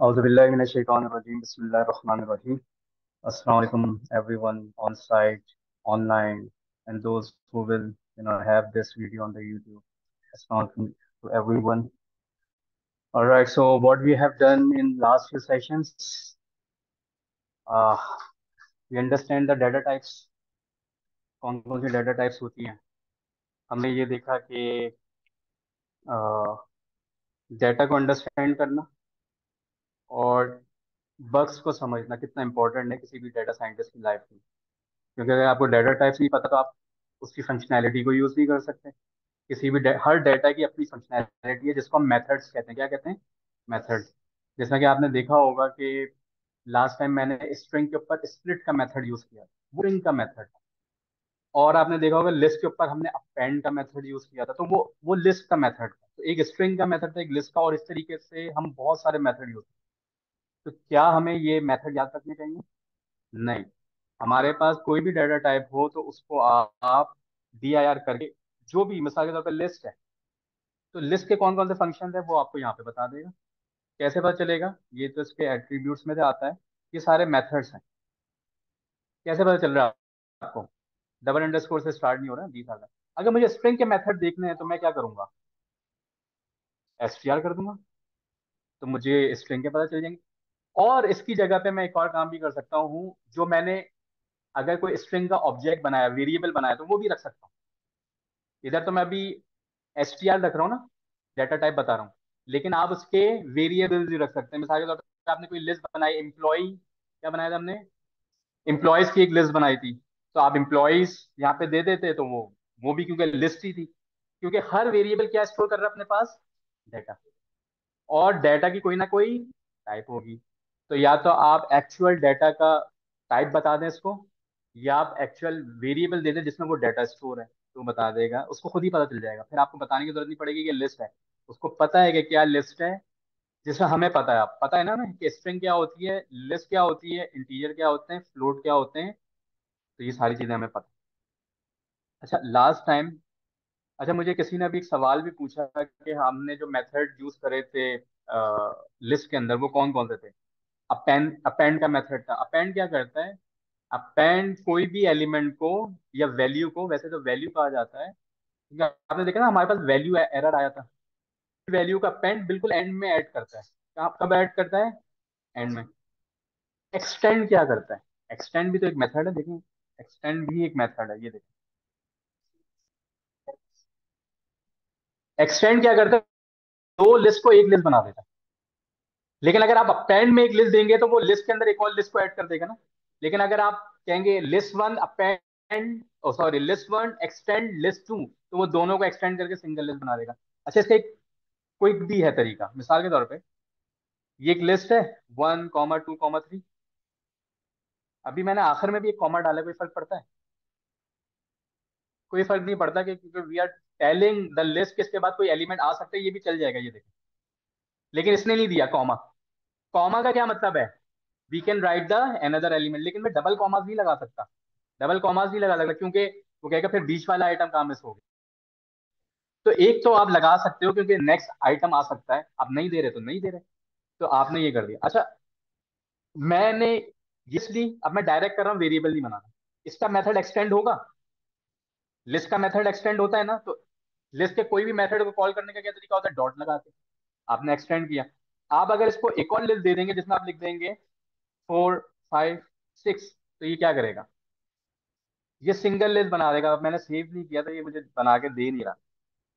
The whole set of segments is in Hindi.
Auzubillahiminash-shaytanir-rajeem. Bismillahir-rahmanir-rahim. Assalamu alaikum everyone on site, online, and those who will you know have this video on the YouTube. Assalamu alaikum to everyone. All right. So what we have done in last few sessions, uh, we understand the data types. कौन कौन सी डाटा टाइप्स होती हैं हमने ये देखा कि डेटा को अंडरस्टैंड करना और बग्स को समझना कितना इंपॉर्टेंट है किसी भी डेटा साइंटिस्ट की लाइफ में। क्योंकि अगर आपको डेटा टाइप्स नहीं पता तो आप उसकी फंक्शनैलिटी को यूज़ नहीं कर सकते। किसी भी हर डेटा की अपनी फंक्शनैलिटी है, जिसको हम मेथड्स कहते हैं। क्या कहते हैं? मेथड जैसा कि आपने देखा होगा कि लास्ट टाइम मैंने स्ट्रिंग के ऊपर स्प्लिट का मेथड यूज़ किया स्ट्रिंग का मेथड और आपने देखा होगा लिस्ट के ऊपर हमने अपेंड का मेथड यूज़ किया था तो वो वो लिस्ट का मेथड था। तो एक स्ट्रिंग का मेथड था, एक लिस्ट का, और इस तरीके से हम बहुत सारे मेथड यूज़ तो क्या हमें ये मेथड याद रखने चाहिए? नहीं। हमारे पास कोई भी डाटा टाइप हो तो उसको आप, आप डी आई आर करके जो भी मिसाल के तौर पर लिस्ट है तो लिस्ट के कौन कौन से फ़ंक्शन है वो आपको यहाँ पे बता देगा। कैसे पता चलेगा? ये तो इसके एट्रीब्यूट्स में से आता है। ये सारे मेथड्स हैं। कैसे पता चल रहा है आपको? डबल अंडरस्कोर से स्टार्ट नहीं हो रहा है बीस अगर मुझे स्ट्रिंग के मेथड देखने हैं तो मैं क्या करूँगा? एस कर दूँगा। तो मुझे स्ट्रिंग के पता चल जाएँगे। और इसकी जगह पे मैं एक और काम भी कर सकता हूँ, जो मैंने अगर कोई स्ट्रिंग का ऑब्जेक्ट बनाया वेरिएबल बनाया तो वो भी रख सकता हूँ। इधर तो मैं अभी एस टी आर रख रहा हूँ ना डेटा टाइप बता रहा हूँ, लेकिन आप उसके वेरिएबल भी रख सकते हैं। मिसाल के तौर पर आपने कोई लिस्ट बनाई एम्प्लॉय क्या बनाया था हमने? एम्प्लॉयज़ की एक लिस्ट बनाई थी तो आप एम्प्लॉयज़ यहाँ पे दे देते तो वो वो भी क्योंकि लिस्ट ही थी, क्योंकि हर वेरिएबल क्या स्टोर कर रहा है अपने पास? डेटा और डेटा की कोई ना कोई टाइप होगी। तो या तो आप एक्चुअल डेटा का टाइप बता दें इसको, या आप एक्चुअल वेरिएबल दे दें जिसमें वो डेटा स्टोर है तो बता देगा। उसको खुद ही पता चल जाएगा। फिर आपको बताने की ज़रूरत नहीं पड़ेगी कि लिस्ट है। उसको पता है कि क्या लिस्ट है, जिसमें हमें पता है। आप पता है ना हमें कि स्ट्रिंग क्या होती है लिस्ट क्या होती है इंटीजर क्या होते हैं फ्लोट क्या होते हैं तो ये सारी चीज़ें हमें पता अच्छा लास्ट टाइम अच्छा मुझे किसी ने अभी एक सवाल भी पूछा कि हमने जो मेथड यूज़ करे थे लिस्ट के अंदर, वो कौन कौन से थे? अपेंड अपेंड का मेथड था। अपेंड क्या करता है? अपेंड कोई भी एलिमेंट को या वैल्यू को, वैसे तो वैल्यू कहा जाता है आपने देखा ना, हमारे पास वैल्यू एरर आया था। वैल्यू का अपेंड बिल्कुल एंड में ऐड करता है। कब ऐड करता है? एंड में। एक्सटेंड क्या करता है? एक्सटेंड भी तो एक मेथड है, देखें। एक्सटेंड भी एक मेथड है, ये देखें। एक्सटेंड क्या करता है? दो लिस्ट को एक लिस्ट बना देता है। लेकिन अगर आप अपेंड में एक लिस्ट देंगे तो वो लिस्ट के अंदर एक और लिस्ट को ऐड कर देगा ना। लेकिन अगर आप कहेंगे list one append sorry list one extend list two तो वो दोनों को एक्सटेंड करके सिंगल लिस्ट बना देगा। अच्छा इसका एक क्विक भी है तरीका। मिसाल के तौर पर ये एक लिस्ट है one comma two comma three अभी मैंने आखिर में भी एक कॉमा डाला, कोई फ़र्क पड़ता है? कोई फ़र्क नहीं पड़ता कि क्योंकि we are telling the list के इसके बाद कोई एलिमेंट आ सकता है, ये भी चल जाएगा, ये देखिए लेकिन इसने नहीं दिया कॉमा कॉमा का क्या मतलब है? We can write the another element लेकिन मैं डबल कॉमास नहीं लगा सकता। डबल कॉमास नहीं लगा सकता, क्योंकि वो कहेगा, फिर बीच वाला आइटम कहाँ मिस हो गया? तो एक तो आप लगा सकते हो, क्योंकि नेक्स्ट आइटम आ सकता है। आप नहीं दे रहे तो नहीं दे रहे। तो आपने ये कर दिया। अच्छा मैंने इसलिए अब मैं डायरेक्ट कर रहा हूँ वेरिएबल नहीं बनाना। इसका मेथड एक्सटेंड होगा? लिस्ट का मेथड एक्सटेंड होता है ना तो लिस्ट के कोई भी मेथड को कॉल करने का क्या तरीका होता है? डॉट लगा के। आपने एक्सटेंड किया। आप अगर इसको एक और लिस्ट दे देंगे जिसमें आप लिख देंगे फोर फाइव सिक्स तो ये क्या करेगा? ये सिंगल लिस्ट बना देगा। मैंने सेव नहीं किया था, ये मुझे बना के दे नहीं रहा।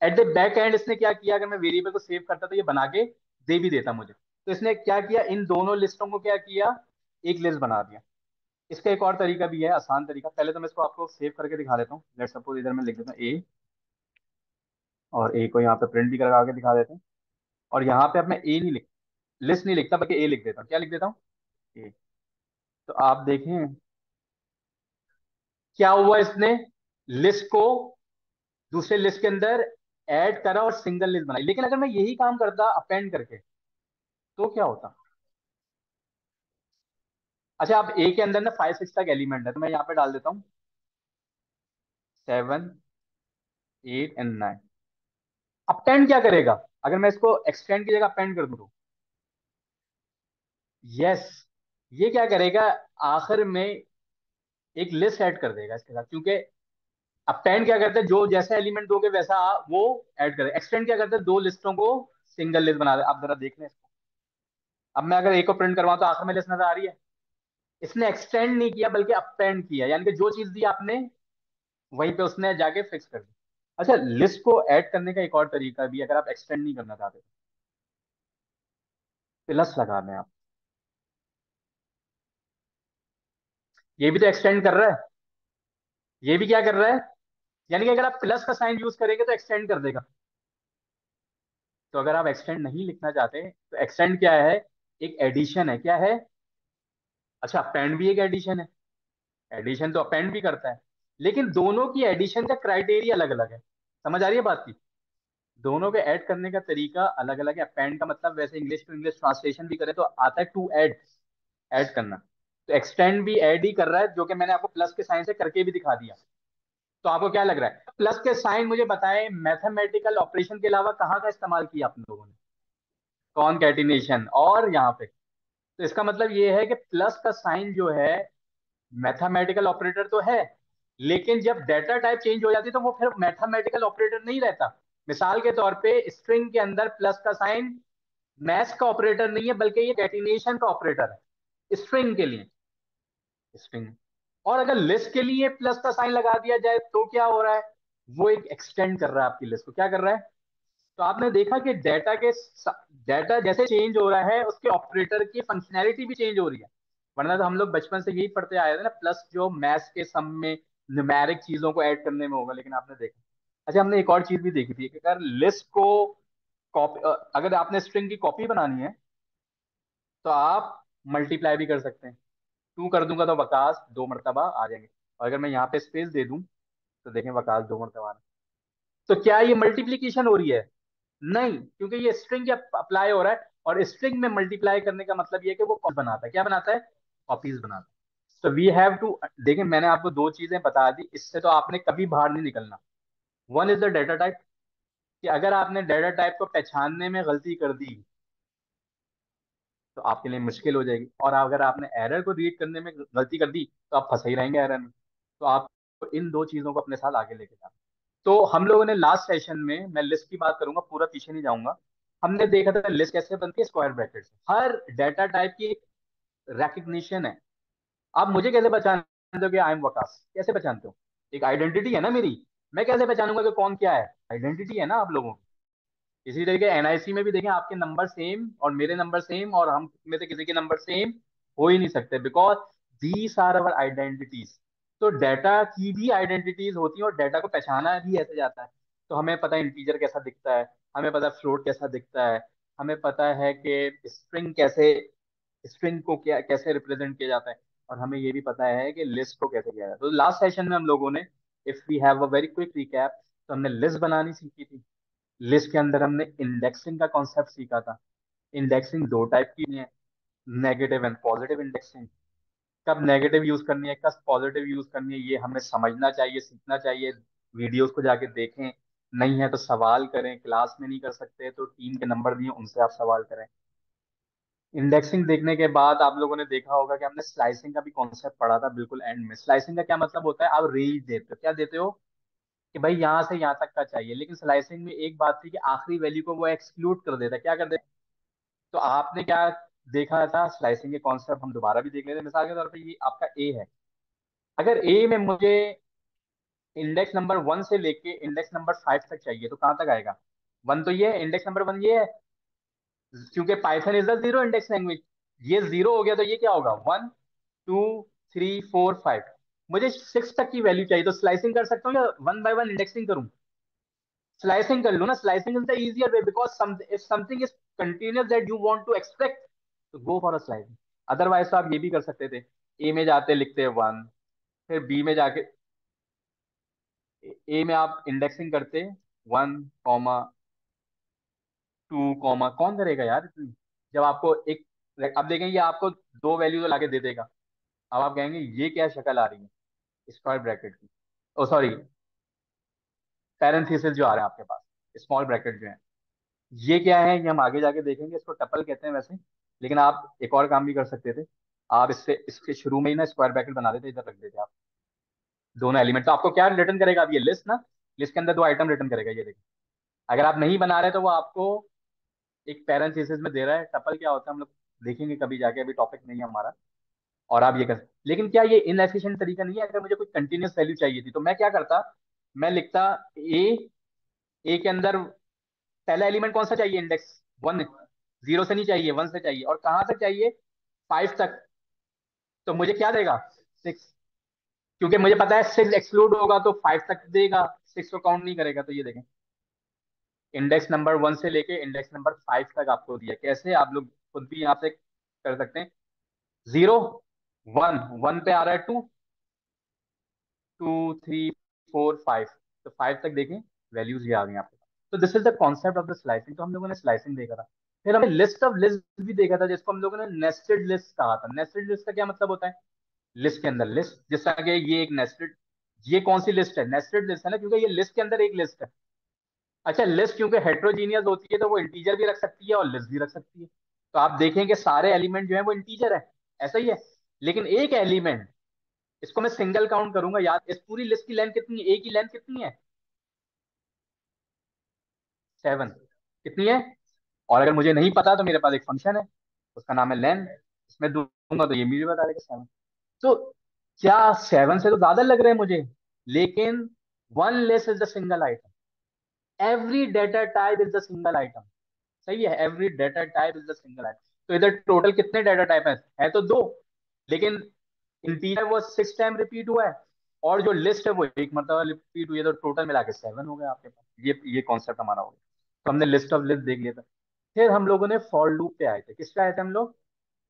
एट द बैक एंड इसने क्या किया? अगर मैं वेरिएबल को सेव करता तो ये बना के दे भी देता मुझे। तो इसने क्या किया? इन दोनों लिस्टों को क्या किया? एक लिस्ट बना दिया। इसका एक और तरीका भी है, आसान तरीका। पहले तो मैं इसको आपको सेव करके दिखा देता हूँ। लेट सपोज़ इधर मैं लिख देता हूँ ए और ए को यहाँ पे प्रिंट भी करा के दिखा देते हैं। और यहाँ पे अब मैं ए नहीं लिख लिस्ट नहीं लिखता, बल्कि ए लिख देता हूँ। क्या लिख देता हूँ? ए। तो आप देखें, क्या हुआ इसने? लिस्ट को दूसरे लिस्ट के अंदर ऐड करा और सिंगल लिस्ट बनाई। लेकिन अगर मैं यही काम करता अपेंड करके तो क्या होता? अच्छा आप ए के अंदर ना फाइव सिक्स तक एलिमेंट है तो मैं यहाँ पे डाल देता हूँ। Seven eight and nine append क्या करेगा? अगर मैं इसको एक्सटेंड की जगह अपेंड कर दूँ तो। यस ये क्या करेगा? आखिर में एक लिस्ट ऐड कर देगा इसके साथ, क्योंकि अपेंड क्या करते हैं? जो जैसा एलिमेंट दोगे वैसा वो ऐड करे एक्सटेंड क्या करते हैं? दो लिस्टों को सिंगल लिस्ट बना दे। आप जरा देख लें इसको। अब मैं अगर एक को प्रिंट करवाऊं तो आखिर में लिस्ट नज़र आ रही है। इसने एक्सटेंड नहीं किया, बल्कि अपेंड किया। यानी कि जो चीज़ दी आपने, वहीं पे उसने जाके फिक्स कर दी। अच्छा लिस्ट को ऐड करने का एक और तरीका भी, अगर आप एक्सटेंड नहीं करना चाहते प्लस लगा दें आप। ये भी तो एक्सटेंड कर रहा है। ये भी क्या कर रहा है? यानी कि अगर आप प्लस का साइन यूज़ करेंगे तो एक्सटेंड कर देगा। तो अगर आप एक्सटेंड नहीं लिखना चाहते तो एक्सटेंड क्या है? एक एडिशन है। क्या है? अच्छा अपेंड भी एक एडिशन है। एडिशन तो अपेंड भी करता है। लेकिन दोनों की एडिशन का क्राइटेरिया अलग अलग है। समझ आ रही है बात की? दोनों के ऐड करने का तरीका अलग अलग है। अपेंड का मतलब वैसे इंग्लिश टू इंग्लिश ट्रांसलेशन भी करें तो आता है टू ऐड ऐड करना। तो एक्सटेंड भी ऐड ही कर रहा है, जो कि मैंने आपको प्लस के साइन से करके भी दिखा दिया। तो आपको क्या लग रहा है? प्लस के साइन मुझे बताएँ मैथमेटिकल ऑपरेशन के अलावा कहाँ का इस्तेमाल किया आप लोगों ने? कौन कैटिनेशन और यहाँ पे। तो इसका मतलब ये है कि प्लस का साइन जो है मैथमेटिकल ऑपरेटर तो है, लेकिन जब डेटा टाइप चेंज हो जाती है तो वो फिर मैथमेटिकल ऑपरेटर नहीं रहता। मिसाल के तौर पे स्ट्रिंग के अंदर प्लस का साइन मैथ का ऑपरेटर नहीं है, बल्कि ये कैटिनेशन का ऑपरेटर है स्ट्रिंग के लिए। स्ट्रिंग और अगर लिस्ट के लिए प्लस का साइन लगा दिया जाए तो क्या हो रहा है? वो एक एक्सटेंड कर रहा है आपकी लिस्ट को। क्या कर रहा है? तो आपने देखा कि डेटा के डेटा जैसे चेंज हो रहा है, उसके ऑपरेटर की फंक्शनैलिटी भी चेंज हो रही है। वरना तो हम लोग बचपन से यही पढ़ते आए थे ना प्लस जो मैथ्स के सम में न्यूमेरिक चीज़ों को ऐड करने में होगा, लेकिन आपने देखा। अच्छा हमने एक और चीज़ भी देखी थी अगर लिस्ट को कॉपी अगर आपने स्ट्रिंग की कॉपी बनानी है तो आप मल्टीप्लाई भी कर सकते हैं। टू कर दूँगा तो वकास दो मरतबा आ जाएँगे। और अगर मैं यहाँ पे स्पेस दे दूँ तो देखें वकास दो मरतबा तो क्या ये मल्टीप्लीकेशन हो रही है? नहीं, क्योंकि ये स्ट्रिंग अप्लाई हो रहा है, और स्ट्रिंग में मल्टीप्लाई करने का मतलब ये है कि वो बनाता है। क्या बनाता है? कॉपीज बनाता है। तो वी हैव टू देखें, मैंने आपको दो चीज़ें बता दी, इससे तो आपने कभी बाहर नहीं निकलना। One is the data type कि अगर आपने डेटा टाइप को पहचानने में गलती कर दी तो आपके लिए मुश्किल हो जाएगी। और अगर आपने एरर को रीड करने में गलती कर दी तो आप फंसे ही रहेंगे एरर में। तो आप इन दो चीज़ों को अपने साथ आगे लेके जाना। तो हम लोगों ने लास्ट सेशन में, मैं लिस्ट की बात करूँगा, पूरा पीछे नहीं जाऊँगा। हमने देखा था लिस्ट कैसे बनती है स्क्वायर ब्रैकेट हर डेटा टाइप की एक रेकग्निशन है। आप मुझे कैसे पहचानते हो आई एम वकास कैसे पहचानते हो? एक आइडेंटिटी है ना मेरी। मैं कैसे पहचानूँगा कि कौन क्या है? आइडेंटिटी है ना आप लोगों की। इसी तरीके एनआईसी में भी देखें, आपके नंबर सेम और मेरे नंबर सेम और हम में से किसी के नंबर सेम हो ही नहीं सकते because these are our identities तो डाटा की भी आइडेंटिटीज होती है और डाटा को पहचाना भी ऐसे जाता है। तो हमें पता है इंटीजर कैसा दिखता है, हमें पता है फ्लोट कैसा दिखता है, हमें पता है कि स्ट्रिंग कैसे स्ट्रिंग को क्या, कैसे रिप्रेजेंट किया जाता है और हमें ये भी पता है कि लिस्ट को कैसे किया जाता है। तो लास्ट सेशन में हम लोगों ने if we have a very quick recap तो हमने लिस्ट बनानी सीखी थी। लिस्ट के अंदर हमने इंडेक्सिंग का कॉन्सेप्ट सीखा था। इंडेक्सिंग दो टाइप की है नेगेटिव एंड पॉजिटिव इंडेक्सिंग कब नेगेटिव यूज़ करनी है, कब पॉजिटिव यूज़ करनी है, ये हमें समझना चाहिए, सीखना चाहिए। वीडियोस को जाके देखें, नहीं है तो सवाल करें क्लास में नहीं कर सकते तो टीम के नंबर दिए, उनसे आप सवाल करें। इंडेक्सिंग देखने के बाद आप लोगों ने देखा होगा कि हमने स्लाइसिंग का भी कॉन्सेप्ट पढ़ा था, बिल्कुल एंड में। स्लाइसिंग का क्या मतलब होता है? आप रेंज देते हो। क्या देते हो? कि भाई यहाँ से यहाँ तक का चाहिए। लेकिन स्लाइसिंग में एक बात थी कि आखिरी वैल्यू को वो एक्सक्लूड कर देता। क्या कर देता तो आपने क्या देखा था स्लाइसिंग के कॉन्सेप्ट हम दोबारा भी देख लेते मिसाल के तौर पर ये आपका ए है। अगर ए में मुझे इंडेक्स नंबर वन से लेके इंडेक्स नंबर फाइव तक चाहिए तो कहाँ तक आएगा? वन तो ये है इंडेक्स नंबर वन ये है। क्योंकि Python is the zero index language ये ज़ीरो हो गया तो ये क्या होगा? One two three four five मुझे सिक्स तक की वैल्यू चाहिए तो स्लाइसिंग कर सकता हूँ या वन बाय वन इंडेक्सिंग करूँ? स्लाइसिंग कर लो ना? Slicing is the easier way because if something is continuous that you want to expect तो go for a slicing otherwise तो आप ये भी कर सकते थे। ए में जाते लिखते वन फिर बी में जाके ए में आप इंडेक्सिंग करते वन कॉमा टू कॉमा कौन करेगा यार जब आपको एक, अब देखेंगे आपको दो वैल्यू तो लाके दे देगा। अब आप कहेंगे, ये क्या शक्ल आ रही है? स्क्वायर ब्रैकेट की ओ, सॉरी। पैरेंथेसिस जो आ रहा है आपके पास, स्मॉल ब्रैकेट जो है। ये क्या है, ये हम आगे जाके देखेंगे, इसको टपल कहते हैं वैसे। लेकिन आप एक और काम भी कर सकते थे। आप इससे, इसके शुरू में ही ना स्क्वायर ब्रैकेट बना देते, इधर रख देते आप। दोनों एलिमेंट। तो आपको क्या रिटर्न करेगा? अब ये लिस्ट ना, लिस्ट के अंदर दो आइटम रिटर्न करेगा, ये देखिए। अगर आप नहीं बना रहे तो वो आपको एक पैरेंथेसिस में दे रहा है। टपल क्या होता है, हम लोग देखेंगे कभी जाके, अभी टॉपिक नहीं है हमारा। और आप ये कर लेकिन क्या ये इनएफिशिएंट तरीका नहीं है? अगर मुझे कोई कंटिन्यूस वैल्यू चाहिए थी तो मैं क्या करता? मैं लिखता ए ए के अंदर पहला एलिमेंट कौन सा चाहिए? इंडेक्स वन ज़ीरो से नहीं चाहिए वन से चाहिए। और कहाँ तक चाहिए? फाइव तक। तो मुझे क्या देगा? सिक्स क्योंकि मुझे पता है सिक्स एक्सक्लूड होगा तो फाइव तक देगा। सिक्स को काउंट नहीं करेगा तो ये देखें। इंडेक्स नंबर वन से लेके इंडेक्स नंबर फाइव तक आपको दिया। कैसे? आप लोग खुद भी यहाँ से कर सकते हैं। ज़ीरो वन वन पे आ रहा है two two, three, four, five. तो फाइव तक देखें वैल्यूज़ ये आ गई आपके तो this is the concept of the slicing तो हम लोगों ने स्लाइसिंग देखा था। फिर हमने लिस्ट ऑफ़ लिस्ट भी देखा था, जिसको हम लोगों ने नेस्टेड लिस्ट कहा था। नेस्टेड लिस्ट का क्या मतलब होता है? लिस्ट के अंदर लिस्ट जिस तरह के ये एक नेस्टेड ये कौन सी लिस्ट है? नेस्टेड लिस्ट है ना? क्योंकि ये लिस्ट के अंदर एक लिस्ट है। अच्छा लिस्ट क्योंकि हेट्रोजीनियस होती है तो वो इंटीजर भी रख सकती है और लिस्ट भी रख सकती है। तो आप देखेंगे सारे एलिमेंट जो है, वो इंटीजर है। ऐसा ही है। लेकिन एक एलिमेंट, इसको मैं सिंगल काउंट करूँगा, याद, इस पूरी लिस्ट की लेंथ कितनी है? ए की लेंथ कितनी है? सेवन। कितनी है? और अगर मुझे नहीं पता तो मेरे पास एक फ़ंक्शन है, उसका नाम है लेंथ, इसमें दूँगा तो ये मुझे बता देगा सेवन। तो क्या सेवन से तो ज़्यादा लग रहे हैं मुझे? लेकिन one less is the single item. Every data type is the single item. सही है, every data type is the single item. तो इधर टोटल कितने डेटा टाइप है? है तो दो। लेकिन इंटीजर वो सिक्स टाइम रिपीट हुआ है, और जो लिस्ट है वो एक मरतबा रिपीट हुई है तो टोटल मिला के सेवन हो गया आपके पास। ये ये कॉन्सेप्ट हमारा हो गया। तो हमने लिस्ट ऑफ़ लिस्ट देख लिया था। फिर हम लोगों ने फॉर लूप पे आए थे। किस पे आए थे हम लोग?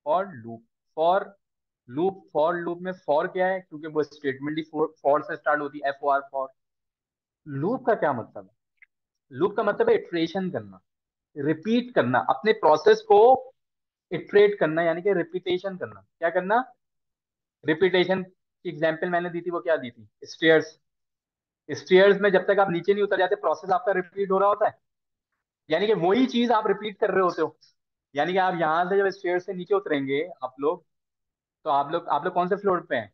For loop for loop for loop में फॉर क्या है? क्योंकि वो स्टेटमेंट ही फॉर से स्टार्ट होती है F O R for loop का क्या मतलब है? लूप का मतलब है इटरेशन करना रिपीट करना, अपने प्रोसेस को इटरेट करना, यानी कि रिपीटेशन करना। क्या करना? रिपीटेशन की एग्ज़ाम्पल मैंने दी थी, वो क्या दी थी? स्टेयर्स स्टेयर्स में जब तक आप नीचे नहीं उतर जाते प्रोसेस आपका रिपीट हो रहा होता है। यानी कि वही चीज़ आप रिपीट कर रहे होते हो। यानी कि आप यहाँ से जब स्टेयर से नीचे उतरेंगे आप लोग तो आप लोग आप लोग कौन से फ्लोर पे हैं?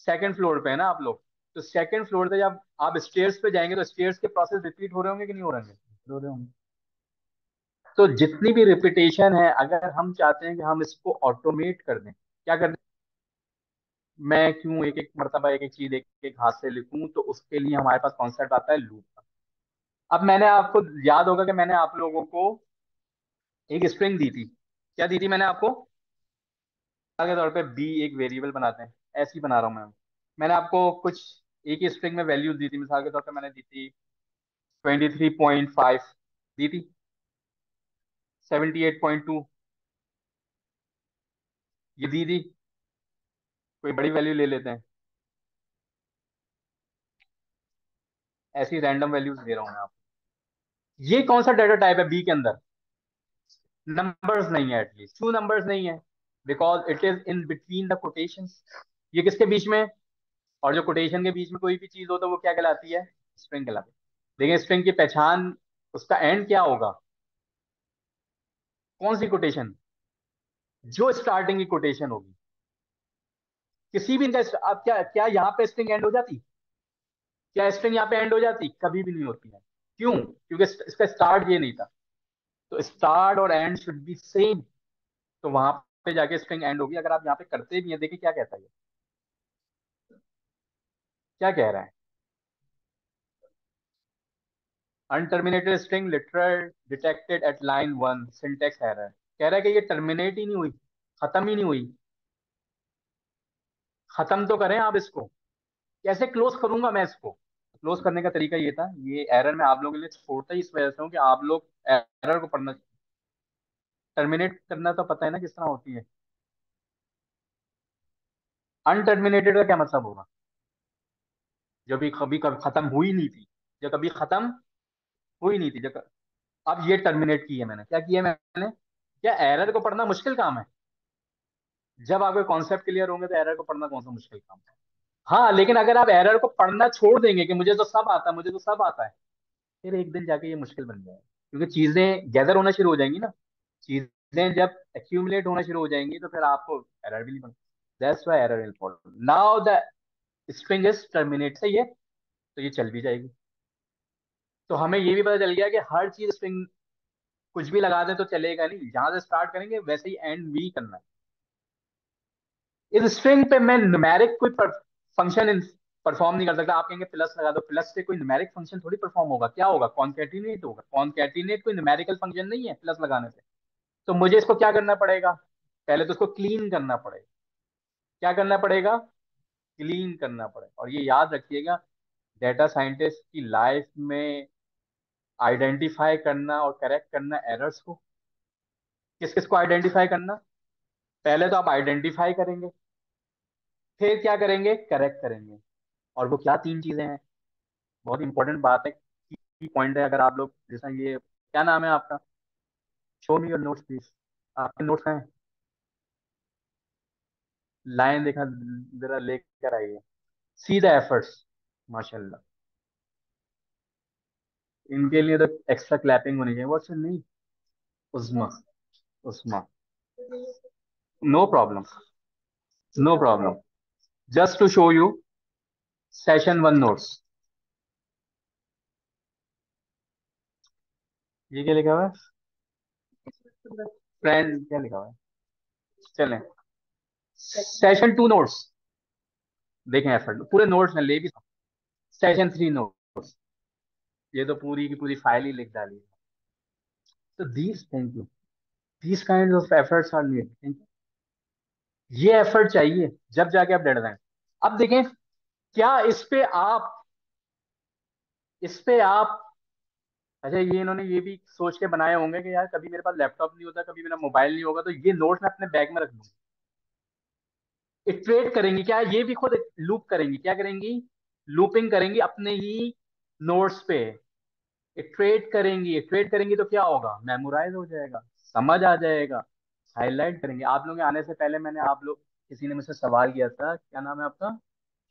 सेकंड फ्लोर पे है ना आप लोग। तो सेकंड फ्लोर पे जब आप स्टेयर्स पे जाएँगे तो स्टेयर्स के प्रोसेस रिपीट हो रहे होंगे कि नहीं हो रहे होंगे? हो रहे होंगे। तो जितनी भी रिपीटेशन है, अगर हम चाहते हैं कि हम इसको ऑटोमेट कर दें, क्या कर दें? मैं क्यों एक एक मरतबा एक एक चीज़ एक एक हाथ से लिखूं तो उसके लिए हमारे पास कॉन्सेप्ट आता है लूप का। अब मैंने आपको, याद होगा कि मैंने आप लोगों को एक स्ट्रिंग दी थी। क्या दी थी मैंने आपको? के तौर पे बी एक वेरिएबल बनाते हैं। ऐसी बना रहा हूँ मैं। मैंने आपको कुछ, एक ही स्ट्रिंग में वैल्यूज़ दी थी। मिसाल के तौर पे मैंने दी थी ट्वेंटी थ्री पॉइंट फाइव दी थी। Seventy eight point two. ये दी थी कोई बड़ी वैल्यू ले लेते हैं। ऐसी रैंडम वैल्यूज़ दे रहा हूँ मैं आपको। ये कौन सा डाटा टाइप है बी के अंदर? नंबर्स नहीं है एटलीस्ट टू नंबर्स नहीं है। Because it is in between the quotation ये किसके बीच में? और जो कोटेशन के बीच में कोई भी चीज़ हो तो वो क्या कहलाती है? स्ट्रिंग कहलाती है। देखिए स्ट्रिंग की पहचान, उसका एंड क्या होगा? कौन सी कोटेशन जो स्टार्टिंग की कोटेशन होगी। किसी भी अब क्या क्या यहाँ पे स्ट्रिंग एंड हो जाती? क्या स्ट्रिंग यहाँ पे एंड हो जाती? कभी भी नहीं होती है। क्यों? क्योंकि इसका स्टार्ट ये नहीं था। तो स्टार्ट और एंड शुड बी सेम तो वहाँ पे जाके स्ट्रिंग एंड होगी। अगर आप यहाँ पे करते भी हैं, देखिए क्या कहता है क्या कह रहा है? Unterminated string literal detected at line one syntax error कह रहा है कि ये टर्मिनेट ही नहीं हुई, खत्म ही नहीं हुई। खत्म तो करें आप इसको। कैसे क्लोज करूँगा मैं इसको? क्लोज करने का तरीका ये था, ये एरर मैं आप लोगों के लिए छोड़ता ही इस वजह से हूँ कि आप लोग एरर को पढ़ना टर्मिनेट करना तो पता है ना किस तरह होती है। अनटर्मिनेटेड का क्या मतलब होगा? जो भी कभी खत्म हुई नहीं थी जो कभी खत्म हुई नहीं थी जब अब ये टर्मिनेट की है मैंने। क्या किया मैंने? क्या एरर को पढ़ना मुश्किल काम है? जब आपके कॉन्सेप्ट क्लियर होंगे तो एरर को पढ़ना कौन सा मुश्किल काम है? हाँ लेकिन अगर आप एरर को पढ़ना छोड़ देंगे कि मुझे तो सब आता है, मुझे तो सब आता है, फिर एक दिन जाके ये मुश्किल बन जाएगा। क्योंकि चीज़ें गैदर होना शुरू हो जाएँगी ना। चीज़ें जब एक्यूमुलेट होना शुरू हो जाएँगी तो फिर आपको एरर भी नहीं बन that's why error important now the string is terminate सही है? तो ये चल भी जाएगी। तो हमें ये भी पता चल गया कि हर चीज़ स्ट्रिंग कुछ भी लगा दें तो चलेगा नहीं। जहाँ से स्टार्ट करेंगे, वैसे ही एंड भी करना है। इस स्ट्रिंग पे मैं न्यूमेरिक कोई फ़ंक्शन परफॉर्म नहीं कर सकता। आप कहेंगे प्लस लगा दो प्लस से कोई न्यूमेरिक फ़ंक्शन थोड़ी परफॉर्म होगा। क्या होगा? कॉन्केटिनेट होगा। कॉन्केटिनेट कोई न्यूमेरिकल फ़ंक्शन नहीं है प्लस लगाने से। तो मुझे इसको क्या करना पड़ेगा? पहले तो उसको क्लीन करना पड़ेगा। क्या करना पड़ेगा? क्लीन करना पड़ेगा। और ये याद रखिएगा डेटा साइंटिस्ट की लाइफ में आइडेंटिफाई करना और करेक्ट करना एरर्स को? किस किस को आइडेंटिफाई करना? पहले तो आप आइडेंटिफाई करेंगे, फिर क्या करेंगे? करेक्ट करेंगे। और वो क्या तीन चीज़ें हैं? बहुत इंपॉर्टेंट बात है की पॉइंट है। अगर आप लोग, जैसा ये, क्या नाम है आपका? Show me your notes please आपके नोट्स हैं? लाइन देखा, जरा लेकर आइए। सी द एफर्ट्स माशाल्लाह। इनके लिए तो एक्स्ट्रा क्लैपिंग होनी चाहिए। व्हाट्स नहीं Usma Usma no problem no problem just to show you session one notes ये क्या लिखा हुआ है? फ्रेंड क्या लिखा हुआ है? चलें। सेशन टू नोट्स देखें एफर्ट पूरे नोट्स में ले भी सेशन थ्री नोट्स ये तो पूरी की पूरी फ़ाइल ही लिख डाली तो these thank you these kind of efforts are need thank you ये एफर्ट चाहिए, जब जाके आप डर रहे अब देखें, क्या इस पे आप, इस पे आप अच्छा ये इन्होंने ये भी सोच के बनाए होंगे कि यार कभी मेरे पास लैपटॉप नहीं होता, कभी मेरा मोबाइल नहीं होगा तो ये नोट्स मैं अपने बैग में रख दूँगा। इट्रेट करेंगी, क्या ये भी खुद लूप करेंगी, क्या करेंगी? लूपिंग करेंगी अपने ही नोट्स पे। इट्रेट करेंगी इट्रेट करेंगी तो क्या होगा? मेमोराइज हो जाएगा, समझ आ जाएगा हाईलाइट करेंगे। आप लोग आने से पहले मैंने आप लोग, किसी ने मुझसे सवाल किया था, क्या नाम है आपका?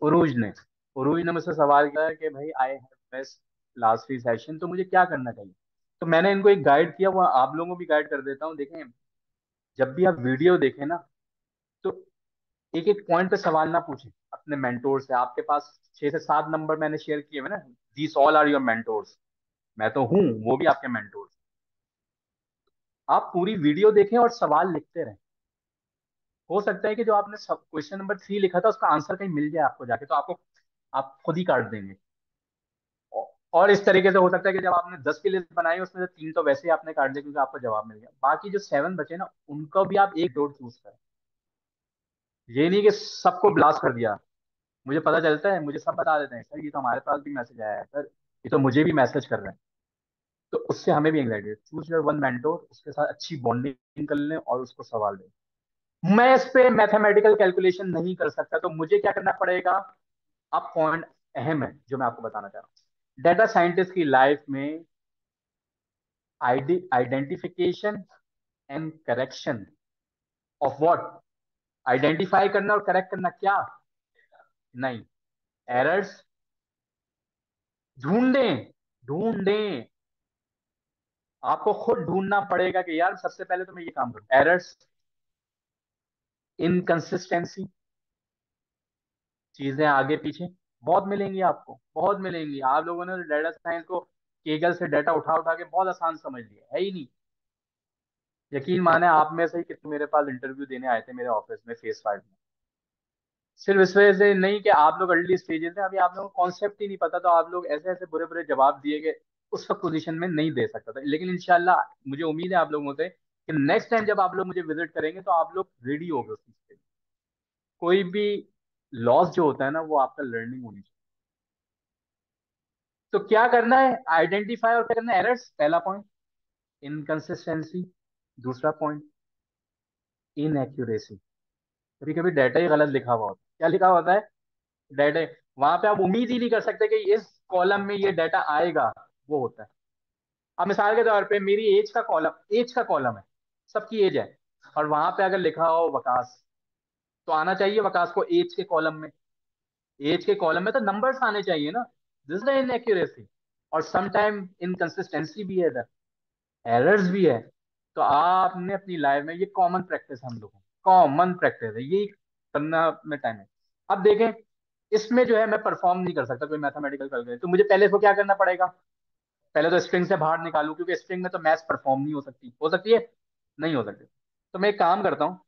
उरूज ने। उरूज ने मुझसे सवाल किया कि भाई I have best last three session तो मुझे क्या करना चाहिए? तो मैंने इनको एक गाइड किया, वो आप लोगों को भी गाइड कर देता हूँ, देखें। जब भी आप वीडियो देखें ना तो एक एक पॉइंट पे सवाल ना पूछे, अपने मेंटोर से। आपके पास छह से सात नंबर मैंने शेयर किए हुए ना। These all are your mentors मैं तो हूँ, वो भी आपके मेंटोर्स आप पूरी वीडियो देखें और सवाल लिखते रहें। हो सकता है कि जो आपने क्वेश्चन नंबर थ्री लिखा था, उसका आंसर कहीं मिल जाए आपको जाके तो आपको, आप खुद ही काट देंगे। और इस तरीके से हो सकता है कि जब आपने दस की लिस्ट बनाई, उसमें से तीन तो वैसे ही आपने काट दिया, क्योंकि आपको जवाब मिल गया। बाकी जो सेवन बचे ना, उनको भी आप एक डोर चूज़ करें। ये नहीं कि सबको ब्लास्ट कर दिया। मुझे पता चलता है, मुझे सब बता देते हैं, सर, ये तो हमारे पास भी मैसेज आया है, सर, ये तो मुझे भी मैसेज कर रहे हैं। तो उससे हमें भी anxiety choose your one mentor उसके साथ अच्छी बॉन्डिंग कर लें और उसको सवाल दें। मैं इस पे मैथमेटिकल कैलकुलेशन नहीं कर सकता तो मुझे क्या करना पड़ेगा? अब पॉइंट अहम है, जो मैं आपको बताना चाह रहा हूँ। डेटा साइंटिस्ट की लाइफ में identification and correction of what identify करना और करेक्ट करना क्या? नहीं। एरर्स। ढूंढें। ढूंढें। आपको खुद ढूंढना पड़ेगा कि यार सबसे पहले तो मैं ये काम करूँ। एरर्स। इनकंसिस्टेंसी। चीज़ें आगे पीछे। बहुत मिलेंगी आपको। बहुत मिलेंगी। आप लोगों ने डेटा साइंस को केगल से डेटा उठा उठा के बहुत आसान समझ लिया। है ही नहीं। यकीन माने आप में से ही कितने मेरे पास इंटरव्यू देने आए थे मेरे ऑफ़िस में फेस फाइव में। सिर्फ़ इस वजह से नहीं कि आप लोग अर्ली स्टेजेस में, अभी आप लोगों को कॉन्सेप्ट ही नहीं पता तो आप लोग ऐसे ऐसे बुरे बुरे जवाब दिए कि उस वक्त पोजीशन में नहीं दे सकता था। लेकिन इनशाला मुझे उम्मीद है आप लोगों से कि नेक्स्ट टाइम जब आप लोग मुझे विज़िट करेंगे तो आप लोग रेडी हो गए उस चीज़ के लिए कोई भी लॉस जो होता है ना, वो आपका लर्निंग होनी चाहिए। तो क्या करना है? आइडेंटिफाई और क्या करना है? एरर्स पहला पॉइंट इनकंसिस्टेंसी दूसरा पॉइंट इनएक्यूरेसी कभी कभी डाटा ही गलत लिखा हुआ होता है। क्या लिखा होता है? डाटा वहाँ पे आप उम्मीद ही नहीं कर सकते कि इस कॉलम में ये डाटा आएगा। वो होता है। अब मिसाल के तौर पे मेरी एज का कॉलम एज का कॉलम है। सबकी एज है। और वहाँ पे अगर लिखा हो वकास तो आना चाहिए वकास को एज के कॉलम में। एज के कॉलम में तो नंबर्स आने चाहिए ना। दिस इनएक्यूरेसी और समटाइम इनकंसिस्टेंसी भी है इधर। एरर्स भी है। तो आपने अपनी लाइफ में ये कॉमन प्रैक्टिस हम लोगों कॉमन प्रैक्टिस है, ये करना में टाइम है। अब देखें, इसमें जो है मैं परफॉर्म नहीं कर सकता, कोई मैथमेटिकल कैलकुलेशन तो मुझे पहले इसको क्या करना पड़ेगा? पहले तो स्ट्रिंग से बाहर निकालू, क्योंकि स्ट्रिंग में तो मैथ्स परफॉर्म नहीं हो सकती। हो सकती है? नहीं हो सकती। तो मैं एक काम करता हूँ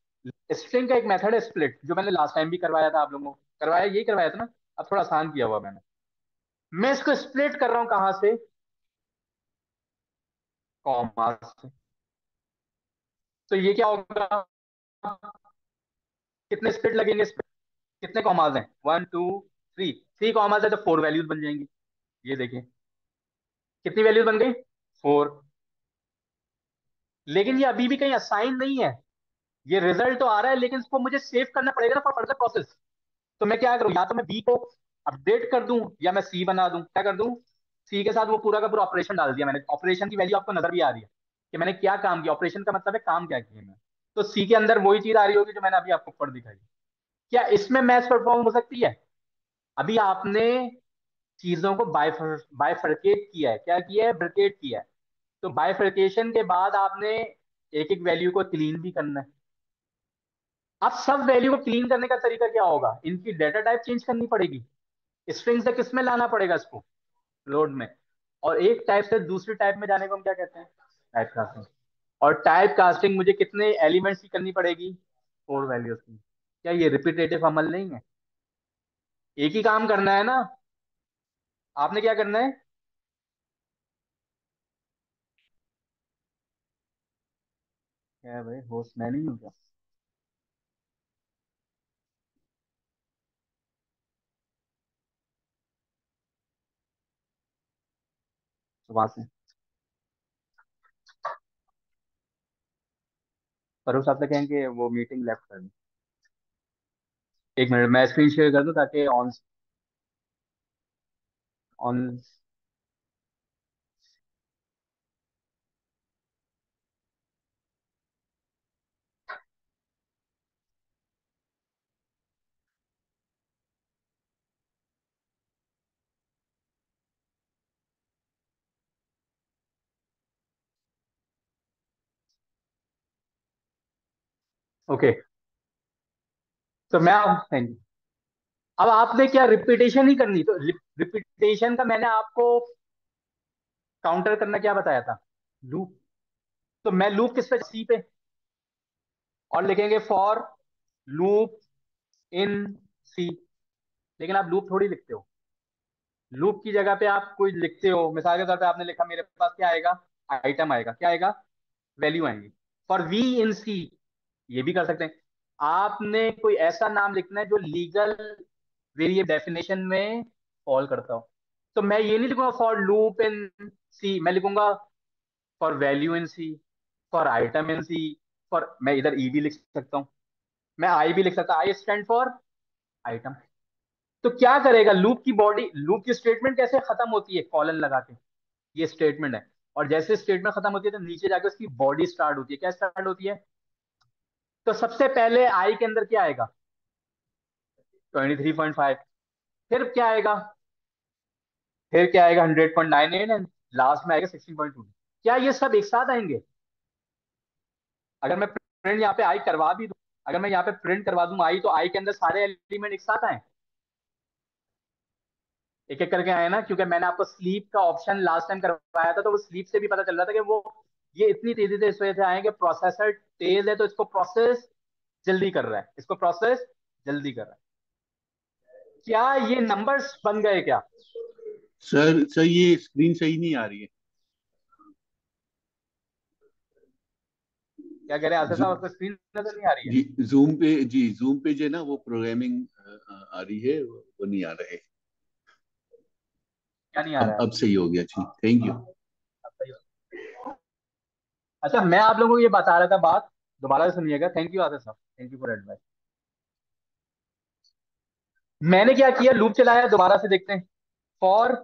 स्ट्रिंग का एक मेथड है स्प्लिट जो मैंने लास्ट टाइम भी करवाया था आप लोगों को। करवाया, यही करवाया था ना? अब थोड़ा आसान किया हुआ मैंने। मैं इसको स्प्लिट कर रहा हूँ कहाँ से? कॉमा से। तो ये क्या होगा? कितने स्प्लिट लगेंगे पे? कितने कॉमाज हैं? One two three three commas है तो फोर वैल्यूज़ बन जाएँगी। ये देखिए। कितनी वैल्यूज़ बन गई? फोर लेकिन ये अभी भी कहीं असाइन नहीं है। ये रिज़ल्ट तो आ रहा है, लेकिन इसको मुझे सेव करना पड़ेगा ना फॉर फर्दर प्रोसेस तो मैं क्या करूँ? या तो मैं बी को अपडेट कर दूँ, या मैं सी बना दूँ। क्या कर दूँ? सी के साथ वो पूरा का पूरा ऑपरेशन डाल दिया मैंने। ऑपरेशन की वैल्यू आपको नज़र भी आ रही है। कि मैंने क्या काम किया? ऑपरेशन का मतलब है काम क्या किया मैं तो सी के अंदर वही चीज़ आ रही होगी जो मैंने अभी आपको ऊपर दिखाई। क्या इसमें मैथ परफॉर्म हो सकती है? अभी आपने चीज़ों को बाइफर्केट किया है। क्या किया है? ब्रिकेट किया है। तो बाइफर्केशन के बाद आपने एक एक वैल्यू को क्लीन भी करना है। अब सब वैल्यू को क्लीन करने का तरीका क्या होगा? इनकी डेटा टाइप चेंज करनी पड़ेगी। स्ट्रिंग से किसमें लाना पड़ेगा इसको? लोड में। और एक टाइप से दूसरी टाइप में जाने को हम क्या कहते हैं? टाइप कास्टिंग और टाइप कास्टिंग मुझे कितने एलिमेंट्स की करनी पड़ेगी? फोर वैल्यूज़ की। क्या ये रिपीटेटिव अमल नहीं है? एक ही काम करना है ना? आपने क्या करना है? क्या भाई? होस्ट मैं नहीं हूँ क्या? सुबह से फरूख साहब से कहेंगे वो मीटिंग लेफ़्ट कर दें। एक मिनट, मैं स्क्रीन शेयर कर दूँ ताकि ऑन ऑन ओके तो मैं अब आपने क्या रिपीटेशन ही करनी? तो रिपीटेशन का मैंने आपको काउंटर करना क्या बताया था? लूप तो मैं लूप किस पे? सी पे. और लिखेंगे फॉर लूप इन सी लेकिन आप लूप थोड़ी लिखते हो। लूप की जगह पे आप कोई लिखते हो। मिसाल के तौर पे आपने लिखा, मेरे पास क्या आएगा? आइटम आएगा। क्या आएगा? वैल्यू आएँगी। फॉर वी इन सी ये भी कर सकते हैं। आपने कोई ऐसा नाम लिखना है जो लीगल वेरिएबल डेफिनेशन में फॉल करता हो। तो मैं ये नहीं लिखूँगा फॉर लूप इन सी मैं लिखूँगा for value in c for item in c for मैं इधर ई भी लिख सकता हूँ। मैं आई भी लिख सकता आई स्टैंड फॉर आइटम तो क्या करेगा? लूप की बॉडी लूप की स्टेटमेंट कैसे खत्म होती है? कॉलन लगा के। ये स्टेटमेंट है। और जैसे स्टेटमेंट खत्म होती है तो नीचे जाकर उसकी बॉडी स्टार्ट होती है। क्या स्टार्ट होती है? तो सबसे पहले आई के अंदर क्या आएगा? 23.5 फिर क्या आएगा? फिर क्या आएगा? 100.98 एंड लास्ट में आएगा 16.2 क्या ये सब एक साथ आएँगे? अगर मैं प्रिंट यहाँ पे आई करवा भी दूँ, अगर मैं यहाँ पे प्रिंट करवा दूँ आई तो आई के अंदर सारे एलिमेंट एक साथ आए। एक एक करके आए ना, क्योंकि मैंने आपको स्लीप का ऑप्शन लास्ट टाइम करवाया था तो वो स्लीप से भी पता चल रहा था कि वो ये इतनी तेज़ी से इस वजह से आए कि प्रोसेसर तेज है तो इसको प्रोसेस जल्दी कर रहा है। इसको प्रोसेस जल्दी कर रहा है। क्या ये नंबर्स बन गए क्या? सर सर ये स्क्रीन सही नहीं आ रही है। क्या कह रहे हैं साहब आपको स्क्रीन नज़र नहीं आ रही है? जी जूम पे जी जूम पे जो है ना वो प्रोग्रामिंग आ रही है वो नहीं आ रहा। क्या नहीं आ रहा अब, है? अब सही हो गया जी। थैंक यू अच्छा मैं आप लोगों को ये बता रहा था बात। दोबारा से सुनिएगा। थैंक यू आसिफ साहब। थैंक यू फॉर एडवाइस मैंने क्या किया? लूप चलाया, दोबारा से देखते हैं। फॉर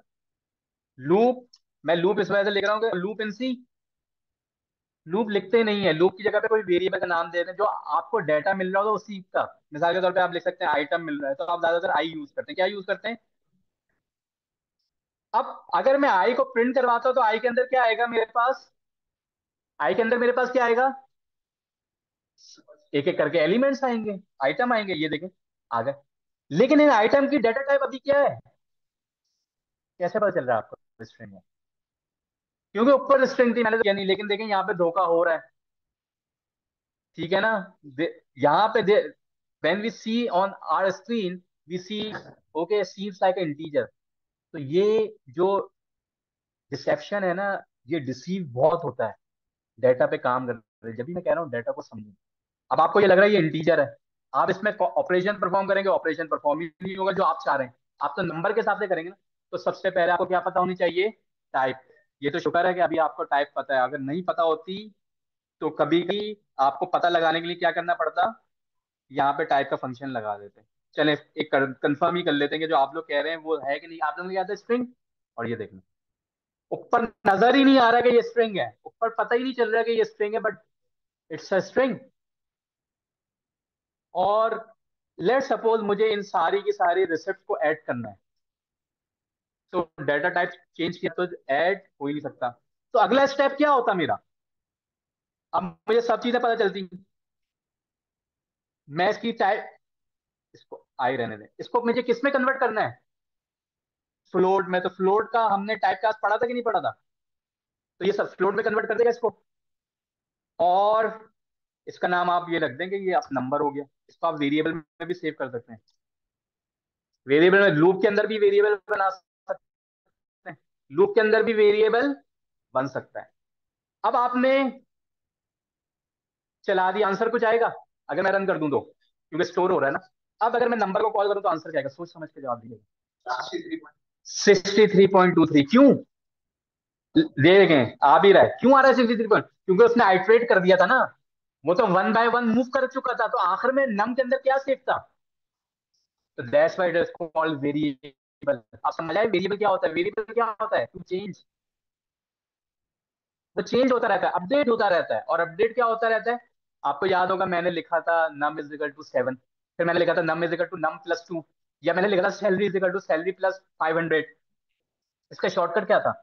लूप मैं लूप इस वजह से लिख रहा हूँ लूप इन सी लूप लिखते नहीं है। लूप की जगह पे कोई वेरिएबल का नाम दे रहे हैं जो आपको डाटा मिल रहा हो उसी का। मिसाल के तौर पे आप लिख सकते हैं आइटम मिल रहा है। तो आप ज़्यादातर आई यूज़ करते हैं। क्या यूज़ करते हैं? अब अगर मैं आई को प्रिंट करवाता हूँ तो आई के अंदर क्या आएगा मेरे पास? आई के अंदर मेरे पास क्या आएगा? एक एक करके एलिमेंट्स आएँगे, आइटम आएँगे, ये देखें, आ गए। लेकिन इन आइटम की डेटा टाइप अभी क्या है? कैसे पता चल रहा है आपको स्ट्रिंग में? क्योंकि ऊपर स्ट्रिंग थी, मैंने तो नहीं, लेकिन देखें, यहाँ पे धोखा हो रहा है। ठीक है ना? यहाँ पे when we see on our screen we see okay seems like integer तो ये जो डिसेप्शन है ना, ये डिसीव बहुत होता है। डेटा पे काम कर रहे जब भी मैं कह रहा हूँ डेटा को समझें। अब आपको ये लग रहा है ये इंटीजर है। आप इसमें ऑपरेशन परफॉर्म करेंगे ऑपरेशन परफॉर्म ही नहीं होगा जो आप चाह रहे हैं। आप तो नंबर के हिसाब से करेंगे ना। तो सबसे पहले आपको क्या पता होनी चाहिए? टाइप ये तो शुक्र है कि अभी आपको टाइप पता है। अगर नहीं पता होती तो कभी भी आपको पता लगाने के लिए क्या करना पड़ता? यहाँ पे टाइप का फ़ंक्शन लगा देते चले, एक कंफर्म ही कर लेते हैं कि जो आप लोग कह रहे हैं वो है कि नहीं। आप लोगों को है स्ट्रिंग और ये देखना। ऊपर नज़र ही नहीं आ रहा कि ये स्ट्रिंग है। ऊपर पता ही नहीं चल रहा कि ये स्ट्रिंग है बट इट्स अ स्ट्रिंग और लेट सपोज़ मुझे इन सारी की सारी रिसिप्ट को ऐड करना है। तो डाटा टाइप चेंज किया तो ऐड हो ही नहीं सकता। तो अगला स्टेप क्या होता मेरा? अब मुझे सब चीज़ें पता चलती मैं इसकी टाइप इसको आई रहने दें। इसको मुझे किसमें कन्वर्ट करना है? फ्लोट में तो फ्लोट का हमने टाइप कास्ट पढ़ा था कि नहीं पढ़ा था? तो ये सब, फ्लोट में कन्वर्ट कर देगा इसको। और इसका नाम आप ये रख देंगे, ये आप नंबर हो गया। इसको आप वेरिएबल में भी सेव कर सकते हैं। वेरिएबल में लूप के अंदर भी वेरिएबल बना सकते हैं। लूप के अंदर भी वेरिएबल बन सकता है। अब आपने चला दिया आंसर कुछ आएगा? अगर मैं रन कर दूँ तो क्योंकि स्टोर हो रहा है ना। अब अगर मैं नंबर को कॉल करूँ तो आंसर क्या आएगा? सोच समझ के जवाब दीजिएगा। Sixty three point two three. क्यों? देखें आ भी रहा है। क्यों आ रहा है सिक्सटी क्योंकि उसने आइट्रेट कर दिया था ना। वो तो वन बाय वन मूव कर चुका था तो आखिर में नम के अंदर क्या सेफ़ था? तो that's why it is called variable आप समझ आए वेरिएबल क्या होता है? वेरिएबल क्या होता है? टू चेंज वो चेंज होता रहता है अपडेट होता रहता है। और अपडेट क्या होता रहता है? आपको याद होगा, मैंने लिखा था num is equal to seven फिर मैंने लिखा था num is equal to num plus two या मैंने लिखा था salary is equal to salary plus five hundred इसका शॉर्टकट क्या था?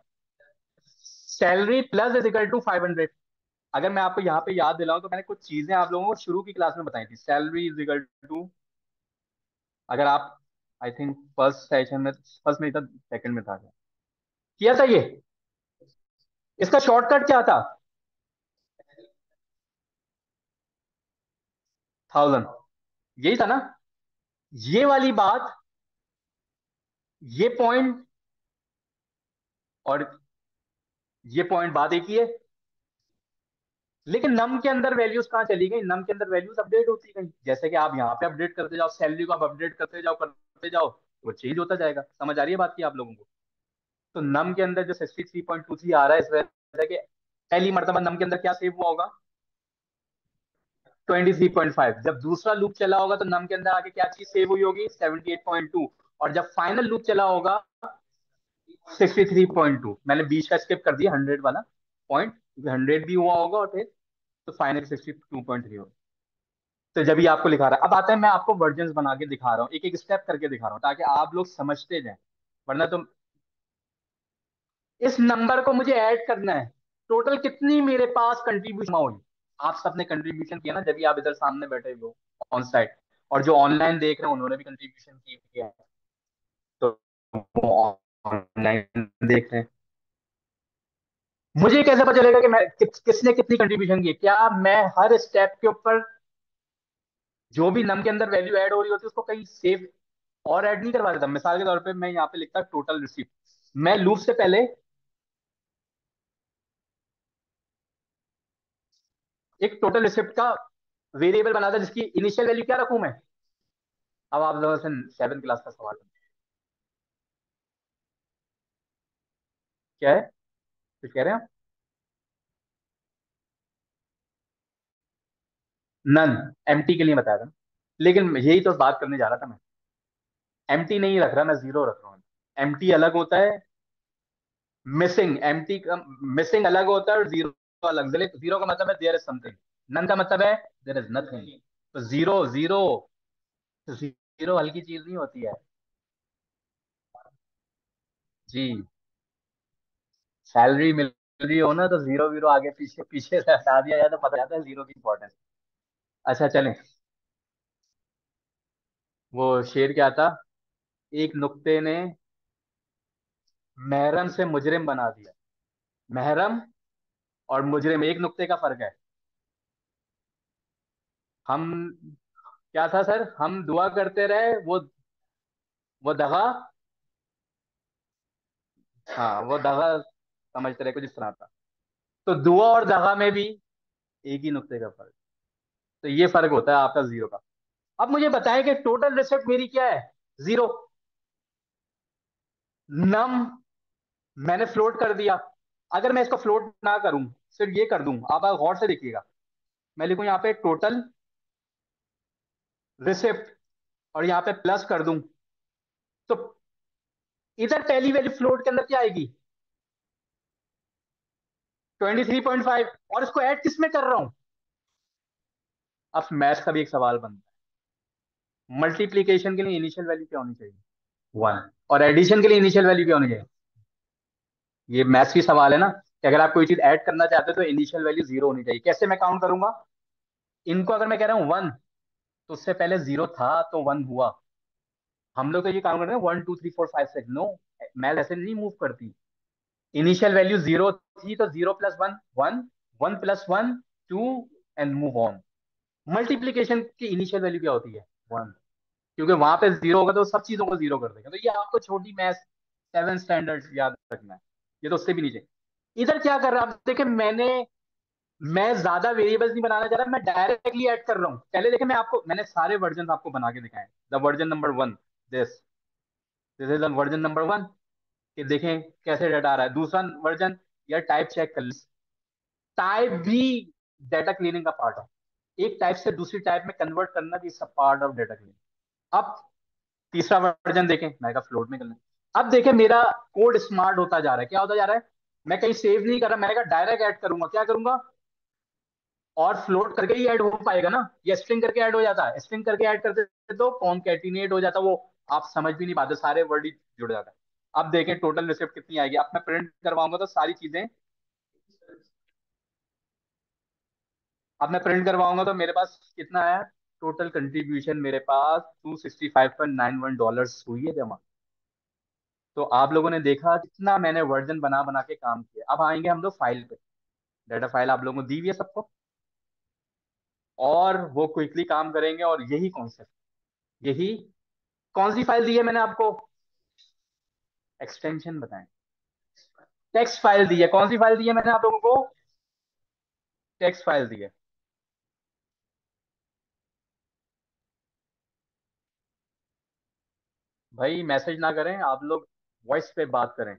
Salary plus is equal to five hundred अगर मैं आपको यहाँ पे याद दिलाऊं तो मैंने कुछ चीज़ें आप लोगों को शुरू की क्लास में बताई थी। सैलरी इज़ इक्वल टू अगर आप आई थिंक फ़र्स्ट सेशन में फ़र्स्ट में था सेकंड में था। क्या किया था ये? इसका शॉर्टकट क्या था? थाउज़ेंड यही था ना? ये वाली बात, ये पॉइंट और ये पॉइंट बात एक ही है। लेकिन नम के अंदर वैल्यूज़ कहाँ चली गई? नम के अंदर वैल्यूज़ अपडेट होती गई। जैसे कि आप यहाँ पे अपडेट करते जाओ सैलरी को आप अपडेट करते जाओ करते जाओ, वो चेंज होता जाएगा। समझ आ रही है बात की आप लोगों को? तो नम के अंदर जो sixty three point two three आ रहा है, इस वजह से पहली मरतबा नम के अंदर क्या सेव हुआ होगा? ट्वेंटी थ्री पॉइंट फाइव जब दूसरा लूप चला होगा तो नम के अंदर आके क्या चीज़ सेव हुई होगी? सेवेंटी एट पॉइंट टू और जब फाइनल लूप चला होगा सिक्सटी थ्री पॉइंट टू मैंने बीच का स्किप कर दिया हंड्रेड वाला पॉइंट हंड्रेड भी हुआ होगा और फिर तो final sixty two point three होगा। तो जब ये आपको लिखा रहा है, अब आता है, मैं आपको वर्जन बना के दिखा रहा हूँ। एक एक स्टेप करके दिखा रहा हूँ, ताकि आप लोग समझते जाए। वरना तो इस नंबर को मुझे ऐड करना है। टोटल कितनी मेरे पास कंट्रीब्यूशन हुई? आप सबने कंट्रीब्यूशन किया ना जब आप इधर सामने बैठे हो ऑन साइड और जो ऑनलाइन देख रहे हैं उन्होंने भी कंट्रीब्यूशन किया तो ऑनलाइन देख रहे हैं। मुझे कैसे पता चलेगा कि मैं कि, किसने कितनी कंट्रीब्यूशन की क्या मैं हर स्टेप के ऊपर जो भी नम के अंदर वैल्यू ऐड हो रही होती है उसको कहीं सेव और ऐड नहीं करवा देता? मिसाल के तौर पे मैं यहाँ पे लिखता टोटल रिसिप्ट मैं लूप से पहले एक टोटल रिसिप्ट का वेरिएबल बनाता जिसकी इनिशियल वैल्यू क्या रखू मैं? अब आप सेवन क्लास का सवाल क्या है? कुछ कह रहे हैं आप? नन एम के लिए बताया था लेकिन यही तो बात करने जा रहा था मैं। MT नहीं रख रहा, मैं ज़ीरो रख रहा हूँ। एम अलग होता है। मिसिंग एम का मिसिंग अलग होता है और ज़ीरो अलग ज़ीरो का मतलब है देयर इज़ समथिंग नन का मतलब है देयर इज़ नथिंग तो ज़ीरो ज़ीरो ज़ीरो हल्की चीज़ नहीं होती है। जी। सैलरी मिल भी हो ना तो ज़ीरो वीरो आगे पीछे पीछे हटा दिया जाए तो पता जाता है ज़ीरो की इंपॉर्टेंस अच्छा चलें। वो शेर क्या था? एक नुक्ते ने महरम से मुजरिम बना दिया। महरम और मुजरिम एक नुक्ते का फ़र्क है। हम, क्या था सर? हम दुआ करते रहे, वो वो दगा हाँ वो दगा समझते रहे, कुछ इस तरह था। तो दुआ और दगा में भी एक ही नुक्ते का फ़र्क। तो ये फ़र्क होता है आपका ज़ीरो का। अब मुझे बताएँ कि टोटल रिसेप्ट मेरी क्या है? ज़ीरो। नम, मैंने फ्लोट कर दिया। अगर मैं इसको फ्लोट ना करूँ सिर्फ़ ये कर दूँ, आप गौर से देखिएगा। मैं लिखूं यहाँ पे टोटल रिसिप्ट और यहाँ पे प्लस कर दूँ। तो इधर पहली वैल्यू फ्लोट के अंदर क्या आएगी? 23.5 और इसको ऐड किसमें कर रहा हूँ? अब मैथ का भी एक सवाल बनता है। मल्टीप्लीकेशन के लिए इनिशियल वैल्यू क्या होनी चाहिए? वन और एडिशन के लिए इनिशियल वैल्यू क्या होनी चाहिए? ये मैथ्स की सवाल है ना। कि अगर आप कोई चीज़ ऐड करना चाहते हो तो इनिशियल वैल्यू ज़ीरो होनी चाहिए। कैसे मैं काउंट करूँगा? इनको अगर मैं कह रहा हूँ वन तो उससे पहले ज़ीरो था तो वन हुआ। हम लोग तो ये काउंट करते हैं one two three four five six no math ऐसे नहीं मूव करती। इनिशियल वैल्यू ज़ीरो थी तो zero plus one one one plus one two and move on multiplication की इनिशियल वैल्यू क्या होती है? वन क्योंकि वहाँ पे ज़ीरो होगा तो सब चीज़ों को ज़ीरो कर देगा। तो ये आपको छोटी मैथ सेवन स्टैंडर्ड याद रखना है। ये तो उससे भी नीचे। इधर क्या कर रहा है? आप देखें मैंने, मैं ज़्यादा वेरिएबल्स नहीं बनाना चाह रहा, मैं डायरेक्टली ऐड कर रहा हूँ। पहले देखें मैं आपको, मैंने सारे वर्जन आपको बना के दिखाए the version number one this this is version number one कि देखें कैसे डाटा आ रहा है। दूसरा वर्जन या टाइप चेक कर टाइप भी डाटा क्लीनिंग का पार्ट है। एक टाइप से दूसरी टाइप में कन्वर्ट करना भी सब पार्ट ऑफ़ डाटा क्लीनिंग अब तीसरा वर्जन देखें, मैं फ्लोट में कर अब देखें, मेरा कोड स्मार्ट होता जा रहा है। क्या होता जा रहा है? मैं कहीं सेव नहीं कर रहा कहा डायरेक्ट ऐड करूँगा, क्या करूँगा? और फ्लोट करके ही ऐड हो पाएगा ना? या स्ट्रिंग करके ऐड हो जाता है। स्ट्रिंग करके ऐड करते तो कॉन्केटिनेट हो जाता, वो आप समझ भी नहीं पाते, सारे वर्ड ही जुड़ जाता है। अब देखें टोटल रिसिप्ट कितनी आएगी। अब मैं प्रिंट करवाऊँगा तो सारी चीज़ें अब मैं प्रिंट करवाऊँगा तो मेरे पास कितना है? टोटल कंट्रीब्यूशन मेरे पास two sixty five point nine one dollar हुई है जमा। तो आप लोगों ने देखा कितना मैंने वर्जन बना बना के काम किया। अब आएँगे हम लोग फ़ाइल पे। डाटा फ़ाइल आप लोगों को दी हुई है सबको। और वो क्विकली काम करेंगे और यही कॉन्सेप्ट यही कौन सी फ़ाइल दी है मैंने आपको? एक्सटेंशन बताएँ। टेक्स्ट फ़ाइल दी है। कौन सी फ़ाइल दी है मैंने आप लोगों को? टेक्स्ट फ़ाइल दी है। भाई मैसेज ना करें। आप लोग वॉइस पे बात करें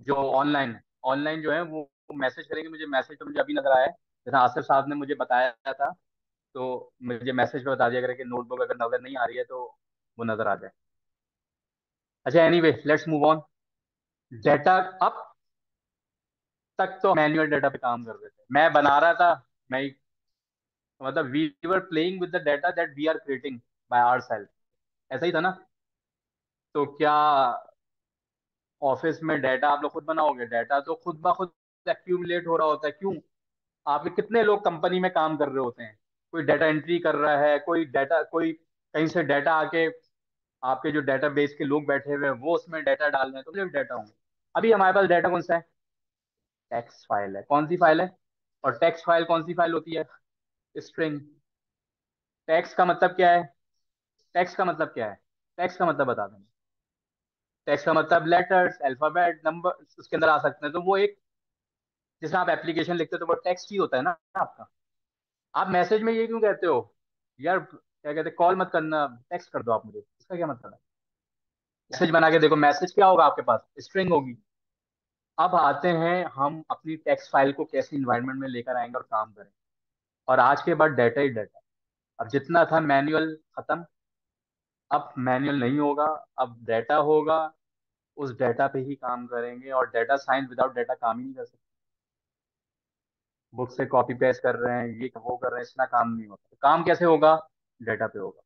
जो ऑनलाइन ऑनलाइन जो है, वो मैसेज करेंगे, मुझे मैसेज तो मुझे अभी नज़र आया है, जैसा आसिफ साहब ने मुझे बताया था तो मुझे मैसेज पे बता दिया करें कि नोटबुक अगर नज़र नहीं आ रही है तो वो नज़र आ जाए। अच्छा any let's move on data अब तक तो मैनुअल डेटा पे काम कर रहे थे। मैं बना रहा था, मैं मतलब we were playing with the data that we are creating by our self ऐसा ही था ना? तो क्या ऑफ़िस में डाटा आप लोग खुद बनाओगे? डाटा तो खुद ब खुद एक्यूमुलेट हो रहा होता है। क्यों? आपके कितने लोग कंपनी में काम कर रहे होते हैं? कोई डाटा एंट्री कर रहा है, कोई डाटा कोई कहीं से डाटा आके आपके जो डाटा बेस के लोग बैठे हुए हैं, वो उसमें डाटा डाल रहे हैं तो डाटा होंगे। अभी हमारे पास डाटा कौन सा है? टेक्स्ट फ़ाइल है। कौन सी फ़ाइल है? और टेक्स्ट फ़ाइल कौन सी फ़ाइल होती है? स्ट्रिंग टेक्स्ट का मतलब क्या है? टेक्स्ट का मतलब क्या है? टेक्स्ट का मतलब बता देंगे। टेक्स्ट का मतलब लेटर्स अल्फ़ाबेट नंबर उसके अंदर आ सकते हैं। तो वो एक जैसे आप एप्लीकेशन लिखते हो तो वो टेक्स्ट ही होता है ना आपका। आप मैसेज में ये क्यों कहते हो? यार, क्या कहते हैं कॉल मत करना टेक्स्ट कर दो आप मुझे। इसका क्या मतलब है? मैसेज बना के देखो मैसेज क्या होगा आपके पास? स्ट्रिंग होगी। अब आते हैं, हम अपनी टेक्स्ट फ़ाइल को कैसे इन्वायरमेंट में लेकर आएँगे और काम करें। और आज के बाद डाटा ही डाटा अब जितना था मैनुअल खत्म अब मैनुअल नहीं होगा, अब डाटा होगा, उस डाटा पे ही काम करेंगे और डेटा साइंस विदाउट डाटा काम ही नहीं कर सकते। बुक से कॉपी पेस्ट कर रहे हैं, ये वो कर रहे हैं, इतना काम नहीं होता। काम कैसे होगा? डेटा पे होगा।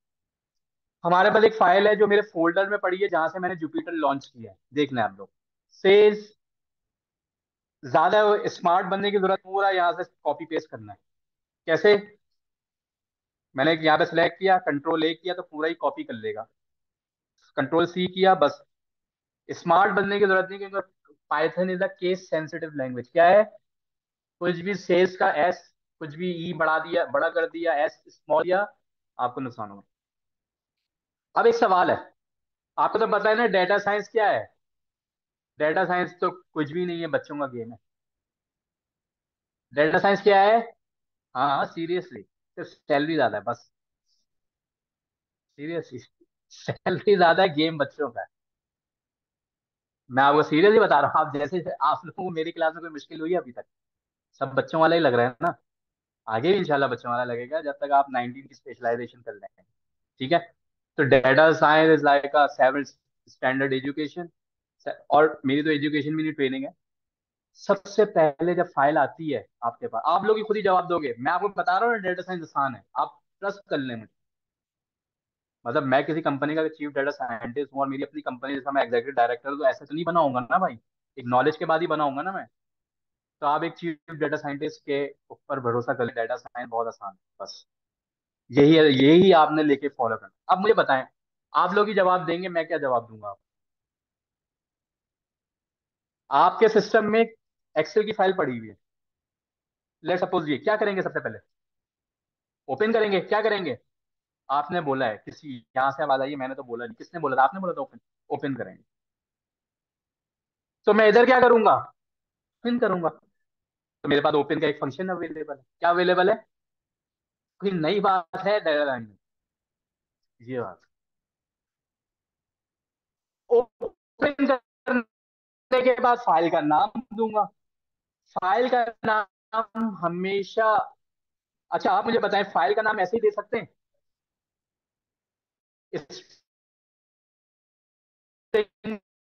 हमारे पास एक फ़ाइल है जो मेरे फोल्डर में पड़ी है, जहाँ से मैंने जुपिटर लॉन्च किया है। देख लें आप लोग। सेल्स ज़्यादा स्मार्ट बनने की ज़रूरत पूरा यहाँ से कॉपी पेस्ट करना है। कैसे? मैंने यहाँ पे सिलेक्ट किया कंट्रोल ए किया तो पूरा ही कॉपी कर लेगा। कंट्रोल सी किया, बस। स्मार्ट बनने की ज़रूरत नहीं क्योंकि Python is a case sensitive language क्या है? कुछ भी सेल्स का एस कुछ भी ई e बढ़ा दिया, बड़ा कर दिया एस स्मॉल दिया, आपको नुकसान होगा। अब एक सवाल है। आपको तो पता है ना डेटा साइंस क्या है? डेटा साइंस तो कुछ भी नहीं है, बच्चों का गेम है। डेटा साइंस क्या है? हाँ सीरियसली सैलरी ज़्यादा है, बस। सीरियसली सैलरी ज़्यादा है गेम बच्चों का। मैं आपको सीरियसली बता रहा हूँ, आप जैसे आप लोगों को मेरी क्लास में कोई मुश्किल हुई अभी तक? सब बच्चों वाला ही लग रहा है ना? आगे भी इंशाल्लाह बच्चों वाला लगेगा, जब तक आप नाइनटीन की स्पेशलाइजेशन कर लेंगे ठीक है? तो data science is like a seven standard education और मेरी तो एजुकेशन भी नहीं ट्रेनिंग है। सबसे पहले जब फ़ाइल आती है आपके पास, आप लोग ही खुद ही जवाब दोगे। मैं आपको बता रहा हूँ डेटा साइंस आसान है। आप ट्रस्ट कर लें मुझे। मतलब मैं किसी कंपनी का चीफ डाटा साइंटिस्ट हूँ और मेरी अपनी कंपनी जैसा मैं एग्जीक्यूटिव डायरेक्टर तो ऐसे तो नहीं बनाऊँगा ना भाई। एक नॉलेज के बाद ही बनाऊँगा ना मैं। तो आप एक चीफ डाटा साइंटिस्ट के ऊपर भरोसा कर डाटा साइंस बहुत आसान है, बस। यही यही आपने लेके फॉलो करना। अब मुझे बताएँ, आप लोग ही जवाब देंगे, मैं क्या जवाब दूँगा आप आपके सिस्टम में एक्सेल की फ़ाइल पड़ी हुई है। लेट सपोज़ ये, क्या करेंगे सबसे पहले? ओपन करेंगे, क्या करेंगे? आपने बोला है, किसी, यहाँ से आवाज़ आई मैंने तो बोला नहीं। किसने बोला था? आपने बोला था ओपन ओपन करेंगे। तो मैं इधर क्या करूँगा? ओपन करूँगा। तो मेरे पास ओपन का एक फ़ंक्शन अवेलेबल है। क्या अवेलेबल है? कोई नई बात है डायग्राम में। ये बात। ओपन करने के बाद फ़ाइल का नाम दूँगा। फ़ाइल का नाम हमेशा अच्छा आप मुझे बताएँ, फ़ाइल का नाम ऐसे ही दे सकते हैं?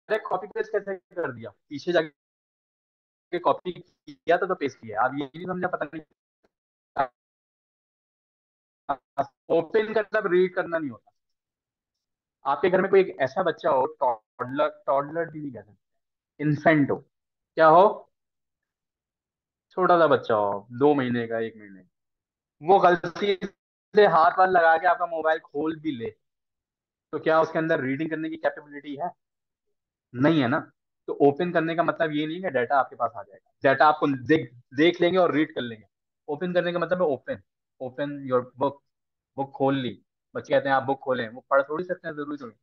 कॉपी पेस्ट कैसे कर दिया? पीछे जाके कॉपी किया था तो पेस्ट किया आप ये नहीं समझा, पता नहीं। ओपन का मतलब रीड करना नहीं होता। आपके घर में कोई एक ऐसा बच्चा हो टॉडलर टॉडलर भी नहीं कह सकते इन्फेंट। हो क्या हो? छोटा सा बच्चा हो, दो महीने का, एक महीने वो गलती से हाथ वाथ लगा के आपका मोबाइल खोल भी ले। तो क्या उसके अंदर रीडिंग करने की कैपेबिलिटी है? नहीं है ना? तो ओपन करने का मतलब ये नहीं है डाटा आपके पास आ जाएगा। डाटा आपको देख देख लेंगे और रीड कर लेंगे। ओपन करने का मतलब है open open your book book खोल ली। बच्चे कहते हैं, आप बुक खोलें। वो पढ़ थोड़ी सकते हैं, ज़रूरी थोड़ी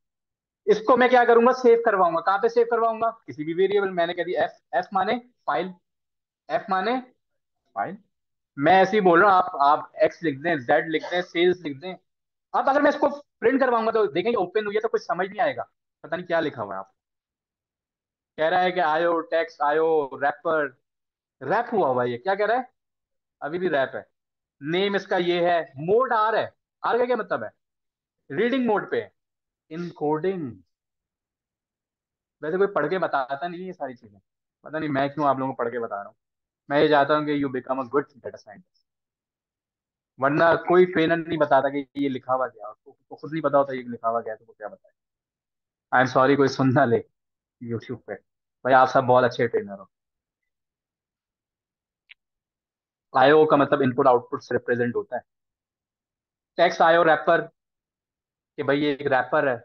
इसको मैं क्या करूँगा? सेव करवाऊँगा। कहाँ पे सेव करवाऊँगा? किसी भी वेरिएबल मैंने कह दिया एफ़ एफ़ माने फ़ाइल एफ़ माने? फ़ाइल मैं ऐसे ही बोल रहा हूँ आप आप एक्स लिख दें जेड लिख दें सेल्स लिख दें। अब अगर मैं इसको प्रिंट करवाऊँगा तो देखेंगे ओपन हुई है तो कुछ समझ नहीं आएगा। पता नहीं क्या लिखा हुआ है आप। कह रहा है कि आयो टैक्स आयो रैपर रैप हुआ हुआ ये। क्या कह रहा है? अभी भी रैप है। नेम इसका ये है मोड आर है। आर का क्या मतलब है? रीडिंग मोड पे। इनकोडिंग वैसे कोई पढ़ के बताता नहीं ये सारी चीज़ें। पता नहीं मैं क्यों आप लोगों को पढ़ के बता रहा हूँ। मैं ये चाहता हूँ कि you become a good data scientist वरना कोई ट्रेनर नहीं बताता कि ये लिखा हुआ क्या उसको तो खुद नहीं पता होता ये लिखा हुआ क्या तो वो क्या बताए आई एम सॉरी कोई सुन ना ले यूट्यूब पे। भाई, आप सब बहुत अच्छे ट्रेनर हो। आईओ का मतलब इनपुट आउटपुट से रिप्रेजेंट होता है। टेक्स्ट आयो रैपर कि भाई ये एक रैपर है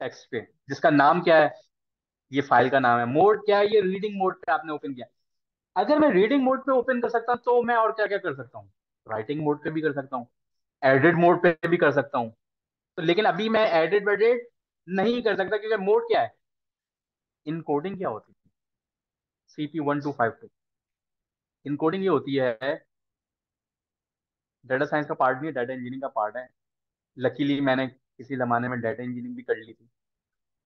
टेक्स्ट पे। जिसका नाम क्या है? ये फ़ाइल का नाम है। मोड क्या है? ये रीडिंग मोड पे आपने ओपन किया। अगर मैं रीडिंग मोड पे ओपन कर सकता हूँ तो मैं और क्या क्या कर सकता हूँ? राइटिंग मोड पे भी कर सकता हूँ एडिट मोड पे भी कर सकता हूँ। तो लेकिन अभी मैं एडिट वेडिट नहीं कर सकता क्योंकि मोड क्या है? इनकोडिंग क्या होती है? CP one two five two encoding ये होती है डाटा साइंस का पार्ट नहीं है डाटा इंजीनियरिंग का पार्ट है। लकीली मैंने किसी जमाने में डाटा इंजीनियरिंग भी कर ली थी।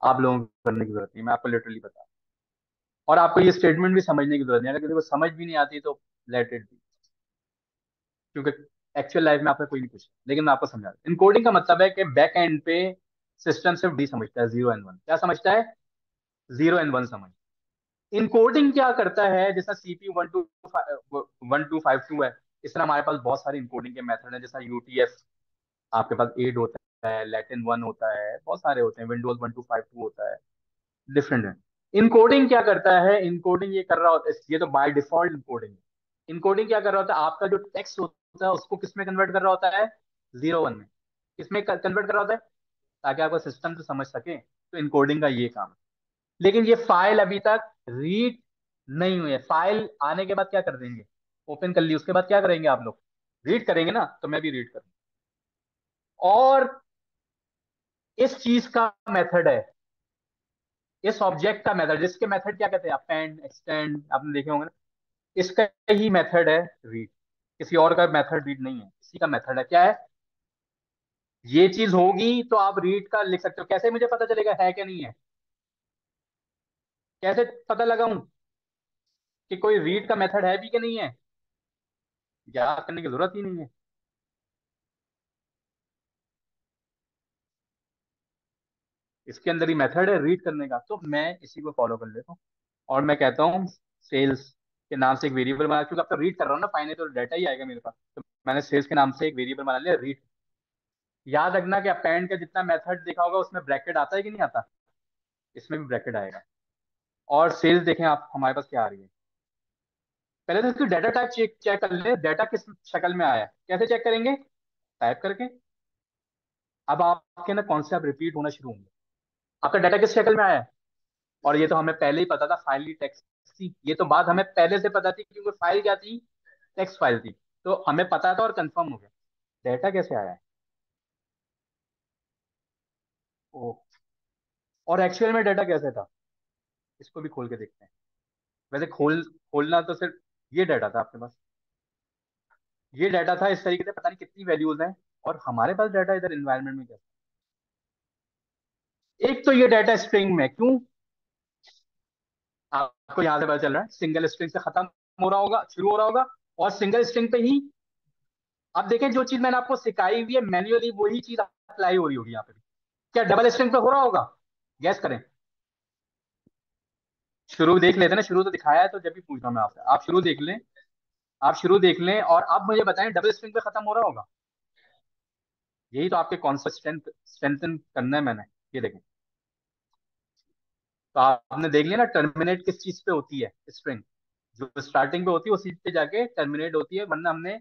आप लोगों को करने की ज़रूरत नहीं, मैं आपको लिटरली बता और आपको ये स्टेटमेंट भी समझने की ज़रूरत नहीं अगर किसी को समझ भी नहीं आती तो लेट इट बी क्योंकि एक्चुअल लाइफ में आपका कोई नहीं। पूछा लेकिन मैं आपको समझा इनकोडिंग का मतलब है कि बैक एंड पे सिस्टम सिर्फ़ डी समझता है ज़ीरो एंड वन क्या समझता है? ज़ीरो एंड वन समझ। इनकोडिंग क्या करता है? जैसा CP one two one two five two है, इस तरह हमारे पास बहुत सारे इनकोडिंग के मेथड है, जैसा यूटीएफ आपके पास एड होता है लैटिन वन होता है, बहुत सारे होते हैं Windows one two five two होता है डिफरेंट है। इनकोडिंग क्या करता है? इनकोडिंग ये कर रहा होता है ये तो बाय डिफ़ॉल्ट इनकोडिंग है इनकोडिंग क्या कर रहा होता है? आपका जो टेक्स्ट होता है, उसको किसमें कन्वर्ट कर रहा होता है? ज़ीरो वन में. किसमें कन्वर्ट कर रहा होता है? ताकि आपका सिस्टम तो समझ सके तो इनकोडिंग का ये काम. है लेकिन ये फ़ाइल अभी तक रीड नहीं हुई है. फ़ाइल आने के बाद क्या कर देंगे? ओपन कर ली, उसके बाद क्या करेंगे आप लोग? रीड करेंगे ना तो मैं भी रीड करूँगा. और इस चीज़ का मेथड है इस ऑब्जेक्ट का मेथड जिसके मेथड क्या कहते हैं? अपेंड एक्सटेंड आपने देखे होंगे ना? इसका ही मेथड है रीड किसी और का मेथड रीड नहीं है। इसी का मेथड है। क्या है? ये चीज़ होगी तो आप रीड का लिख सकते हो। कैसे मुझे पता चलेगा है क्या नहीं है? कैसे पता लगाऊँ कि कोई रीड का मेथड है भी कि नहीं है? याद करने की ज़रूरत ही नहीं है। इसके अंदर ही मेथड है रीड करने का। तो मैं इसी को फॉलो कर लेता हूँ। और मैं कहता हूँ सेल्स के नाम से एक वेरिएबल बना, क्योंकि अब तो रीड कर रहा हूँ ना फाइनल तो डाटा ही आएगा मेरे पास। तो मैंने सेल्स के नाम से एक वेरिएबल बना लिया रीड याद रखना कि अपेंड का जितना मेथड देखा होगा, उसमें ब्रैकेट आता है कि नहीं आता? इसमें भी ब्रैकेट आएगा। और सेल्स देखें आप, हमारे पास क्या आ रही है? पहले तो इसकी डाटा टाइप चेक चेक कर ले डाटा किस शक्ल में आया कैसे चेक करेंगे? टाइप करके। अब आपके ना कॉन्सेप्ट रिपीट होना शुरू होंगे? आपका डाटा किस शक्ल में आया है? और ये तो हमें पहले ही पता था फाइनली टेक्स्ट थी। ये तो बात हमें पहले से पता थी क्योंकि फ़ाइल क्या थी? टेक्स्ट फ़ाइल थी। तो हमें पता था और कंफर्म हो गया। डाटा कैसे आया है? ओ और एक्चुअल में डाटा कैसे था? इसको भी खोल के देखते हैं। वैसे खोल, खोलना तो सिर्फ़ ये डाटा था आपके पास। ये डाटा था इस तरीके से पता नहीं कितनी वैल्यूज़ हैं और हमारे पास डाटा इधर इन्वायरमेंट में कैसे? एक तो ये डाटा स्ट्रिंग में, क्यों? आपको से पता चल रहा है सिंगल स्ट्रिंग से खत्म हो रहा होगा, शुरू हो रहा होगा, और सिंगल स्ट्रिंग पे ही, अब देखें जो चीज़ मैंने आपको सिखाई हुई है मैन्युअली वही चीज़ अप्लाई हो रही होगी यहाँ पे क्या डबल स्ट्रिंग पे हो रहा होगा? गैस करें। शुरू देख लेते ना, शुरू तो दिखाया है तो जब भी पूछ रहा हूँ मैं आपसे। आप शुरू देख लें, आप शुरू देख लें, और आप मुझे बताएँ डबल स्ट्रिंग पे खत्म हो रहा होगा? यही तो आपके कॉन्सेप्ट स्ट्रेंथ स्ट्रेंथन करना है मैंने, ये देखें। तो आपने देख लिया ना टर्मिनेट किस चीज़ पे होती है स्ट्रिंग जो स्टार्टिंग पे होती है उसी पे जाके टर्मिनेट होती है, वरना हमने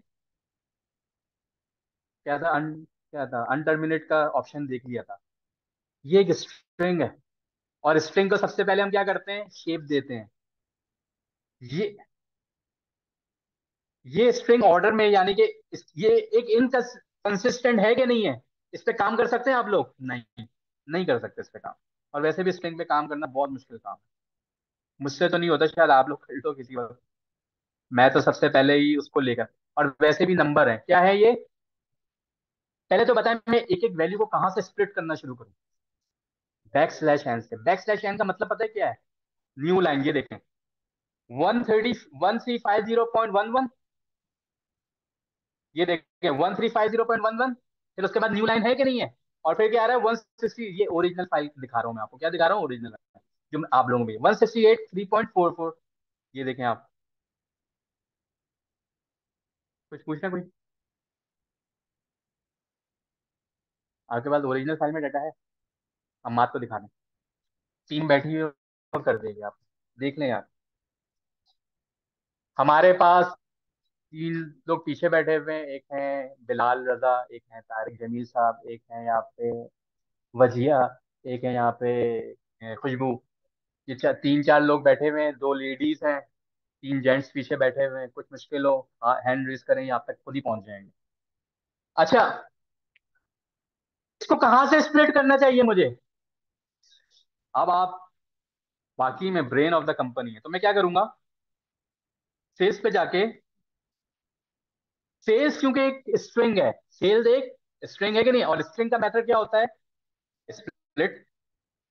क्या था अन क्या था अनटर्मिनेट का ऑप्शन देख लिया था। ये एक स्ट्रिंग है, और स्ट्रिंग को सबसे पहले हम क्या करते हैं शेप देते हैं। ये ये स्ट्रिंग ऑर्डर में, यानी कि ये एक इनकंसिस्टेंट है कि नहीं है? इस पे काम कर सकते हैं आप लोग? नहीं नहीं कर सकते इस पे काम। और वैसे भी स्ट्रिंग पे काम करना बहुत मुश्किल काम है। मुझसे तो नहीं होता शायद आप लोग खरीदो किसी वक्त। मैं तो सबसे पहले ही उसको लेकर, और वैसे भी नंबर है। क्या है ये? पहले तो बताएँ, मैं एक एक वैल्यू को कहाँ से स्प्लिट करना शुरू करूँ? बैक स्लैश एन से। बैक स्लैश एन का मतलब पता है क्या है? न्यू लाइन ये देखें। One thirty one three five zero point one one ये देखें one three five zero point one one फिर उसके बाद न्यू लाइन है कि नहीं है? और फिर क्या वन सिक्सटी ये ओरिजिनल फ़ाइल दिखा रहा हूँ मैं आपको। क्या दिखा रहा हूँ? ओरिजिनल जो आप लोगों में one sixty eight three point four four ये देखें आप। कुछ पूछना कोई? आपके पास ओरिजिनल फ़ाइल में डाटा है? हम आपको दिखा दें टीम बैठी हुई कर देगी आप। देख लें यार हमारे पास तीन लोग पीछे बैठे हुए हैं, एक है बिलाल रजा, एक है तारिक जमील साहब, एक है यहाँ पे वजिया, एक है यहाँ पे खुशबू। ये चार तीन चार लोग बैठे हुए हैं, दो लेडीज़ हैं, तीन जेंट्स पीछे बैठे हुए हैं, कुछ मुश्किल हो हैंड रेस करें, यहाँ तक खुद ही पहुँच जाएँगे। अच्छा इसको कहाँ से स्प्लिट करना चाहिए मुझे? अब आप, बाकी में ब्रेन ऑफ़ द कंपनी है तो मैं क्या करूँगा? सेल्स पे जाके सेल्स क्योंकि एक स्ट्रिंग है। सेल्स एक स्ट्रिंग है कि नहीं? और स्ट्रिंग का मेथड क्या होता है? स्प्लिट।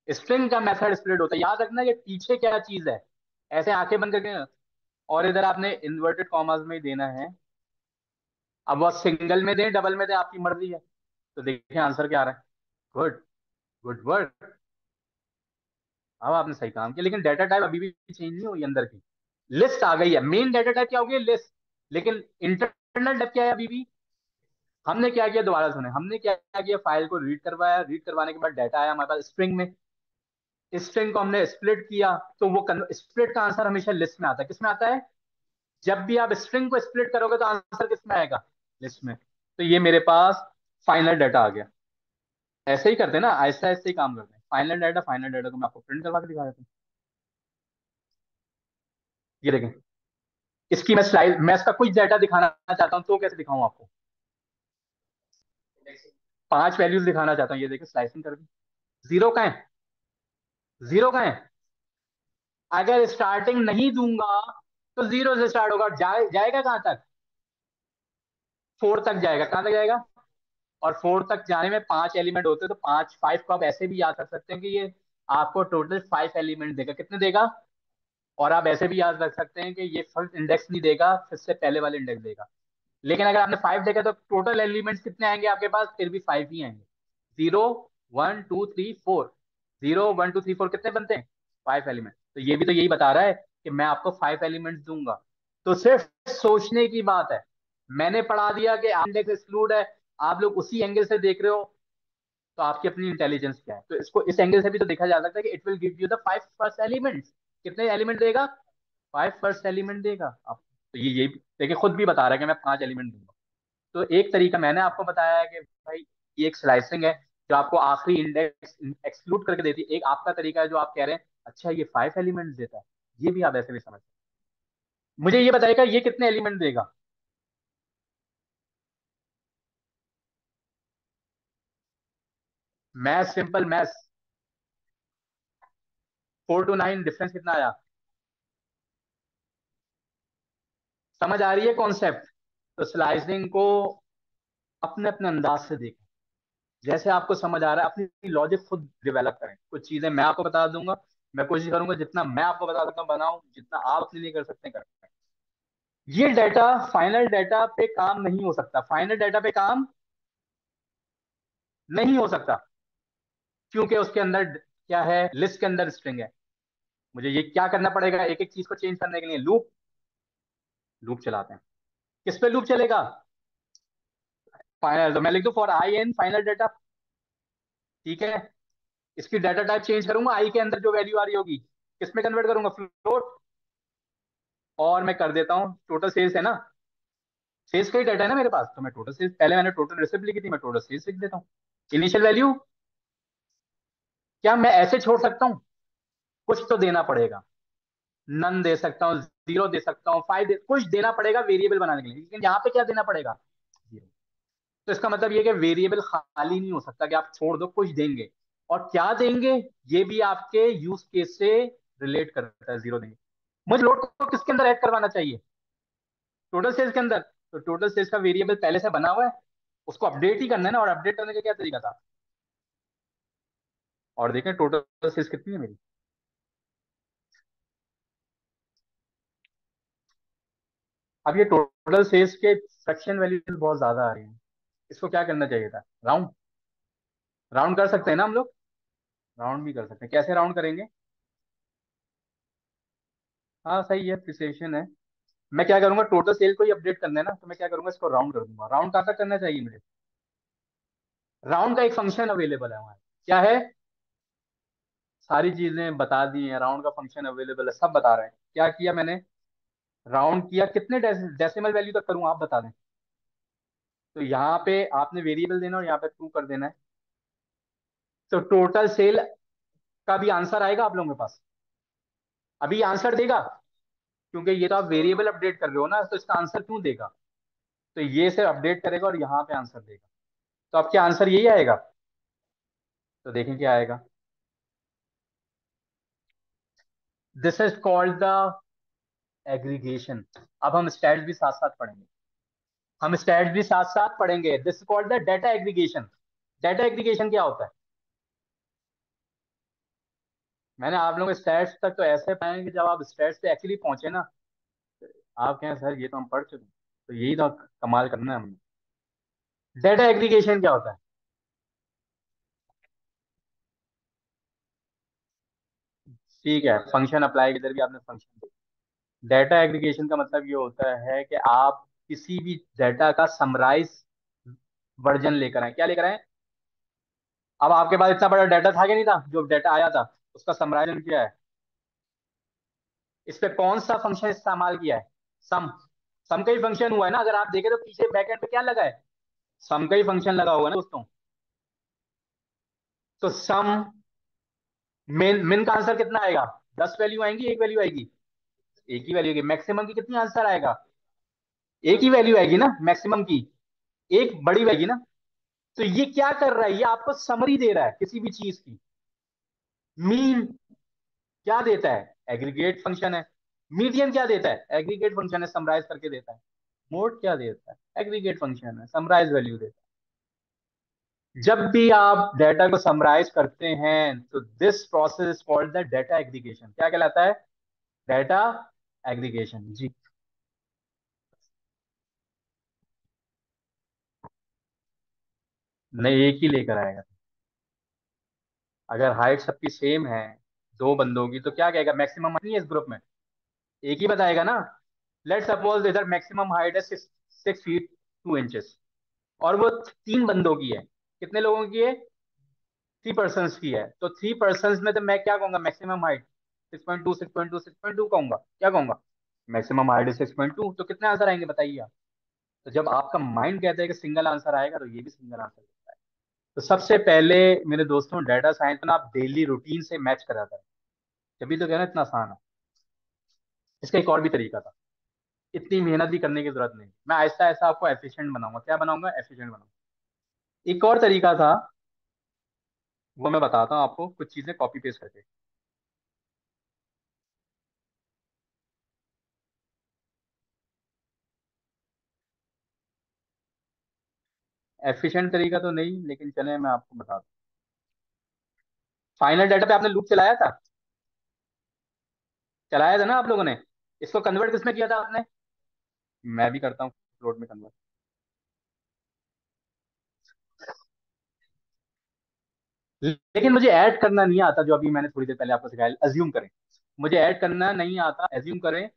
स्ट्रिंग का मेथड स्प्लिट होता है। याद रखना ये पीछे क्या चीज़ है। ऐसे आँखें बंद करके और इधर आपने इन्वर्टेड कॉमर्स में ही देना है। अब वो सिंगल में दें डबल में दें, आपकी मर्ज़ी है। तो देखिए आंसर क्या आ रहा है। गुड गुड वर्ड अब आपने सही काम किया, लेकिन डेटा टाइप अभी भी चेंज नहीं हुई अंदर की। लिस्ट आ गई है। मेन डेटा टाइप क्या होगी लिस्ट लेकिन इंटरनल टाइप क्या है अभी भी? हमने क्या किया? दोबारा सुने। हमने क्या किया? फ़ाइल को रीड करवाया। रीड करवाने के बाद डाटा आया हमारे पास स्ट्रिंग में। स्ट्रिंग को हमने स्प्लिट किया। तो वो स्प्लिट का आंसर हमेशा लिस्ट में आता है। किसमें आता है? जब भी आप स्ट्रिंग को स्प्लिट करोगे तो आंसर किसमें आएगा? लिस्ट में। तो ये मेरे पास फाइनल डाटा आ गया। ऐसे ही करते ना। ऐसा, ऐसे ही काम करते हैं। फाइनल डाटा फाइनल डाटा को मैं आपको प्रिंट करवा के दिखा देता हूँ। ये देखें। इसकी मैं स्लाइड मैं इसका कुछ डाटा दिखाना चाहता हूँ तो कैसे दिखाऊँ आपको? पाँच वैल्यूज़ दिखाना चाहता हूँ ये देखिए स्लाइसिंग कर दी। ज़ीरो का है। ज़ीरो का है। अगर स्टार्टिंग नहीं दूँगा तो ज़ीरो से स्टार्ट होगा। जाए, जाएगा कहाँ तक? फोर तक जाएगा। कहाँ तक जाएगा? और फोर तक जाने में पाँच एलिमेंट होते हैं तो पाँच फाइव को आप ऐसे भी याद कर सकते हैं कि ये आपको टोटल फाइव एलिमेंट देगा। कितने देगा? और आप ऐसे भी याद रख सकते हैं कि ये फ़र्स्ट इंडेक्स नहीं देगा, फिर से पहले वाले इंडेक्स देगा। लेकिन अगर आपने फाइव देखा तो टोटल एलिमेंट्स कितने आएँगे आपके पास? फिर भी फाइव ही आएँगे। Zero one two three four zero one two three four कितने बनते हैं? फाइव एलिमेंट तो ये भी तो यही बता रहा है कि मैं आपको फाइव एलिमेंट्स दूँगा। तो सिर्फ़ सोचने की बात है। मैंने पढ़ा दिया कि इंडेक्स एक्सक्लूड है, आप लोग उसी एंगल से देख रहे हो तो आपकी अपनी इंटेलिजेंस क्या है? तो इसको, इस एंगल से भी तो देखा जा सकता है कि it will give you the five first elements कितने एलिमेंट देगा? फाइव फ़र्स्ट एलिमेंट देगा। आप तो ये ये, देखिए, खुद भी बता रहा है कि मैं पाँच एलिमेंट दूँगा। तो एक तरीका मैंने आपको बताया है कि भाई, ये एक स्लाइसिंग है जो आपको आखिरी इंडेक्स एक्सक्लूड करके देती है। एक आपका तरीका है जो आप कह रहे हैं अच्छा ये फाइव एलिमेंट देता है। ये भी आप ऐसे भी समझ मुझे ये बताएगा ये कितने एलिमेंट देगा? Math simple math four two nine difference कितना आया? समझ आ रही है कॉन्सेप्ट तो स्लाइसिंग को अपने अपने अंदाज से देखें। जैसे आपको समझ आ रहा है, अपनी लॉजिक खुद डेवलप करें। कुछ चीज़ें मैं आपको बता दूँगा, मैं कोशिश करूँगा जितना मैं आपको बता सकता हूँ, बनाऊँ, जितना आप अपने लिए कर सकते हैं, कर ये डाटा फाइनल डाटा पे काम नहीं हो सकता। फाइनल डाटा पे काम नहीं हो सकता, क्योंकि उसके अंदर क्या है? लिस्ट के अंदर स्ट्रिंग है। मुझे ये क्या करना पड़ेगा? एक एक चीज़ को चेंज करने के लिए लूप लूप चलाते हैं। किस पे लूप चलेगा? फाइनल तो मैं लिख दू for i in final data ठीक है? इसकी डाटा टाइप चेंज करूँगा आई के अंदर जो वैल्यू आ रही होगी, किसमें कन्वर्ट करूँगा? फ्लोट और मैं कर देता हूँ टोटल सेल्स है ना? सेल्स का ही डाटा है ना मेरे पास? तो मैं टोटल सेल्स पहले मैंने टोटल रिसिप्ट लिखी थी, मैं टोटल सेल्स लिख देता हूँ। इनिशियल वैल्यू क्या मैं ऐसे छोड़ सकता हूँ? कुछ तो देना पड़ेगा। नन दे सकता हूँ ज़ीरो दे सकता हूँ फाइव दे, कुछ देना पड़ेगा वेरिएबल बनाने के लिए। लेकिन यहाँ पे क्या देना पड़ेगा? ज़ीरो तो इसका मतलब ये कि वेरिएबल खाली नहीं हो सकता कि आप छोड़ दो, कुछ देंगे। और क्या देंगे? ये भी आपके यूज़ केस से रिलेट करता है ज़ीरो देंगे। मुझे लोड को किसके अंदर ऐड करवाना चाहिए? टोटल सेल्स के अंदर। तो टोटल सेल्स का वेरिएबल पहले से बना हुआ है, उसको अपडेट ही करना है ना, और अपडेट करने का क्या तरीका था? और देखें टोटल सेल्स कितनी है मेरी? अब ये टोटल सेल्स के फ्रैक्शन वैल्यू बहुत ज़्यादा आ रही है। इसको क्या करना चाहिए था? राउंड राउंड कर सकते हैं ना हम लोग? राउंड भी कर सकते हैं। कैसे राउंड करेंगे? हाँ सही है प्रिसेशन है। मैं क्या करूँगा? टोटल सेल को ही अपडेट करना है ना तो मैं क्या करूँगा? इसको राउंड कर दूँगा। राउंड कहाँ तक करना चाहिए मुझे? राउंड का एक फ़ंक्शन अवेलेबल है हमारे। क्या है? सारी चीज़ें बता दी हैं राउंड का फ़ंक्शन अवेलेबल है, सब बता रहे हैं। क्या किया मैंने? राउंड किया, कितने डेसिमल वैल्यू तक करूँ, आप बता दें। तो यहाँ पे आपने वेरिएबल देना और यहाँ पे टू कर देना है। तो टोटल सेल का भी आंसर आएगा आप लोगों के पास। अभी आंसर देगा, क्योंकि ये तो आप वेरिएबल अपडेट कर रहे हो ना तो इसका आंसर क्यों देगा? तो ये से अपडेट करेगा और यहाँ पे आंसर देगा। तो आपके आंसर यही आएगा? तो देखें क्या आएगा। This is called the aggregation अब हम स्टैट्स भी साथ साथ पढ़ेंगे। हम स्टैट्स भी साथ साथ पढ़ेंगे। This is called the data aggregation data aggregation क्या होता है? मैंने आप लोगों स्टैट्स तक तो ऐसे पाए कि जब आप स्टैट्स पे एक्चुअली पहुँचे ना, आप कहें, सर, ये तो हम पढ़ चुके तो यही तो कमाल करना है हमने। डेटा एग्रीगेशन क्या होता है? ठीक है फ़ंक्शन अप्लाई इधर भी आपने फ़ंक्शन डाटा एग्रीगेशन का मतलब ये होता है कि आप किसी भी डाटा का समराइज वर्जन लेकर आए। क्या लेकर आए? अब आपके पास इतना बड़ा डाटा था कि नहीं था? जो डाटा आया था, उसका समराइजन क्या है। इस पे कौन सा फ़ंक्शन इस्तेमाल किया है? सम सम का ही फ़ंक्शन हुआ है ना? अगर आप देखें तो पीछे बैकेंड पे क्या लगा है? सम का ही फ़ंक्शन लगा हुआ है ना दोस्तों? तो सम मेन मेन का आंसर कितना आएगा? दस वैल्यू आएँगी, एक वैल्यू आएगी? एक ही वैल्यू मैक्सिमम की कितनी आंसर आएगा? एक ही वैल्यू आएगी ना मैक्सिमम की? एक बड़ी आएगी ना? तो ये क्या कर रहा है? ये आपको समरी दे रहा है किसी भी चीज़ की। मीन क्या देता है? एग्रीगेट फ़ंक्शन है। मीडियम क्या देता है? एग्रीगेट फ़ंक्शन है समराइज करके देता है। मोड क्या देता है? एग्रीगेट फ़ंक्शन है समराइज वैल्यू देता है। जब भी आप डेटा को समराइज करते हैं तो this process is called the data aggregation क्या कहलाता है? डेटा एग्रीगेशन जी। नहीं, एक ही लेकर आएगा। अगर हाइट सबकी सेम है, दो बंदों की तो क्या कहेगा? मैक्सिमम नहीं है इस ग्रुप में। एक ही बताएगा ना? लेट सपोज़ इधर मैक्सिमम हाइट है सिक्स फीट टू इंचेस और वो तीन बंदों की है। कितने लोगों की है? थ्री पर्सन की है। तो थ्री पर्सन में तो मैं क्या कहूँगा? Maximum height six point two six point two six point two कहूँगा। क्या कहूँगा? Maximum height six point two तो कितने आंसर आएँगे बताइए आप? तो जब आपका माइंड कहता है कि सिंगल आंसर आएगा तो ये भी सिंगल आंसर देता है। तो सबसे पहले मेरे दोस्तों डाटा साइंस में आप डेली रूटीन से मैच कराता है जब तो कहना इतना आसान है। इसका एक और भी तरीका था। इतनी मेहनत भी करने की ज़रूरत नहीं। मैं ऐसा ऐसा आपको एफिशिएंट बनाऊँगा। क्या बनाऊँगा? एफिशिएंट बनाऊँगा। एक और तरीका था, वो मैं बताता हूँ आपको, कुछ चीज़ें कॉपी पेस्ट करके। एफिशिएंट तरीका तो नहीं, लेकिन चले, मैं आपको बता दूँ। फाइनल डाटा पे आपने लूप चलाया था? चलाया था ना आप लोगों ने? इसको कन्वर्ट किसमें किया था आपने? मैं भी करता हूँ फ्लोट में कन्वर्ट लेकिन मुझे ऐड करना नहीं आता जो अभी मैंने थोड़ी देर पहले आपको सिखाया अज्यूम करें। मुझे ऐड करना नहीं आता एज्यूम करें।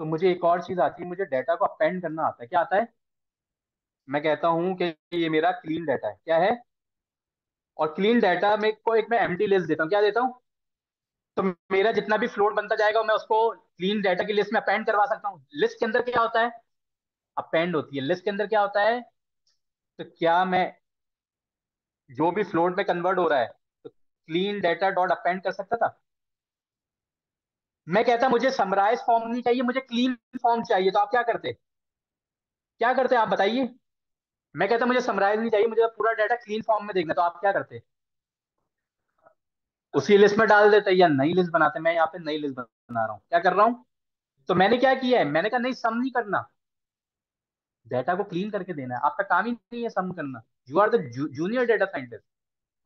तो मुझे एक और चीज़ आती है, मुझे डाटा को अपेंड करना आता है। क्या आता है? मैं कहता हूँ कि ये मेरा क्लीन डाटा है। क्या है? और क्लीन डाटा में को एक मैं एम्प्टी लिस्ट देता हूँ। क्या देता हूँ? तो मेरा जितना भी फ्लोट बनता जाएगा, मैं उसको क्लीन डाटा की लिस्ट में अपेंड करवा सकता हूँ। लिस्ट के अंदर क्या होता है? अपेंड होती है। लिस्ट के अंदर क्या होता है? तो क्या मैं जो भी फ्लोट में कन्वर्ट हो रहा है तो क्लीन डेटा डॉट अपेंड कर सकता था? मैं कहता मुझे समराइज फॉर्म नहीं चाहिए, मुझे क्लीन फॉर्म चाहिए तो आप क्या करते? क्या करते आप बताइए। मैं कहता मुझे समराइज नहीं चाहिए, मुझे पूरा डाटा क्लीन फॉर्म में देखना तो आप क्या करते? उसी लिस्ट में डाल देते, या नई लिस्ट बनाते, मैं यहाँ पे नई लिस्ट बना रहा हूँ। क्या कर रहा हूँ? तो मैंने क्या किया है? मैंने कहा, नहीं सम नहीं करना। डाटा को क्लीन करके देना है। आपका काम ही नहीं है सम करना। You are the junior data scientist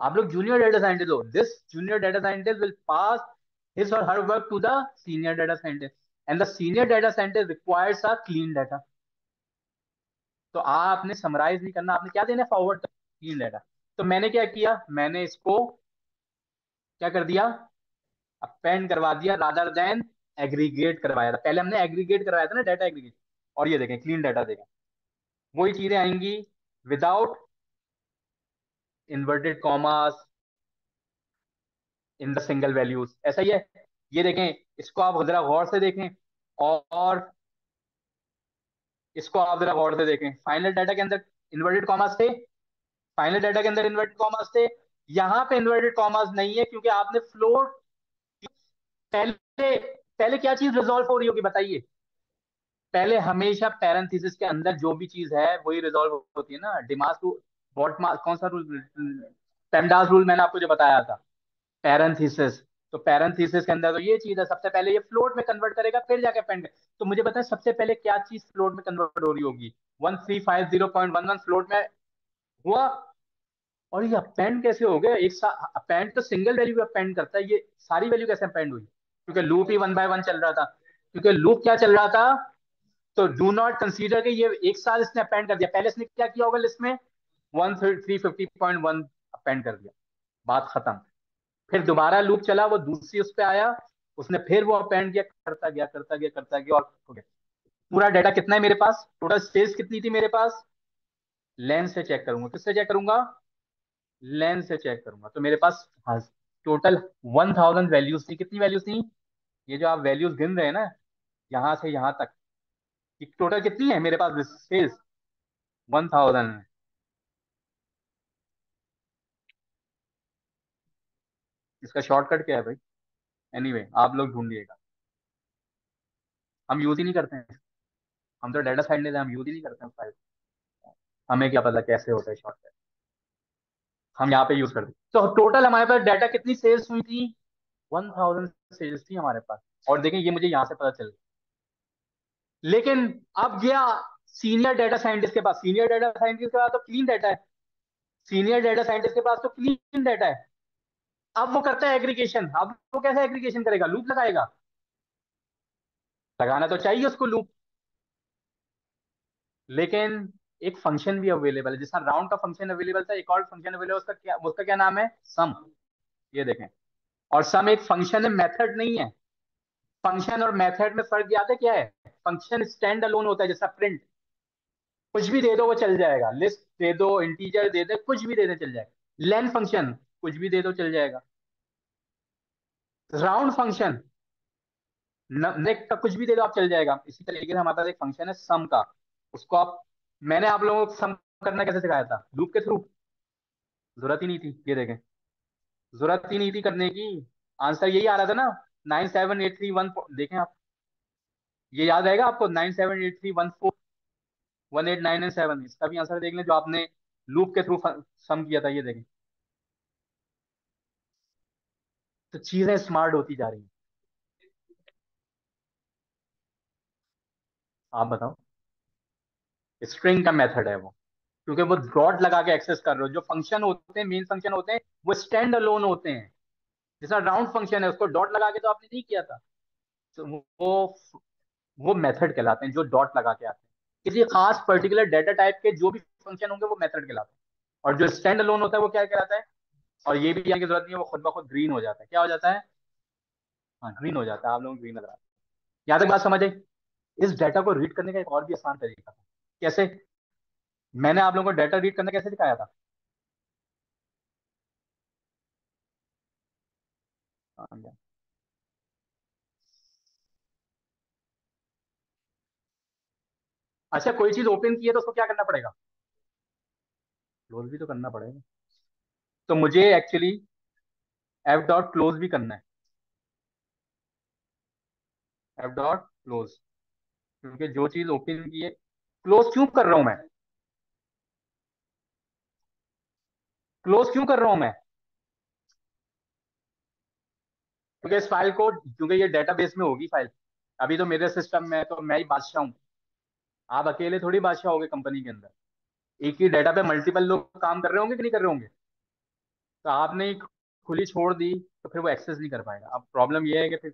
आप लोग जूनियर डाटा साइंटिस्ट हो। This junior data scientist will pass his or her work to the senior data scientist. And the senior data scientist requires a clean data. तो आपने समराइज नहीं करना। आपने क्या देना फॉरवर्ड क्लीन डाटा तो मैंने क्या किया? मैंने इसको क्या कर दिया? अपेंड करवा दिया रादर देन एग्रीगेट करवाया था। पहले हमने एग्रीगेट करवाया था ना डाटा एग्रीगेट और ये देखें क्लीन डाटा देखें। वही चीज़ें आएँगी without inverted commas in the single values ऐसा ही है। ये देखें, इसको आप जरा गौर से देखें और इसको आप जरा गौर से देखें। फाइनल डाटा के अंदर इन्वर्टेड कॉमास थे फाइनल डाटा के अंदर इन्वर्टेड कॉमास थे। यहाँ पे इन्वर्टेड कॉमास नहीं है क्योंकि आपने फ्लोट पहले पहले क्या चीज़ रिजोल्व हो रही होगी बताइए। पहले हमेशा पैरेंथेसिस के अंदर जो भी चीज़ है, वही रिजोल्व होती है ना। डिमास रूल वॉट कौन सा रूल पेमडास रूल मैंने आपको जो बताया था पैरेंथेसिस तो पैरेंथेसिस के अंदर तो ये चीज़ है, सबसे पहले ये फ्लोट में कन्वर्ट करेगा, फिर जाके पेंड तो मुझे बताए सबसे पहले क्या चीज़ फ्लोट में कन्वर्ट हो रही होगी? One three five zero point one one float में हुआ, और ये अपेंड कैसे हो गया? एक अपेंड तो सिंगल वैल्यू अपेंड करता है, ये सारी वैल्यू कैसे अपेंड हुई? क्योंकि लूप ही वन बाय वन चल रहा था। क्योंकि लूप क्या चल रहा था? तो डू नॉट कंसीडर के ये एक साल इसने अपेंड कर दिया। पहले इसने क्या किया होगा लिस्ट में? थ्री पॉइंट अपेंड कर दिया। बात खत्म। फिर दोबारा लूप चला, वो दूसरी उस पर आया, उसने फिर वो अपेंड किया, करता गया करता गया करता गया, और हो गया। पूरा डाटा कितना है मेरे पास? टोटल स्पेस कितनी थी मेरे पास? लेंस से चेक करूँगा। किससे चेक करूँगा? लेन से चेक करूँगा। तो मेरे पास टोटल वन थाउज़ेंड वैल्यूज़ थी। कितनी वैल्यूज़ थी? ये जो आप वैल्यूज़ गिन रहे हैं ना, यहाँ से यहाँ तक। टोटल कितनी है मेरे पास? सेल्स वन थाउज़ेंड इसका शॉर्टकट क्या है भाई? एनीवे anyway, आप लोग ढूंढिएगा। हम यूज़ ही नहीं करते हैं। हम तो डाटा साइंटिस्ट हम यूज़ ही नहीं करते हैं फ़ाइल हमें क्या पता कैसे होता है शॉर्टकट हम यहाँ पे यूज़ करते तो टोटल हमारे पास डाटा कितनी सेल्स हुई थी? वन थाउज़ेंड सेल्स थी हमारे पास। और देखें ये मुझे यहाँ से पता चल गया। लेकिन अब गया सीनियर डाटा साइंटिस्ट के पास। सीनियर डाटा साइंटिस्ट के पास तो क्लीन डाटा है। सीनियर डाटा साइंटिस्ट के पास तो क्लीन डाटा है। अब वो करता है एग्रीगेशन अब वो कैसे एग्रीगेशन करेगा? लूप लगाएगा। लगाना तो चाहिए उसको लूप लेकिन एक फ़ंक्शन भी अवेलेबल है। जिसका राउंड का फ़ंक्शन अवेलेबल था, एक और फ़ंक्शन अवेलेबल उसका क्या उसका क्या नाम है? सम ये देखें। और सम एक फ़ंक्शन है मेथड नहीं है। फ़ंक्शन और मेथड में फ़र्क याद है क्या है? फ़ंक्शन स्टैंड अलोन होता है, जैसा प्रिंट कुछ भी दे दो, वो चल जाएगा। लिस्ट दे दो इंटीजर दे दे, कुछ भी दे दे, चल जाएगा। लेन फ़ंक्शन कुछ भी दे दो, चल जाएगा। राउंड फ़ंक्शन नेक्स्ट का कुछ भी दे दो, आप चल जाएगा। इसी तरीके से हमारे पास एक फ़ंक्शन है सम का। उसको आप, मैंने आप लोगों को सम करना कैसे सिखाया था? लूप के थ्रू ज़रूरत ही नहीं थी, ये देखें। ज़रूरत ही नहीं थी करने की। आंसर यही आ रहा था ना nine seven eight three one देखें आप। ये याद आएगा आपको? Nine seven eight three one four one eight nine and seven इसका भी आंसर देख लें जो आपने लूप के थ्रू सम किया था, ये देखें। तो चीज़ें स्मार्ट होती जा रही हैं। आप बताओ। स्ट्रिंग का मेथड है वो। क्योंकि वो डॉट लगा के एक्सेस कर रहे हो। जो फ़ंक्शन होते हैं मेन फ़ंक्शन होते हैं, वो स्टैंड अलोन होते हैं। जैसा राउंड फ़ंक्शन है, उसको डॉट लगा के तो आपने नहीं किया था। तो वो वो मेथड कहलाते हैं, जो डॉट लगा के आते हैं। किसी खास पर्टिकुलर डाटा टाइप के जो भी फ़ंक्शन होंगे, वो मेथड कहलाते हैं। और जो स्टैंड अलोन होता है, वो क्या कहलाता है? और ये भी की ज़रूरत नहीं है वो खुद ब खुद ग्रीन हो जाता है। क्या हो जाता है? हाँ ग्रीन हो जाता है। आप लोगों को ग्रीन नज़र आता है। यहाँ तक बात समझ आई? इस डाटा को रीड करने का एक और भी आसान तरीका था। कैसे? मैंने आप लोगों को डाटा रीड करना कैसे दिखाया था? हाँ, अच्छा कोई चीज़ ओपन की है तो उसको क्या करना पड़ेगा? क्लोज भी तो करना पड़ेगा। तो मुझे एक्चुअली एफ़ डॉट क्लोज भी करना है। एफ़ डॉट क्लोज क्योंकि जो चीज़ ओपन की है क्लोज क्यों कर रहा हूँ मैं? क्लोज क्यों कर रहा हूँ मैं? क्योंकि इस फ़ाइल को, क्योंकि ये डेटाबेस में होगी फ़ाइल अभी तो मेरे सिस्टम में तो मैं ही बादशाह हूँ। आप अकेले थोड़ी बादशाह होगे कंपनी के अंदर। एक ही डेटा पे मल्टीपल लोग काम कर रहे होंगे कि नहीं कर रहे होंगे? तो आपने खुली छोड़ दी तो फिर वो एक्सेस नहीं कर पाएगा। अब प्रॉब्लम ये है कि फिर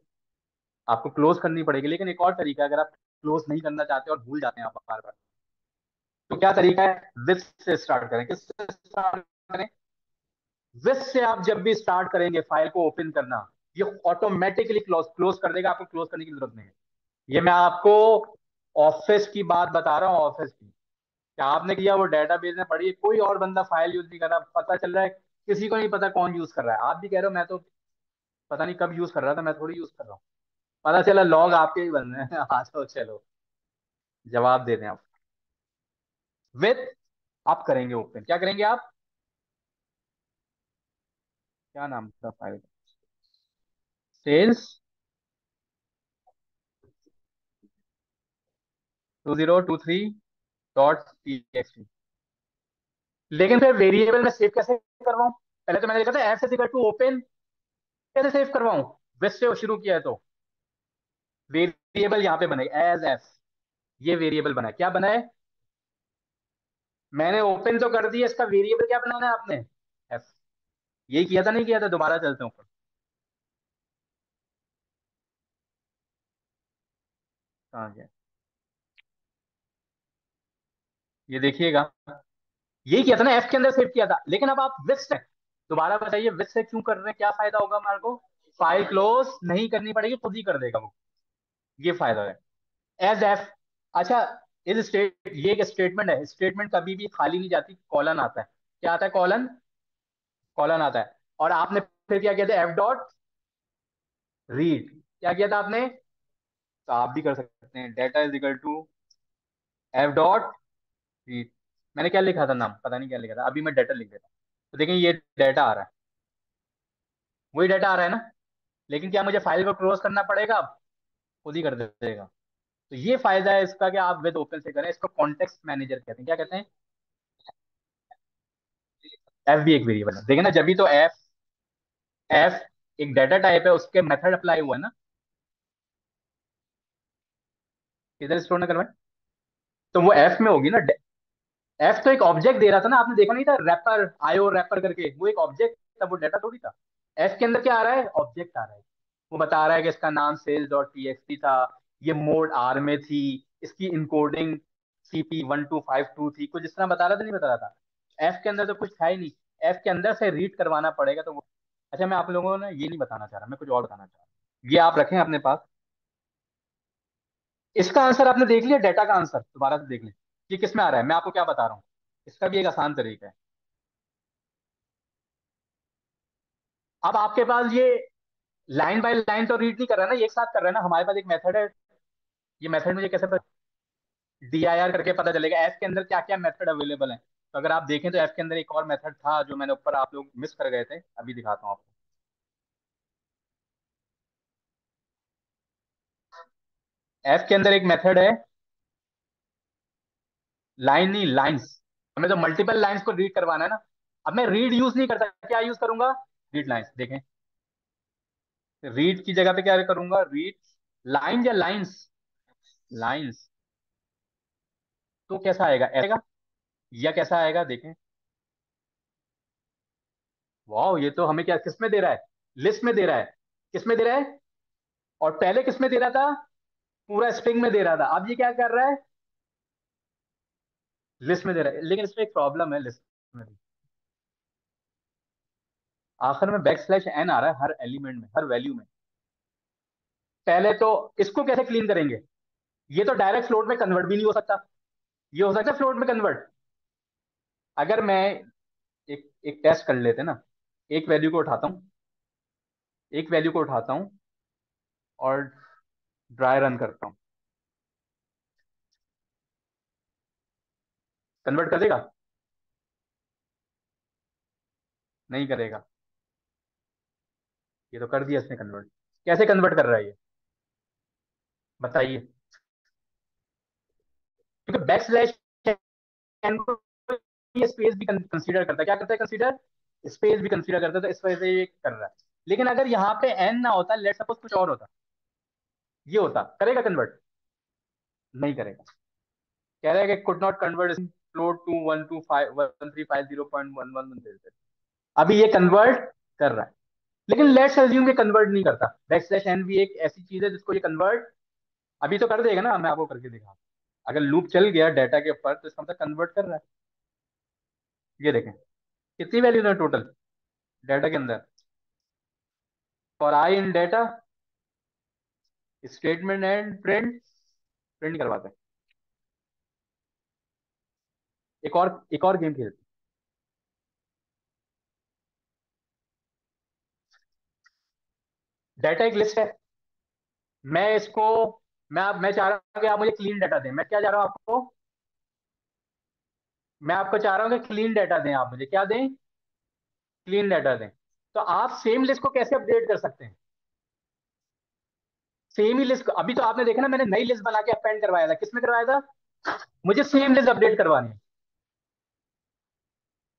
आपको क्लोज करनी पड़ेगी। लेकिन एक और तरीका, अगर आप क्लोज नहीं करना चाहते और भूल जाते हैं आप बार बार तो क्या तरीका है? विथ से स्टार्ट करें। किससे स्टार्ट करें? विथ से आप जब भी स्टार्ट करेंगे फ़ाइल को ओपन करना, ये ऑटोमेटिकली क्लोज क्लोज कर देगा, आपको क्लोज करने की ज़रूरत नहीं है। ये मैं आपको ऑफ़िस की बात बता रहा हूँ ऑफ़िस की। क्या आपने किया? वो डेटाबेस में पढ़ी, कोई और बंदा फ़ाइल यूज़ नहीं कर रहा। पता चल रहा है किसी को नहीं पता कौन यूज़ कर रहा है। आप भी कह रहे हो, मैं तो पता नहीं कब यूज़ कर रहा था, मैं थोड़ी यूज़ कर रहा हूँ। पता चला लॉग आपके ही बन रहे हैं। आ जाओ, चलो। जवाब दे दें आप। विथ आप करेंगे ओपन क्या करेंगे आप? क्या नाम था file sales two zero two three dot लेकिन फिर वेरिएबल में सेव कैसे करवाऊं? पहले तो मैंने लिखा था एफ़ से टू ओपन कैसे सेव करवाऊं? वेस्ट से शुरू किया है तो? वेरिएबल यहाँ पे बनाई एज एफ़ ये वेरिएबल बना क्या बना है? मैंने ओपन तो कर दिया, इसका वेरिएबल क्या बनाना है आपने? एफ़ यही किया था, नहीं किया था? दोबारा चलते ऊपर। ये देखिएगा। यही किया था ना एफ़ के अंदर सेव किया था। लेकिन अब आप है। दोबारा बताइए से क्यों कर रहे हैं? क्या फ़ायदा होगा हमारे को? फ़ाइल क्लोज नहीं करनी पड़ेगी, खुद ही कर देगा वो। ये फ़ायदा है। एज एफ़ अच्छा इस स्टेट ये एक स्टेटमेंट है। स्टेटमेंट कभी भी खाली नहीं जाती कॉलन आता है। क्या आता है कॉलन कॉलन आता है। और आपने फिर क्या किया था? एफ़ डॉट रीड क्या किया था आपने? तो आप भी कर सकते हैं। Data is equal to F dot read मैंने क्या लिखा था नाम? पता नहीं क्या लिखा था। अभी मैं डेटा लिख देता हूँ। तो देखें, ये डेटा आ रहा है। वही डेटा आ रहा है ना? लेकिन क्या मुझे फ़ाइल को क्लोज करना पड़ेगा? अब खुद ही कर देगा। तो ये फ़ायदा है इसका कि आप विद ओपन से करें। इसको कॉन्टेक्स्ट मैनेजर कहते हैं। क्या कहते हैं? एफ़ भी एक वेरिएबल है। देखिए ना, जब भी तो एफ़ एफ़ एक डाटा टाइप है, उसके मेथड अप्लाई हुआ है ना? किधर स्टोर ना करवाए? तो वो एफ़ में होगी ना एफ़ तो एक ऑब्जेक्ट दे रहा था ना, आपने देखा नहीं था? रैपर आयो रैपर करके। वो एक ऑब्जेक्ट था, वो डेटा थोड़ी था। एफ़ के अंदर क्या आ रहा है? ऑब्जेक्ट आ रहा है। वो बता रहा है कि इसका नाम सेल्स डॉट टी था, ये मोड आर में थी, इसकी encoding C P one two five two थी। कुछ इस तरह बता रहा था, नहीं बता रहा था। एफ़ के अंदर तो कुछ था ही नहीं। एफ़ के अंदर से रीड करवाना पड़ेगा तो वो अच्छा मैं आप लोगों ने ये नहीं बताना चाह रहा, मैं कुछ और बताना चाह रहा ये आप रखें अपने पास। इसका आंसर आपने देख लिया? डेटा का आंसर दोबारा से देख लें। ये किसमें आ रहा है? मैं आपको क्या बता रहा हूँ? इसका भी एक आसान तरीका है। अब आपके पास ये लाइन बाय लाइन तो रीड नहीं कर रहा है ना एक साथ कर रहा है ना? हमारे पास एक मेथड है। ये मेथड मुझे कैसे डी आई आर करके पता चलेगा। एफ़ के अंदर क्या क्या मेथड अवेलेबल है? तो अगर आप देखें तो एफ़ के अंदर एक और मेथड था जो मैंने ऊपर आप लोग मिस कर गए थे। अभी दिखाता हूँ आपको। एफ़ के अंदर एक मेथड है। लाइन नहीं लाइंस हमें तो मल्टीपल लाइंस को रीड करवाना है ना, अब मैं रीड यूज़ नहीं करता क्या यूज़ करूँगा? रीड लाइंस देखें। रीड की जगह पे क्या करूँगा? रीड लाइन या लाइंस लाइंस तो कैसा आएगा? आएगा? या कैसा आएगा? देखें। वाह ये तो हमें क्या, किसमें दे रहा है? लिस्ट में दे रहा है। किसमें दे रहा है? और पहले किसमें दे रहा था? पूरा स्ट्रिंग में दे रहा था। अब ये क्या कर रहा है? लिस्ट में दे रहा है। लेकिन इसमें एक प्रॉब्लम है लिस्ट में भी। आखिर में बैक स्लैश एन आ रहा है हर एलिमेंट में, हर वैल्यू में। पहले तो इसको कैसे क्लीन करेंगे? ये तो डायरेक्ट फ्लोट में कन्वर्ट भी नहीं हो सकता। ये हो सकता है फ्लोट में कन्वर्ट अगर मैं एक एक टेस्ट कर लेते ना, एक वैल्यू को उठाता हूँ, एक वैल्यू को उठाता हूँ और ड्राई रन करता हूँ। कन्वर्ट कर देगा नहीं करेगा। ये तो कर दिया इसने कन्वर्ट कैसे कन्वर्ट कर रहा है ये? बताइए। क्योंकि बैक स्लैश स्पेस भी कंसीडर करता है। क्या करता है कंसीडर स्पेस भी कंसीडर करता है तो इस वजह से ये कर रहा है। लेकिन अगर यहाँ पे एन ना होता लेट सपोज़ कुछ और होता। ये होता। करेगा कन्वर्ट नहीं करेगा। कह रहा है कि could not convert float to one two five one three five zero point one one अभी ये कन्वर्ट कर रहा है। लेकिन लेट्स अज्यूम के कन्वर्ट नहीं करता। बैक स्लैश एन भी एक ऐसी चीज़ है जिसको ये कन्वर्ट अभी तो कर देगा ना, मैं आपको करके दिखा। अगर लूप चल गया डाटा के ऊपर तो इसका मतलब कन्वर्ट कर रहा है। ये देखें। कितनी वैल्यू है टोटल डाटा के अंदर। और I in data statement and print print करवाते हैं। एक और एक और गेम खेलते डाटा एक लिस्ट है। मैं इसको, मैं मैं चाह रहा हूँ कि आप मुझे क्लीन डाटा दें। मैं क्या चाह रहा हूँ आपको? मैं आपको चाह रहा हूँ कि क्लीन डाटा दें आप मुझे। क्या दें? क्लीन डाटा दें। तो आप सेम लिस्ट को कैसे अपडेट कर सकते हैं? सेम ही लिस्ट अभी तो आपने देखा ना, मैंने नई लिस्ट बना के अपेंड करवाया था। किसमें करवाया था? मुझे सेम लिस्ट अपडेट करवानी है।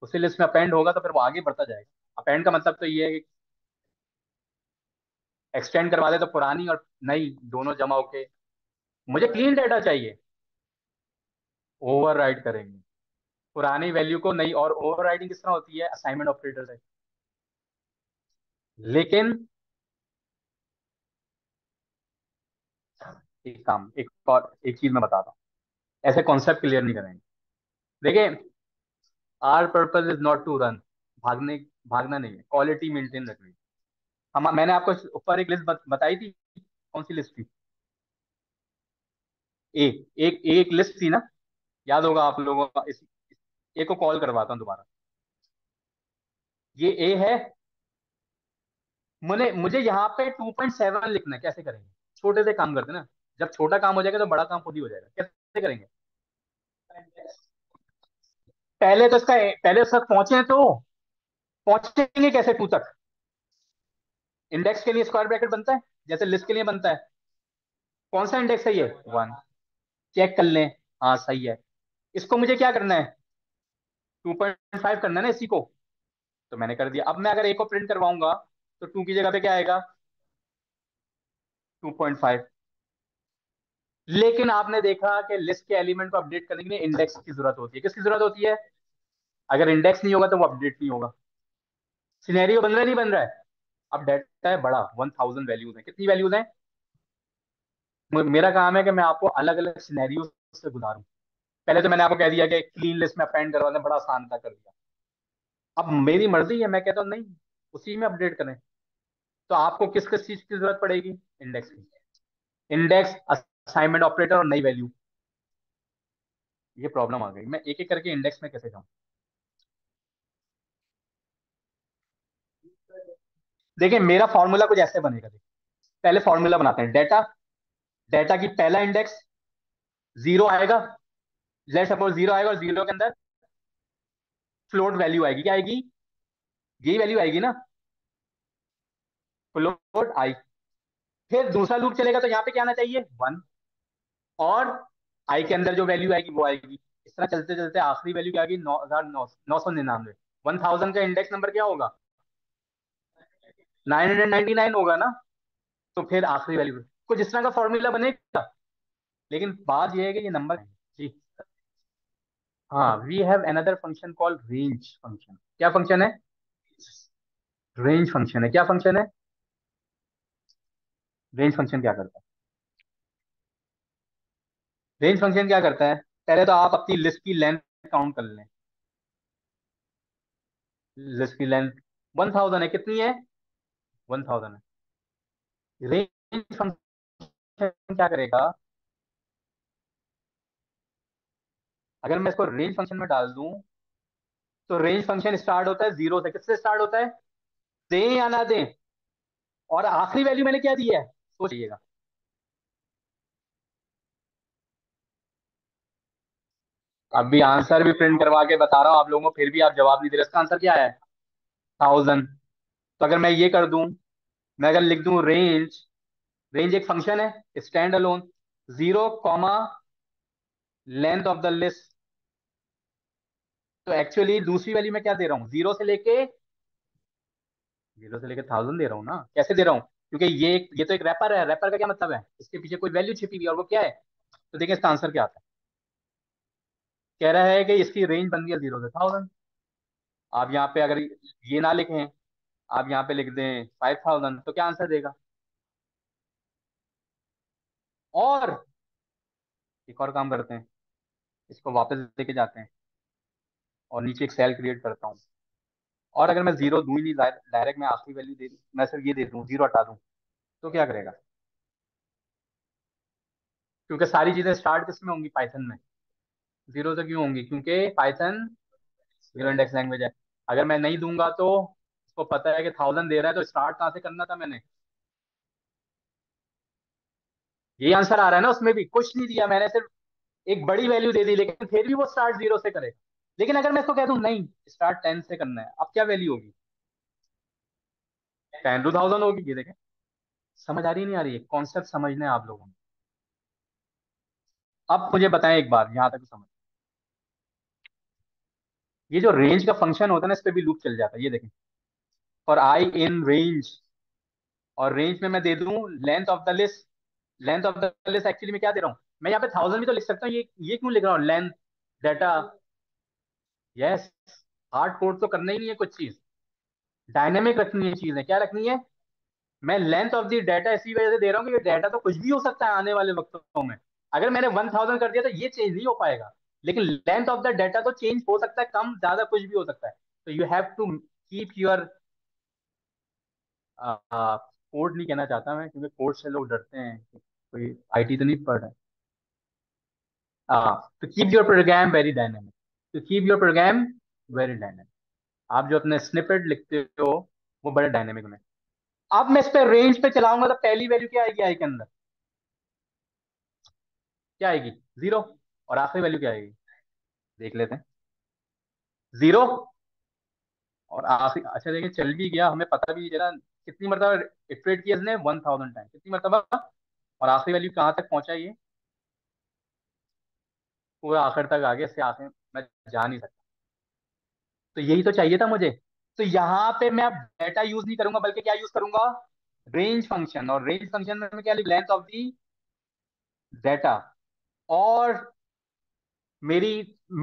उसी लिस्ट में अपेंड होगा तो फिर वो आगे बढ़ता जाएगा। अपेंड का मतलब तो ये है एक्सटेंड करवा दे तो पुरानी और नई दोनों जमा होके। मुझे क्लीन डाटा चाहिए। ओवर करेंगे। पुरानी वैल्यू को नई और ओवर किस तरह होती है? असाइनमेंट ऑपरेटर से। लेकिन एक काम, एक और, एक चीज़ मैं बताता हूँ। ऐसे कॉन्सेप्ट क्लियर नहीं करेंगे। देखिए our purpose is not to run भागने, भागना नहीं है। क्वालिटी मेंटेन रखनी। हम, मैंने आपको ऊपर एक लिस्ट बताई थी। कौन सी लिस्ट थी? ए एक एक लिस्ट थी ना? याद होगा आप लोगों का। इस एक को कॉल करवाता हूँ दोबारा। ये ए है। मुझे मुझे यहाँ पे 2.7 लिखना है। कैसे करेंगे? छोटे से काम करते ना। जब छोटा काम हो जाएगा तो बड़ा काम खुद ही हो जाएगा। कैसे करेंगे? पहले तो इसका, पहले उस तक पहुँचे तो पहुँचेंगे कैसे टू तक? इंडेक्स के लिए स्क्वायर ब्रैकेट बनता है? जैसे लिस्ट के लिए बनता है। कौन सा इंडेक्स है ये? वन चेक कर लें। हाँ सही है। इसको मुझे क्या करना है? 2.5 करना है ना इसी को? तो मैंने कर दिया। अब मैं अगर ए को प्रिंट करवाऊँगा तो टू की जगह पे क्या आएगा? 2.5 लेकिन आपने देखा कि लिस्ट के एलिमेंट को अपडेट करने के लिए इंडेक्स की ज़रूरत होती है। किसकी ज़रूरत होती है? अगर इंडेक्स नहीं होगा तो वो अपडेट नहीं होगा। सिनेरियो बन रहा नहीं बन रहा है? अब डाटा है बड़ा वन थाउज़ेंड वैल्यूज़ है। कितनी वैल्यूज़ है? मेरा काम है कि मैं आपको अलग अलग सिनेरियो से गुजारूं। पहले तो मैंने आपको कह दिया कि क्लीन लिस्ट में अपेंड करवाना, बड़ा आसान था, कर दिया। अब मेरी मर्ज़ी है, मैं कहता हूँ, नहीं, उसी में अपडेट करें। तो आपको किस किस चीज़ की ज़रूरत पड़ेगी? इंडेक्स की। इंडेक्स असाइनमेंट ऑपरेटर और नई वैल्यू ये प्रॉब्लम आ गई। मैं एक एक करके इंडेक्स में कैसे जाऊँ? देखिए, मेरा फॉर्मूला कुछ ऐसे बनेगा। देखिए पहले फॉर्मूला बनाते हैं। डेटा डेटा की पहला इंडेक्स ज़ीरो आएगा। लेट सपोज़ ज़ीरो आएगा और ज़ीरो के अंदर फ्लोट वैल्यू आएगी। क्या आएगी? यही वैल्यू आएगी ना? फ्लोट आई फिर दूसरा लूप चलेगा तो यहाँ पे क्या आना चाहिए? वन और आई के अंदर जो वैल्यू आएगी, वो आएगी। इस तरह चलते चलते आखिरी वैल्यू क्या आएगी नौ हज़ार नौ सौ निन्यानवे। वन थाउज़ेंड का इंडेक्स नंबर क्या होगा? नाइन हंड्रेड नाइनटी नाइन होगा ना? तो फिर आखिरी वैल्यू कुछ इस तरह का फॉर्मूला बनेगा। लेकिन बात यह है कि ये नंबर जी। हाँ we have another function call range function क्या फ़ंक्शन है? रेंज फ़ंक्शन है। क्या फ़ंक्शन है? रेंज फ़ंक्शन क्या करता है? रेंज फ़ंक्शन क्या करता है? पहले तो आप अपनी लिस्ट की लेंथ काउंट कर लें। लिस्ट की लेंथ वन थाउज़ेंड है, कितनी है? वन थाउज़ेंड है। रेंज फ़ंक्शन क्या करेगा? अगर मैं इसको रेंज फ़ंक्शन में डाल दूँ तो रेंज फ़ंक्शन स्टार्ट होता है ज़ीरो से। किससे स्टार्ट होता है? दें या ना दें? और आखिरी वैल्यू मैंने क्या दी है? सोचिएगा। अभी आंसर भी प्रिंट करवा के बता रहा हूँ आप लोगों को, फिर भी आप जवाब नहीं दे रहे। इसका आंसर क्या है? थाउज़ेंड तो अगर मैं ये कर दूँ, मैं अगर लिख दूँ रेंज रेंज एक फ़ंक्शन है stand alone zero comma length of the list तो एक्चुअली दूसरी वैल्यू मैं क्या दे रहा हूँ? ज़ीरो से लेके ज़ीरो से लेके थाउज़ेंड दे रहा हूँ ना? कैसे दे रहा हूँ? क्योंकि ये ये तो एक रैपर है। रैपर का क्या मतलब है? इसके पीछे कोई वैल्यू छिपी हुई और वो क्या है? तो देखिए इसका आंसर क्या आता है। कह रहा है कि इसकी रेंज बन गया ज़ीरो से थाउज़ेंड आप यहाँ पे अगर ये ना लिखें, आप यहाँ पे लिख दें फाइव थाउज़ेंड तो क्या आंसर देगा? और एक और काम करते हैं, इसको वापस लेके जाते हैं और नीचे एक सेल क्रिएट करता हूँ। और अगर मैं ज़ीरो दूँ ही नहीं डायरेक्ट मैं आखिरी वैल्यू दे दूँ, मैं सिर्फ़ ये दे दूँ ज़ीरो हटा दूँ तो क्या करेगा? क्योंकि सारी चीज़ें स्टार्ट किसमें होंगी? पाइथन में। ज़ीरो से क्यों होंगी? क्योंकि पाइथन ज़ीरो इंडेक्स लैंग्वेज है। अगर मैं नहीं दूँगा तो उसको पता है कि थाउज़ेंड दे रहा है तो स्टार्ट कहाँ से करना था मैंने? ये आंसर आ रहा है ना उसमें भी। कुछ नहीं दिया मैंने, सिर्फ़ एक बड़ी वैल्यू दे दी, लेकिन फिर भी वो स्टार्ट ज़ीरो से करेगा लेकिन अगर मैं इसको कह दूँ, नहीं स्टार्ट टेन से करना है, अब क्या वैल्यू होगी? टेन टू थाउज़ेंड होगी, ये देखें। समझ आ रही नहीं आ रही है? कॉन्सेप्ट समझना है आप लोगों ने। अब मुझे बताएँ एक बार यहाँ तक समझ। ये जो रेंज का फ़ंक्शन होता है ना, इस पर भी लूप चल जाता है, ये देखें। फॉर आई इन रेंज और रेंज में मैं दे दूँ length of the list length of the list actually मैं क्या दे रहा हूँ? मैं यहाँ पे थाउज़ेंड भी तो लिख सकता हूँ, ये ये क्यों लिख रहा हूँ? Length data yes hard code तो करना ही नहीं है कुछ चीज़। डायनेमिक रखनी है चीज़ें, क्या रखनी है? मैं लेंथ ऑफ़ द डाटा इसी वजह से दे रहा हूँ कि डाटा तो कुछ भी हो सकता है आने वाले वक्तों में। अगर मैंने वन थाउज़ेंड कर दिया तो ये चेंज नहीं हो पाएगा। लेकिन लेंथ ऑफ़ द डाटा तो चेंज हो सकता है कम ज़्यादा कुछ भी हो सकता है। तो you have to keep your code नहीं कहना चाहता मैं क्योंकि कोड से लोग डरते हैं कोई आईटी तो नहीं पढ़ रहा uh, to keep your program very dynamic to keep your program very dynamic आप जो अपने स्निपेट लिखते हो वो बड़े डायनेमिक में। अब मैं इस पे रेंज पे चलाऊँगा तो पहली वैल्यू क्या आएगी आई के अंदर? क्या आएगी? ज़ीरो और आखिरी वैल्यू क्या आएगी? देख लेते हैं। ज़ीरो और आखिरी अच्छा देखिए, चल भी गया। हमें पता भी चला कितनी मरतबा इटरेट किया इसने? वन थाउज़ेंड टाइम कितनी मरतबा? और आखिरी वैल्यू कहाँ तक पहुँचा ये? पूरा आखिर तक आ गया, इससे आखिर मैं जा नहीं सकता। तो यही तो चाहिए था मुझे। तो यहाँ पे मैं अब डेटा यूज़ नहीं करूँगा, बल्कि क्या यूज़ करूँगा? रेंज फ़ंक्शन और रेंज फ़ंक्शन में क्या लेंथ ऑफ़ दी डेटा और मेरी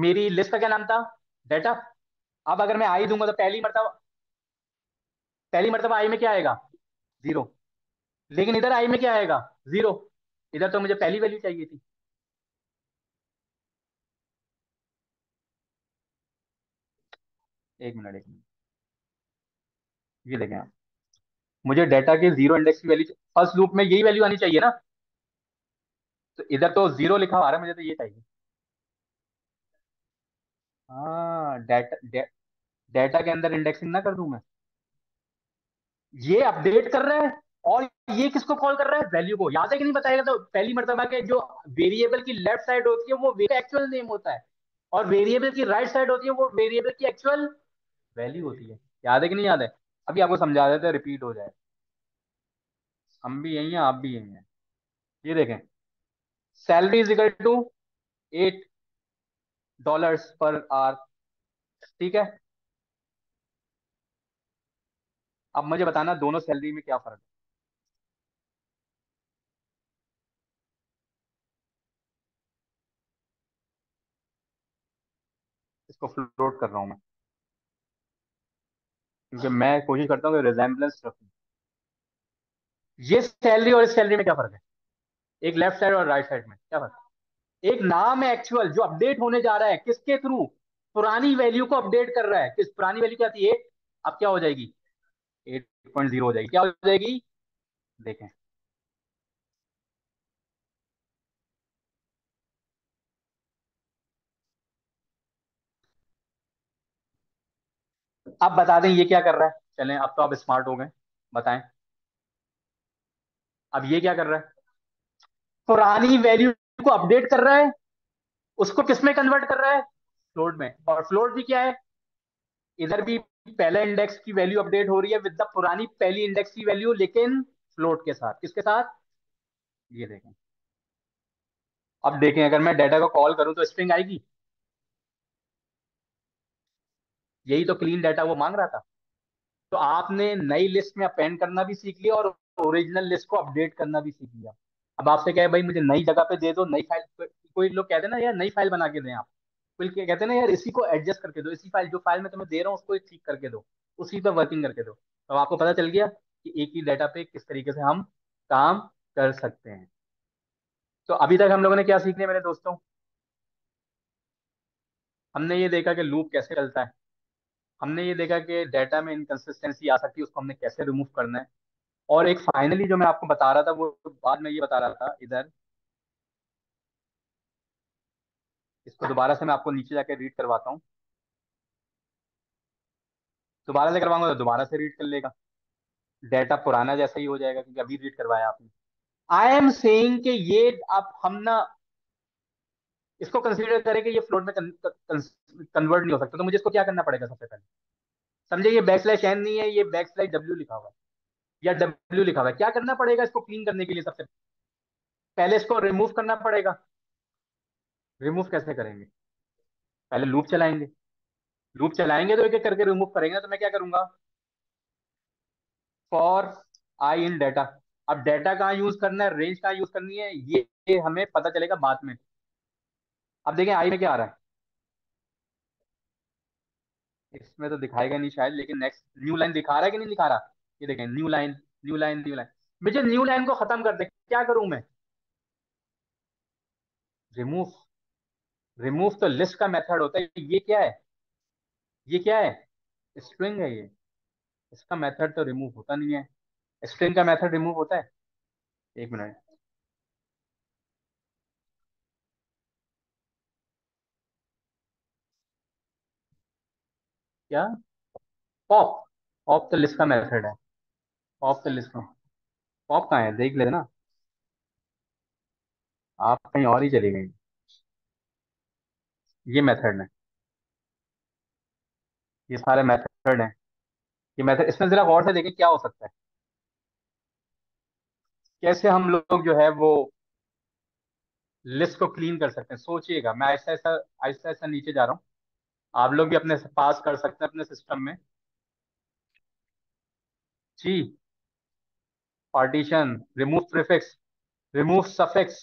मेरी लिस्ट का क्या नाम था? डेटा अब अगर मैं आई दूँगा तो पहली मरतबा पहली मरतबा आई में क्या आएगा? ज़ीरो लेकिन इधर आई में क्या आएगा? ज़ीरो इधर तो मुझे पहली वैल्यू चाहिए थी। एक मिनट एक मिनट। ये देखें आप। मुझे डेटा के ज़ीरो इंडेक्स की वैल्यू फ़र्स्ट लूप में यही वैल्यू आनी चाहिए ना? तो इधर तो ज़ीरो लिखा आ रहा है, मुझे तो ये चाहिए। हाँ डेटा डे, डेटा के अंदर इंडेक्सिंग ना कर दूँ मैं। ये अपडेट कर रहा है और ये किसको कॉल कर रहा है? वैल्यू को। याद है कि नहीं बताएगा तो पहली मरतबा के जो वेरिएबल की लेफ़्ट साइड होती है वो एक्चुअल नेम होता है। और वेरिएबल की राइट साइड होती है वो वेरिएबल की एक्चुअल वैल्यू होती है। याद है कि नहीं याद है? अभी आपको समझा देते हैं रिपीट हो जाए। हम भी यही हैं आप भी यही हैं। ये देखें। Salary is equal to eight dollars per hour ठीक है? अब मुझे बताना दोनों सैलरी में क्या फ़र्क है। इसको फ्लोट कर रहा हूँ मैं। क्योंकि मैं कोशिश करता हूँ कि रिजेंबलेंस रखूँ। ये सैलरी और इस सैलरी में क्या फ़र्क है? एक लेफ़्ट साइड और राइट साइड में क्या फ़र्क है? एक नाम है एक्चुअल जो अपडेट होने जा रहा है, किसके थ्रू पुरानी वैल्यू को अपडेट कर रहा है। किस, पुरानी वैल्यू क्या थी? एट अब क्या हो जाएगी? एट पॉइंट ज़ीरो हो जाएगी। क्या हो जाएगी? देखें। अब बता दें, ये क्या कर रहा है? चलें, अब तो आप स्मार्ट हो गए। बताएँ। अब ये क्या कर रहा है? पुरानी वैल्यू को अपडेट कर रहा है? उसको किसमें कन्वर्ट कर रहा है? फ्लोट में। और फ्लोट भी क्या है? इधर भी पहले इंडेक्स की वैल्यू अपडेट हो रही है विद द पुरानी पहली इंडेक्स की वैल्यू लेकिन फ्लोट के साथ। किसके साथ? ये देखें। अब देखें, अगर मैं डेटा को कॉल करूँ तो स्ट्रिंग आएगी? यही तो क्लीन डेटा वो मांग रहा था। तो आपने नई लिस्ट में अपेंड करना भी सीख लिया और ओरिजिनल लिस्ट को अपडेट करना भी सीख लिया। अब आपसे क्या है भाई, मुझे नई जगह पे दे दो, नई फ़ाइल कोई लोग कहते हैं ना, यार, नई फ़ाइल बना के दें आप कोई कहते हैं ना, यार, इसी को एडजस्ट करके दो, इसी फ़ाइल जो फ़ाइल मैं तुम्हें दे रहा हूँ, उसको ठीक करके दो, उसी पर वर्किंग करके दो तो आपको पता चल गया कि एक ही डाटा पे किस तरीके से हम काम कर सकते हैं। तो अभी तक हम लोगों ने क्या सीख लिया मेरे दोस्तों? हमने ये देखा कि लूप कैसे चलता है। हमने ये देखा कि डाटा में इनकन्सिस्टेंसी आ सकती है, उसको हमने कैसे रिमूव करना है। और एक फाइनली जो मैं आपको बता रहा था, वो बाद में ये बता रहा था, इधर। इसको दोबारा से मैं आपको नीचे जाके रीड करवाता हूँ। दोबारा से करवाऊँगा तो दोबारा से रीड कर लेगा। डेटा पुराना जैसा ही हो जाएगा, क्योंकि अभी रीड करवाया आपने। आई एम सेइंग कि ये आप, हम ना, इसको कंसीडर करें कि ये फ्लोट में कन्वर्ट नहीं हो सकता। तो मुझे इसको क्या करना पड़ेगा सबसे पहले? समझे, ये बैक स्लैश एन नहीं है, ये बैक स्लैश डब्ल्यू लिखा हुआ है। या डब्ल्यू लिखा हुआ है। क्या करना पड़ेगा इसको क्लीन करने के लिए सबसे? पहले इसको रिमूव करना पड़ेगा। रिमूव कैसे करेंगे? पहले लूप चलाएँगे। लूप चलाएँगे तो एक एक करके रिमूव करेंगे तो मैं क्या करूँगा? फॉर आई इन डेटा अब डेटा कहाँ यूज़ करना है? रेंज कहाँ यूज़ करनी है? ये, हमें पता चलेगा बाद में। अब देखें आई में क्या आ रहा है? इसमें तो दिखाएगा नहीं शायद लेकिन नेक्स्ट न्यू लाइन दिखा रहा है कि नहीं दिखा रहा? ये देखें new line new line new line मुझे न्यू लाइन को खत्म कर दे। क्या करूँ मैं? रिमूव रिमूव तो लिस्ट का मेथड होता है। ये क्या है? ये क्या है? स्ट्रिंग है ये। इसका मेथड तो रिमूव होता नहीं है। स्ट्रिंग का मेथड रिमूव होता है? एक मिनट। क्या? पॉप पॉप तो लिस्ट का मेथड है। पॉप तो लिस्ट का पॉप कहाँ है? देख लेना। आप कहीं और ही चली गई। ये मेथड है। ये सारे मेथड हैं। ये मेथड इसमें जरा गौर से देखें क्या हो सकता है। कैसे हम लोग जो है वो लिस्ट को क्लीन कर सकते हैं? सोचिएगा। मैं ऐसा ऐसा ऐसा ऐसा नीचे जा रहा हूँ। आप लोग भी अपने पास कर सकते हैं अपने सिस्टम में। जी। Partition remove prefix remove suffix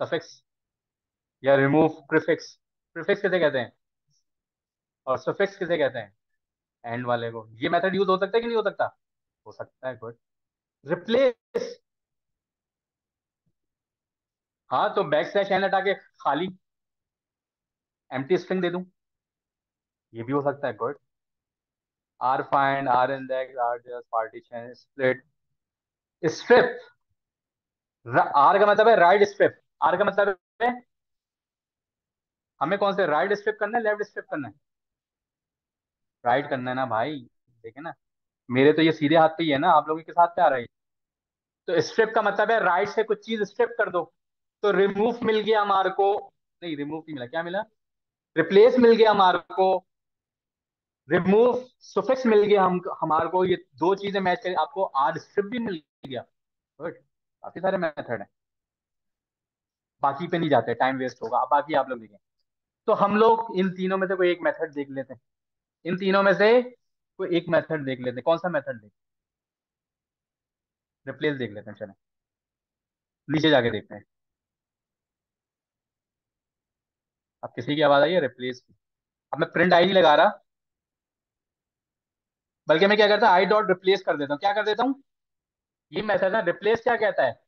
suffix या रिमूव प्रीफिक्स प्रीफिक्स किसे कहते हैं? और सफिक्स किसे कहते हैं? एंड वाले को। ये मेथड यूज़ हो सकता है कि नहीं हो सकता? हो सकता है गुड रिप्लेस हाँ तो बैक स्लैश एन हटा के खाली एम्प्टी स्ट्रिंग दे दूँ। ये भी हो सकता है good or find or index or just partition split strip R का मतलब है राइट स्ट्रिप आर का मतलब है हमें कौन से राइट स्ट्रिप करना है लेफ़्ट स्ट्रिप करना है? राइट करना है ना भाई, देखे ना? मेरे तो ये सीधे हाथ पे ही है ना, आप लोगों के साथ पे आ रही है? तो स्ट्रिप का मतलब है राइट से कुछ चीज़ स्ट्रिप कर दो। तो रिमूव मिल गया हमारे को, नहीं रिमूव नहीं मिला, क्या मिला? रिप्लेस मिल गया हमारे को। रिमूव सुफिक्स मिल गया हम, हमारे को, ये दो चीज़ें मैच करें, आपको आर स्ट्रिप भी मिल गया। गुड काफ़ी सारे मेथड हैं। बाकी पे नहीं जाते टाइम वेस्ट होगा। बाकी आप लोग देखें। तो हम लोग इन तीनों में से कोई एक मेथड देख लेते हैं। इन तीनों में से कोई एक मेथड देख लेते हैं। कौन सा मेथड देख? रिप्लेस देख लेते हैं, चले। नीचे जाके देखते हैं। अब किसी की आवाज़ आई है? रिप्लेस की। अब मैं प्रिंट आई लगा रहा। बल्कि मैं क्या करता हूँ आई डॉट रिप्लेस कर देता हूँ। क्या कर देता हूँ? ये मेथड है रिप्लेस क्या कहता है?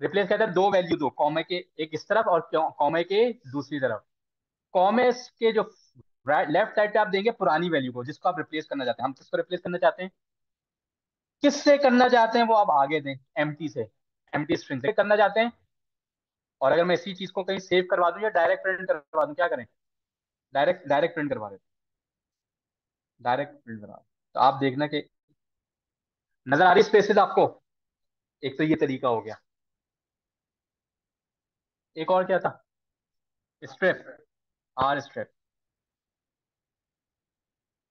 रिप्लेस कहता है दो वैल्यू दो कॉमे के एक इस तरफ़ और कॉमे के दूसरी तरफ़। कॉमे के जो लेफ़्ट साइड पे आप देंगे पुरानी वैल्यू को, जिसको आप रिप्लेस करना चाहते हैं। हम किसको रिप्लेस करना चाहते हैं? किससे करना चाहते हैं वो आप आगे दें एम से एम स्ट्रिंग से करना चाहते हैं। और अगर मैं इसी चीज़ को कहीं सेव करवा दूँ या डायरेक्ट प्रिंट करवा दूँ, क्या करें? डायरेक्ट डायरेक्ट प्रिंट करवा देते डायरेक्ट प्रिंट करवा तो आप देखना कि नज़र आ रही स्पेसिस आपको। एक तो ये तरीका हो गया। एक और क्या था? स्ट्रिप आर स्ट्रिप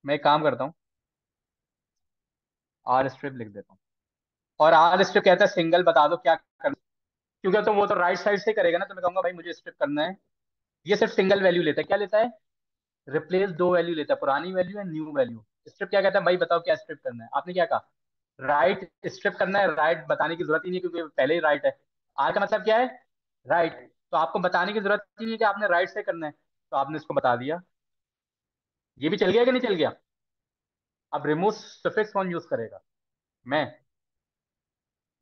मैं एक काम करता हूँ। आर स्ट्रिप लिख देता हूँ। और आर स्ट्रिप कहता है सिंगल बता दो क्या करना क्योंकि तो वो तो राइट साइड से करेगा ना तो मैं कहूँगा, भाई, मुझे स्ट्रिप करना है। ये सिर्फ़ सिंगल वैल्यू लेता है। क्या लेता है? रिप्लेस दो वैल्यू लेता है, पुरानी वैल्यू है न्यू वैल्यू स्ट्रिप क्या कहता है? भाई बताओ क्या स्ट्रिप करना है। आपने क्या कहा? राइट स्ट्रिप करना है राइट बताने की ज़रूरत ही नहीं क्योंकि पहले ही राइट है। आर का मतलब क्या है? राइट तो आपको बताने की ज़रूरत ही नहीं कि आपने राइट से करना है। तो आपने इसको बता दिया। ये भी चल गया कि नहीं चल गया? अब रिमूव सफिक्स कौन यूज़ करेगा? मैं।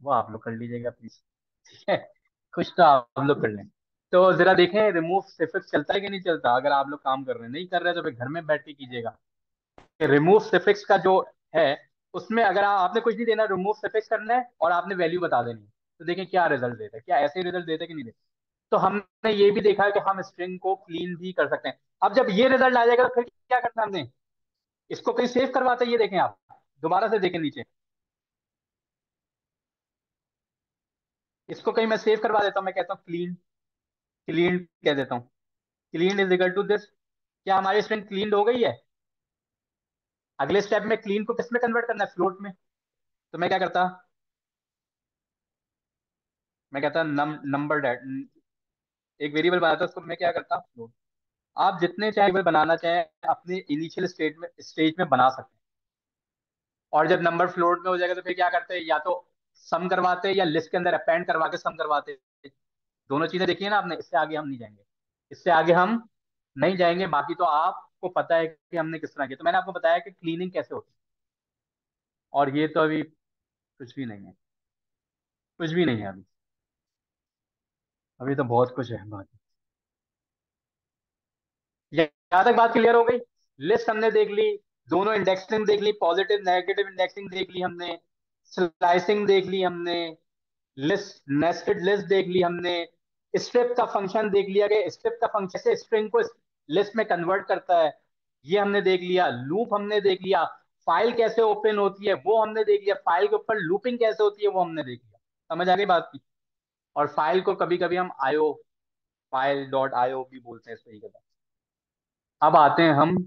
वो आप लोग कर लीजिएगा प्लीज़ ठीक है? कुछ तो आप लोग कर लें। तो जरा देखें रिमूव सिफिक्स चलता है कि नहीं चलता? अगर आप लोग काम कर रहे हैं नहीं कर रहे तो फिर घर में बैठ के कीजिएगा। रिमूव सिफिक्स का जो है उसमें अगर आ, आपने कुछ नहीं देना रिमूव सिफिक्स करना है और आपने वैल्यू बता देनी है। तो देखें क्या रिज़ल्ट देता है। क्या ऐसे रिज़ल्ट देता है कि नहीं देता? तो हमने ये भी देखा कि हम स्ट्रिंग को क्लीन भी कर सकते हैं। अब जब ये रिज़ल्ट आ जाएगा तो फिर क्या करना हमने? इसको कहीं सेव करवाते ये देखें आप। दोबारा से देखें नीचे। इसको कहीं मैं सेव करवा देता हूँ मैं कहता हूँ क्लीन क्लीन कह देता हूँ। Clean is equal to this क्या हमारी स्ट्रिंग क्लीन हो गई है? अगले स्टेप में क्लीन को किसमें कन्वर्ट करना है? फ्लोट में। तो मैं क्या करता? मैं कहता नंबर डेट एक वेरिएबल बनाता उसको मैं क्या करता? फ्लोट आप जितने चाहे बनाना चाहें, अपने इनिशियल स्टेट में स्टेज में बना सकते हैं। और जब नंबर फ्लोट में हो जाएगा तो फिर क्या करते हैं? या तो सम करवाते या लिस्ट के अंदर अपेंड करवा के सम करवाते दोनों चीज़ें देखिए ना आपने, इससे आगे हम नहीं जाएँगे। इससे आगे हम नहीं जाएँगे, बाकी तो आपको पता है कि हमने किस तरह किया। तो मैंने आपको बताया कि क्लीनिंग कैसे होती है। और ये तो अभी कुछ भी नहीं है। कुछ भी नहीं है अभी। अभी तो बहुत कुछ है बाकी। यहाँ तक बात क्लियर हो गई? लिस्ट हमने देख ली, दोनों इंडेक्सिंग देख ली पॉजिटिव नेगेटिव इंडेक्सिंग देख ली हमने स्लाइसिंग देख ली हमने लिस्ट नेस्टेड लिस्ट देख ली हमने स्ट्रिप का फ़ंक्शन देख लिया गया। स्ट्रिप का फ़ंक्शन से स्ट्रिंग को लिस्ट में कन्वर्ट करता है। ये हमने देख लिया। लूप हमने देख लिया। फ़ाइल कैसे ओपन होती है वो हमने देख लिया। फ़ाइल के ऊपर लूपिंग कैसे होती है वो हमने देख लिया। समझ आ गई बात की? और फ़ाइल को कभी कभी हम आयो फ़ाइल डॉट आयो भी बोलते हैं इस तरीके से। अब आते हैं हम।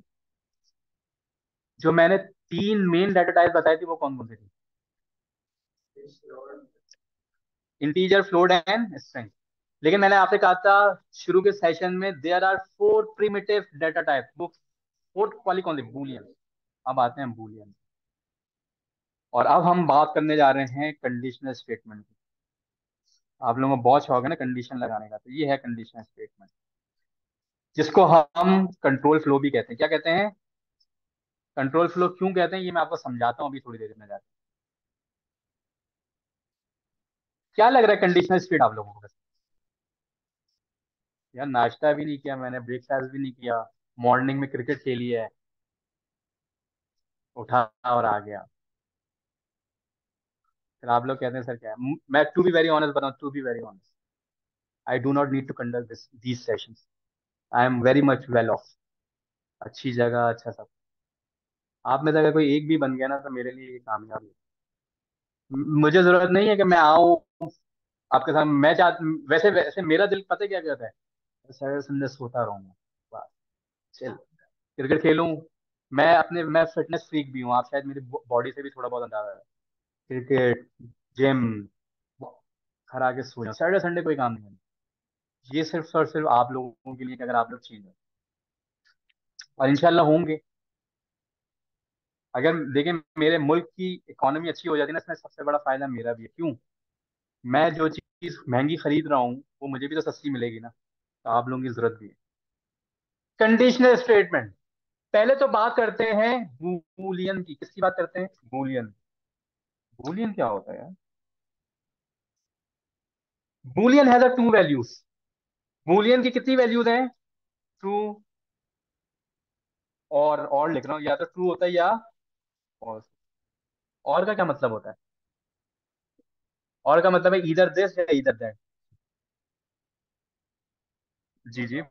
जो मैंने तीन मेन डाटा टाइप बताई थी वो कौन कौन सी थी? इंटीजर फ्लोट एंड स्ट्रिंग लेकिन मैंने आपसे कहा था, शुरू के सेशन में there are four primitive data type वो फोर्थ वाली कौन सी? बुलियन अब आते हैं बुलियन और अब हम बात करने जा रहे हैं कंडीशनल स्टेटमेंट की. आप लोगों को बहुत शौक है ना कंडीशन लगाने का तो ये है कंडीशनल स्टेटमेंट जिसको हम कंट्रोल फ्लो भी कहते हैं। क्या कहते हैं? कंट्रोल फ्लो क्यों कहते हैं? ये मैं आपको समझाता हूँ, अभी थोड़ी देर में जाकर क्या लग रहा है कंडीशनल स्टेट आप लोगों को? यार, नाश्ता भी नहीं किया मैंने ब्रेकफास्ट भी नहीं किया। मॉर्निंग में क्रिकेट खेली है। उठा और आ गया। फिर आप लोग कहते हैं, सर, क्या है? मैं टू बी वेरी ऑनेस्ट बताऊँ to be very honest I do not need to conduct this these sessions I am very much well off अच्छी जगह अच्छा सब। आप में से अगर कोई एक भी बन गया ना तो मेरे लिए कामयाब है। मुझे ज़रूरत नहीं है कि मैं आऊँ। आपके साथ मैं चाह, वैसे वैसे मेरा दिल, पता क्या कहता है? सैटरडे संडे सोता रहूँगा। बस। चल क्रिकेट खेलूं। मैं अपने मैं फिटनेस फ्रीक भी हूँ। आप शायद मेरी बॉडी से भी थोड़ा बहुत अंदाज़ा है। क्रिकेट जिम घर आके सो जाओ सैटरडे संडे कोई काम नहीं है। ये सिर्फ़ और सिर्फ़ आप लोगों के लिए अगर आप लोग चेंज हो। और इंशाल्लाह होंगे। अगर देखें मेरे मुल्क की इकोनॉमी अच्छी हो जाती है ना इसमें सबसे बड़ा फ़ायदा मेरा भी है। क्यों? मैं जो चीज़ महँगी खरीद रहा हूँ वो मुझे भी तो सस्ती मिलेगी ना। आप लोगों की ज़रूरत भी है। कंडीशनल स्टेटमेंट पहले तो बात करते हैं बूलियन की। किसकी बात करते हैं? बूलियन बूलियन क्या होता है यार? Boolean has a two values boolean की कितनी वैल्यूज़ हैं? ट्रू और और लिख रहा हूँ या तो ट्रू होता है या और और का क्या मतलब होता है? और का मतलब है इधर दिस या इधर दैट जी जी।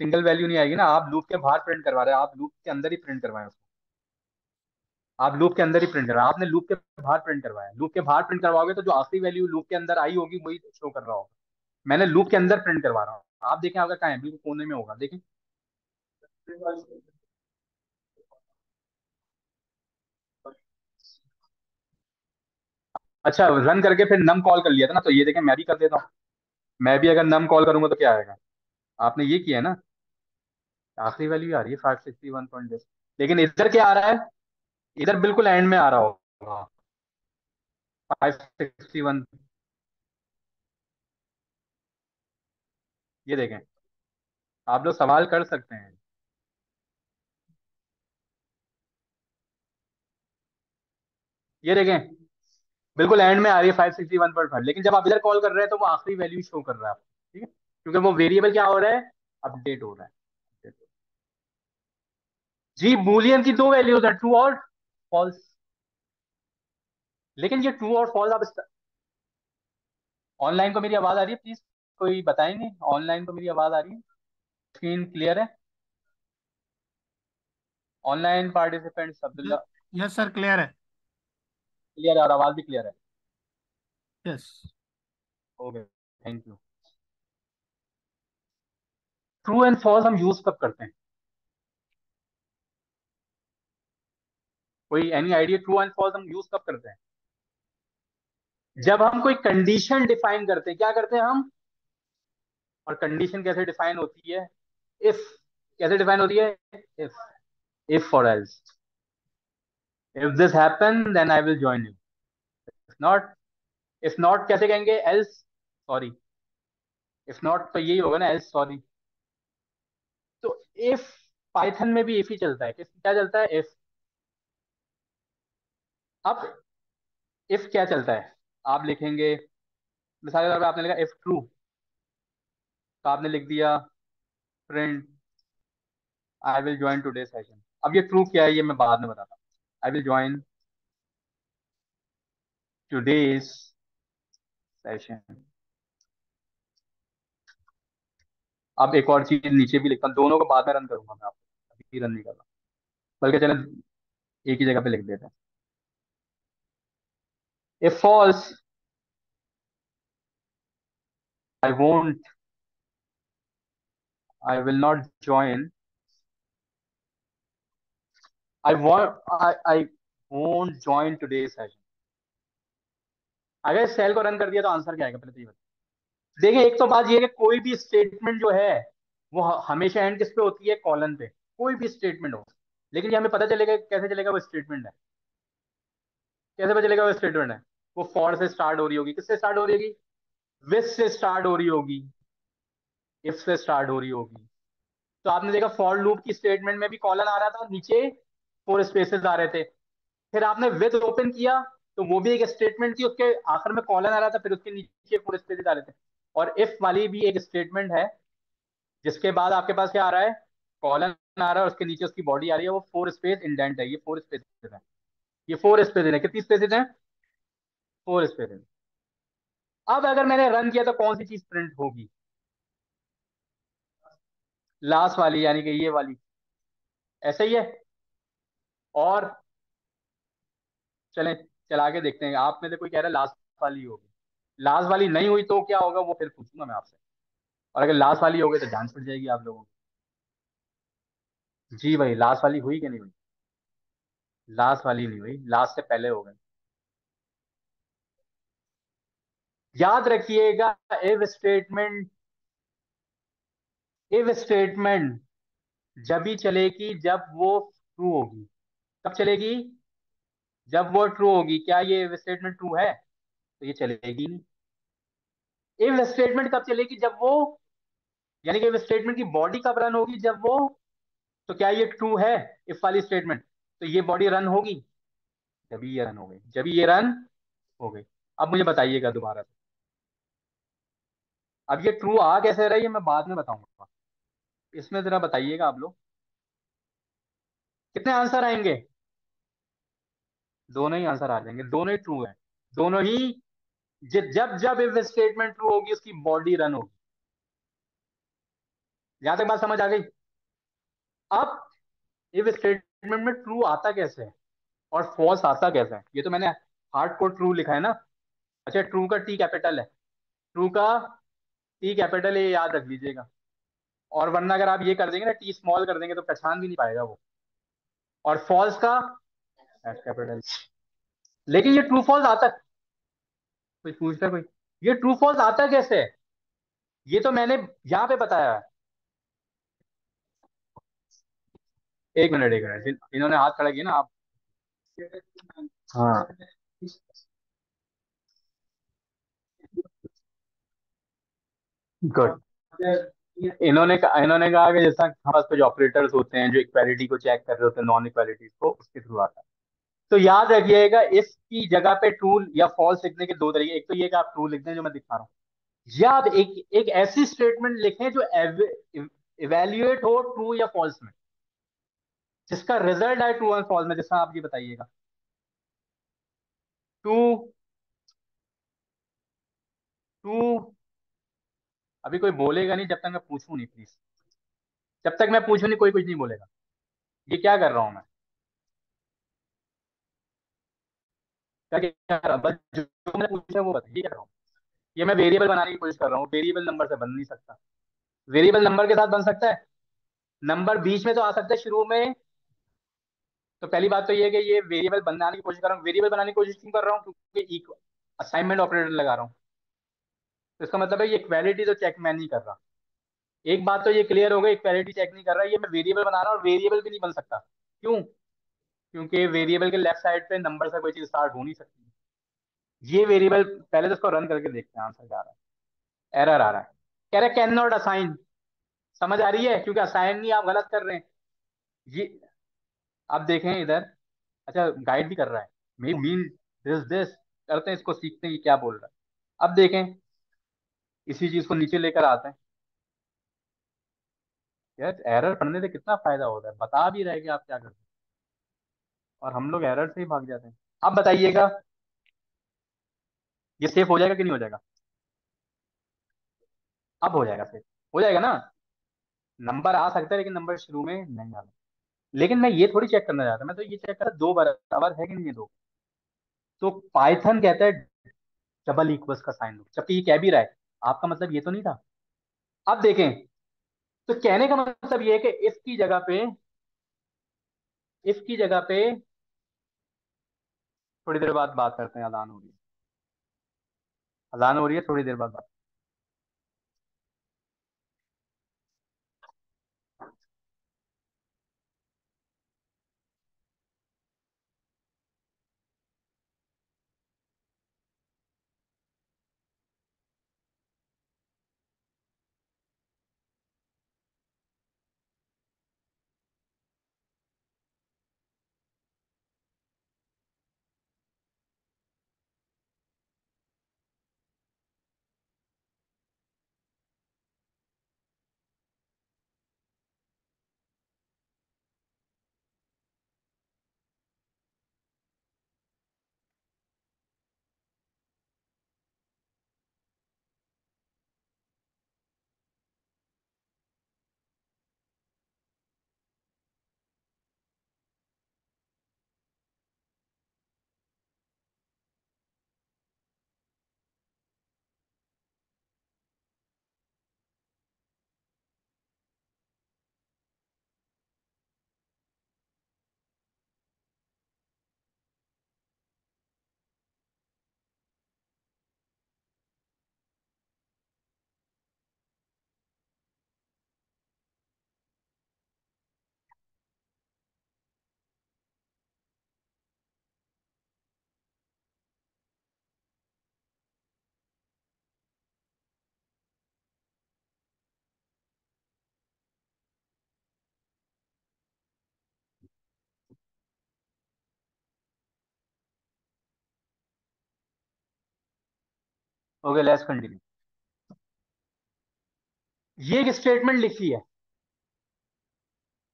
सिंगल वैल्यू नहीं आएगी ना, आप लूप के बाहर प्रिंट करवा रहे हैं, आप लूप के अंदर ही प्रिंट करवाए उसको। आप लूप के अंदर ही प्रिंट करवाए आपने लूप के बाहर प्रिंट करवाया लूप के बाहर प्रिंट करवाओगे तो जो आखिरी वैल्यू लूप के अंदर आई होगी, वही शो कर रहा होगा। मैंने लूप के अंदर प्रिंट करवा रहा हूँ। आप देखें, आपका कहाँ है? बिल्कुल कोने में होगा, देखें। अच्छा रन करके फिर नम कॉल कर लिया था ना तो ये देखें, मैं भी कर देता हूँ। मैं भी अगर नम कॉल करूँगा तो क्या आएगा? आपने ये किया है ना? आखिरी वैल्यू आ रही है फाइव सिक्सटी वन पॉइंट लेकिन इधर क्या आ रहा है? इधर बिल्कुल एंड में आ रहा होगा। फाइव सिक्सटी वन ये देखें, आप लोग सवाल कर सकते हैं। ये देखें बिल्कुल एंड में आ रही है five sixty one point five लेकिन जब आप इधर कॉल कर रहे हैं तो वो आखिरी वैल्यू शो कर रहा है आपको, ठीक है? क्योंकि वो वेरिएबल क्या हो रहा है? अपडेट हो रहा है। जी बुलियन की दो वैल्यूज़ है ट्रू और फॉल्स लेकिन ये ट्रू और फॉल्स आप ऑनलाइन को मेरी आवाज़ आ रही है? प्लीज़ कोई बताएँगे ऑनलाइन को मेरी आवाज़ आ रही है? स्क्रीन क्लियर है? Online participant Abdullah yes sir clear है। क्लियर है और आवाज़ भी क्लियर है। Yes okay thank you true and false हम यूज़ कब करते हैं? कोई any idea true and false हम यूज़ कब करते हैं? जब हम कोई कंडीशन डिफाइन करते हैं क्या करते हैं हम? और कंडीशन कैसे डिफाइन होती है? इफ़ कैसे डिफाइन होती है? If if for else if this happen then I will join you if not if not कैसे कहेंगे? एल्स सॉरी इफ़ नॉट तो यही होगा ना एल्स सॉरी तो इफ़ पाइथन में भी इफ़ ही चलता है. क्या चलता है? इफ़ अब इफ़ क्या चलता है? आप लिखेंगे, मिसाल के तौर पर आपने लिखा इफ़ ट्रू तो आपने लिख दिया print I will join today session अब ये ट्रू क्या है, ये मैं बाद में बताता हूँ. I will join today's session? अब एक और चीज़ नीचे भी लिखता हूँ दोनों को बाद में रन करूँगा मैं आपको। अभी रन नहीं कर रहा। बल्कि चले एक ही जगह पे लिख देते हैं। If false, i won't, i will not join i want, i i won't join today's session. अगर सेल को रन कर दिया तो आंसर क्या आएगा पहले तो ये बताइए देखिए, एक तो बात ये है कि कोई भी स्टेटमेंट जो है, वो हमेशा एंड किस पे होती है? कॉलन पे। कोई भी स्टेटमेंट हो। लेकिन ये हमें पता चलेगा कैसे चलेगा वो स्टेटमेंट है। कैसे पता चलेगा वो स्टेटमेंट है? वो फॉर से स्टार्ट हो रही होगी। किससे स्टार्ट हो रही होगी? विथ से स्टार्ट हो रही होगी। इफ़ से स्टार्ट हो रही होगी। तो आपने देखा फॉर लूप की स्टेटमेंट में भी कॉलन आ रहा था। नीचे फोर स्पेसेस आ रहे थे। फिर आपने विद ओपन किया तो वो भी एक स्टेटमेंट थी, उसके आखिर में कॉलन आ रहा था, फिर उसके नीचे फोर स्पेसेस आ रहे थे। और इफ़ वाली भी एक स्टेटमेंट है, जिसके बाद आपके पास क्या आ रहा है? कॉलन आ रहा है, उसके नीचे उसकी बॉडी आ रही है, वो फोर स्पेस इंडेंट है, ये फोर स्पेसेस है। ये फोर स्पेसेस है, कितनी स्पेसेस है? फोर स्पेसेस अब अगर मैंने रन किया तो कौन सी चीज़ प्रिंट होगी? लास्ट वाली, यानी कि ये वाली। ऐसा ही है? और चलें, चला के देखते हैं। आप में से कोई कह रहा है लास्ट वाली होगी। लास्ट वाली नहीं हुई तो क्या होगा, वो फिर पूछूँगा मैं आपसे। और अगर लास्ट वाली हो गई तो जान पड़ जाएगी आप लोगों की। जी भाई, लास्ट वाली हुई कि नहीं हुई? लास्ट वाली नहीं हुई, लास्ट से पहले हो गई। याद रखिएगा इफ़ स्टेटमेंट इफ़ स्टेटमेंट जब ही चलेगी, जब वो ट्रू होगी। कब चलेगी? जब वो ट्रू होगी। क्या ये स्टेटमेंट ट्रू है? तो ये चलेगी। नहीं इफ़ स्टेटमेंट कब चलेगी? जब वो, यानी कि स्टेटमेंट की बॉडी कब रन होगी? जब वो तो क्या ये ट्रू है? इफ़ वाली स्टेटमेंट तो ये बॉडी रन होगी? जब ये रन हो गई। जब ये रन हो गई। अब मुझे बताइएगा दोबारा से। अब ये ट्रू आ कैसे रही है? मैं बाद में बताऊँगा। इसमें जरा बताइएगा आप लोग। कितने आंसर आएँगे? दोनों ही आंसर आ जाएँगे, दोनों ही ट्रू है। दोनों ही जब जब इफ़ स्टेटमेंट ट्रू होगी, उसकी बॉडी रन होगी। यहाँ तक बात समझ आ गई? अब इफ़ स्टेटमेंट में ट्रू आता कैसे है और फॉल्स आता कैसे है? ये तो मैंने हार्ड कोड ट्रू लिखा है ना। अच्छा ट्रू का टी कैपिटल है। ट्रू का टी कैपिटल ये याद रख लीजिएगा। और वरना अगर आप ये कर देंगे ना टी स्मॉल कर देंगे तो पहचान भी नहीं पाएगा वो। और फॉल्स का एस कैपिटल लेकिन ये ट्रू फॉल्स आता कोई पूछता कोई? ये ट्रू फॉल्स आता कैसे? है ये तो मैंने यहाँ पे बताया। है एक मिनट एक मिनट। इन्होंने हाथ खड़ा किया ना, आप हाँ। गुड इन्होंने इन्होंने कहा कि जैसा हमारे पास कुछ ऑपरेटर्स होते हैं, जो इक्वालिटी को चेक कर रहे होते हैं नॉन इक्वालिटी को, उसके थ्रू आता है। तो याद रखिएगा, इसकी जगह पे ट्रू या फॉल्स लिखने के दो तरीके, एक तो ये कि आप ट्रू लिख दें, जो मैं दिखा रहा हूँ। याद एक एक ऐसी स्टेटमेंट लिखें, जो इवेल्युएट हो ट्रू या फॉल्स में। जिसका रिज़ल्ट आए ट्रू एंड फॉल्स में जैसा आप ये बताइएगा। टू टू अभी कोई बोलेगा नहीं, जब तक मैं पूछूँ नहीं प्लीज़ जब तक मैं पूछूँ नहीं, कोई कुछ नहीं बोलेगा। ये क्या कर रहा हूँ मैं? जो वो कर रहा हूँ? ये मैं वेरिएबल बनाने की कोशिश कर रहा हूँ। वेरिएबल नंबर से बन नहीं सकता। वेरिएबल नंबर के साथ बन सकता है? नंबर बीच में तो आ सकता है शुरू में। तो पहली बात तो ये है कि ये वेरिएबल बनाने की कोशिश कर रहा हूँ। वेरिएबल बनाने की कोशिश क्यों कर रहा हूँ? क्योंकि असाइनमेंट ऑपरेटर लगा रहा हूँ। तो इसका मतलब है ये इक्वालिटी तो चेक मैं नहीं कर रहा। एक बात तो ये क्लियर हो गई इक्वालिटी चेक नहीं कर रहा, ये मैं वेरिएबल बना रहा हूँ और वेरिएबल भी नहीं बन सकता। क्यों? क्योंकि वेरिएबल के लेफ़्ट साइड पे नंबर से कोई चीज़ स्टार्ट हो नहीं सकती। ये वेरिएबल पहले तो इसको रन करके देखते हैं आंसर क्या रहा है। एरर आ रहा है। कह रहे कैन नॉट असाइन समझ आ रही है? क्योंकि असाइन नहीं, आप गलत कर रहे हैं। ये आप देखें इधर। अच्छा गाइड भी कर रहा है। मे मीन दिस दिस करते हैं इसको, सीखते हैं ये क्या बोल रहा है। अब देखें। इसी चीज़ को नीचे लेकर आते हैं। यार एरर पढ़ने से कितना फ़ायदा होता है, बता भी रहे कि आप क्या करते हैं। और हम लोग एरर से ही भाग जाते हैं। अब बताइएगा, ये सेफ़ हो जाएगा कि नहीं हो जाएगा? अब हो जाएगा सेफ़ हो जाएगा ना? नंबर आ सकता है, लेकिन नंबर शुरू में नहीं आना लेकिन मैं ये थोड़ी चेक करना चाहता मैं तो ये चेक कर दो बराबर है कि नहीं दो? तो पाइथन कहता है डबल इक्वल्स का साइन लो जबकि ये कह भी रहा है आपका मतलब ये तो नहीं था? अब देखें तो कहने का मतलब ये है कि इसकी जगह पे, इसकी जगह पे थोड़ी देर बाद बात करते हैं अजान हो रही है। अजान हो रही है, थोड़ी देर बाद बात। ओके लेट्स कंटिन्यू ये एक स्टेटमेंट लिखी है।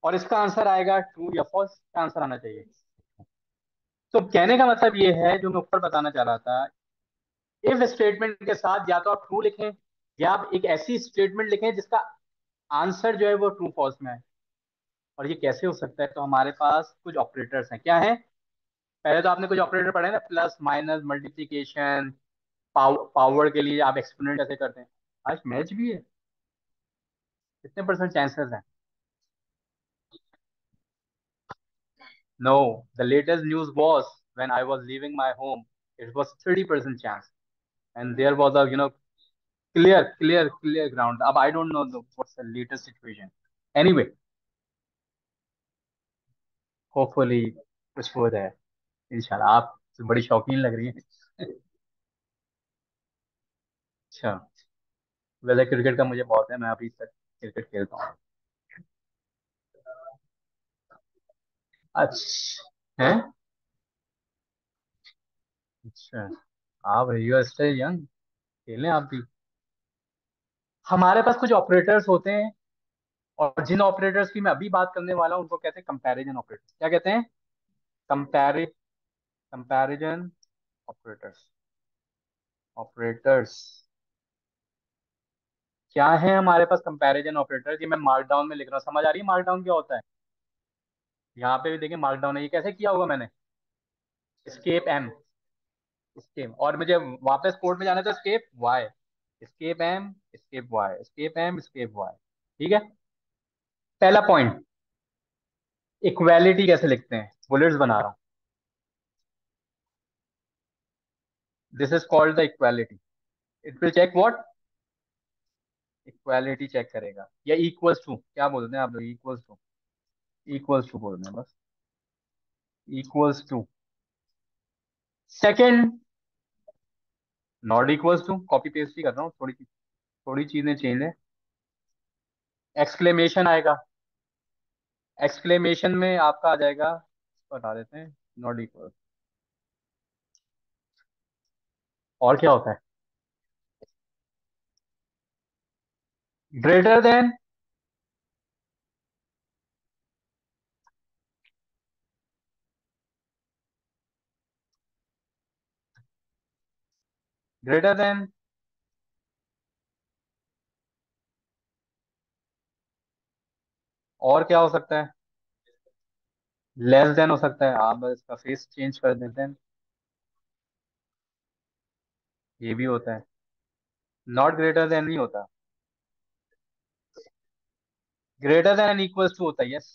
और इसका आंसर आएगा ट्रू या फॉल्स आंसर आना चाहिए। तो कहने का मतलब ये है, जो मैं ऊपर बताना चाह रहा था इफ़ स्टेटमेंट के साथ या तो आप ट्रू लिखें, या आप एक ऐसी स्टेटमेंट लिखें जिसका आंसर जो है वो ट्रू फॉल्स में है और ये कैसे हो सकता है? तो हमारे पास कुछ ऑपरेटर्स हैं। क्या है? पहले तो आपने कुछ ऑपरेटर पढ़े ना प्लस माइनस मल्टीप्लीकेशन पावर के लिए आप एक्सपोनेंट ऐसे करते हैं? आज मैच भी है। कितने परसेंट चांसेस हैं? No the latest news was when I was leaving my home it was 30% chance and there was a you know clear clear clear ground अब I don't know what's the latest situation anyway hopefully कुछ हो जाए इंशाल्लाह आप तो बड़ी शौकीन लग रही है। अच्छा। वैसे क्रिकेट का मुझे बहुत है, मैं अभी तक क्रिकेट खेलता हूँ। अच्छा है? अच्छा आप यू आर स्टिल यंग खेलें आप भी। हमारे पास कुछ ऑपरेटर्स होते हैं, और जिन ऑपरेटर्स की मैं अभी बात करने वाला हूँ, उनको कहते हैं कंपैरिजन ऑपरेटर्स क्या कहते हैं? कंपैरि कंपैरिजन ऑपरेटर्स ऑपरेटर्स क्या है हमारे पास कंपैरिजन ऑपरेटर ये मैं मार्कडाउन में लिख रहा हूँ, समझ आ रही है मार्कडाउन क्या होता है? यहाँ पे भी देखिए मार्कडाउन है, ये कैसे किया होगा मैंने? स्केप एम स्केप और मुझे वापस कोड में जाना था escape Y escape M escape Y escape M escape Y ठीक है? पहला पॉइंट इक्वेलिटी कैसे लिखते हैं? बुलेट्स बना रहा हूँ। This is called the equality it will check what equality check करेगा। या इक्वल्स टू क्या बोलते हैं आप लोग? इक्वल्स टू इक्वल्स टू बोलते हैं बस। Equals to second not equals to copy paste ही कर रहा हूँ, थोड़ी थोड़ी चीज़ें चेंज है। एक्सक्लेमेशन आएगा। एक्सक्लेमेशन में आपका आ जाएगा हटा देते हैं नॉट इक्वल और क्या होता है? ग्रेटर देन ग्रेटर देन और क्या हो सकता है? लेस देन हो सकता है। आप इसका फेस चेंज कर देते हैं। ये भी होता है। नॉट ग्रेटर देन नहीं होता। Greater than and equals to होता है yes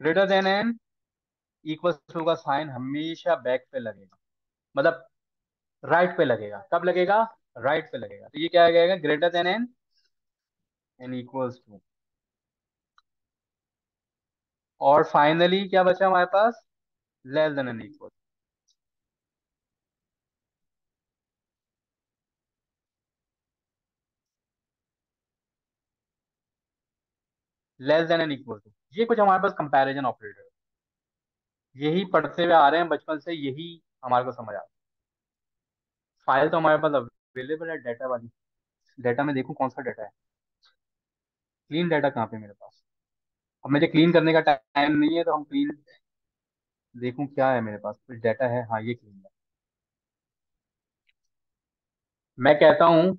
greater than and equals to का साइन हमेशा बैक पे लगेगा। मतलब राइट पे लगेगा। कब लगेगा? राइट पे लगेगा। तो ये क्या आ जाएगा? Greater than and and equals to और फाइनली क्या बचा हमारे पास? Less than and equal less than and equal to ये कुछ हमारे पास कंपैरिजन ऑपरेटर यही पढ़ते हुए आ रहे हैं, बचपन से यही हमारे को समझ आता फ़ाइल तो हमारे पास अवेलेबल है डाटा वाली। डाटा में देखूँ कौन सा डाटा है। क्लीन डाटा कहाँ पे मेरे पास? अब मुझे क्लीन करने का टाइम नहीं है तो हम क्लीन देखूँ क्या है मेरे पास। कुछ डाटा है? हाँ ये क्लीन है। मैं कहता हूँ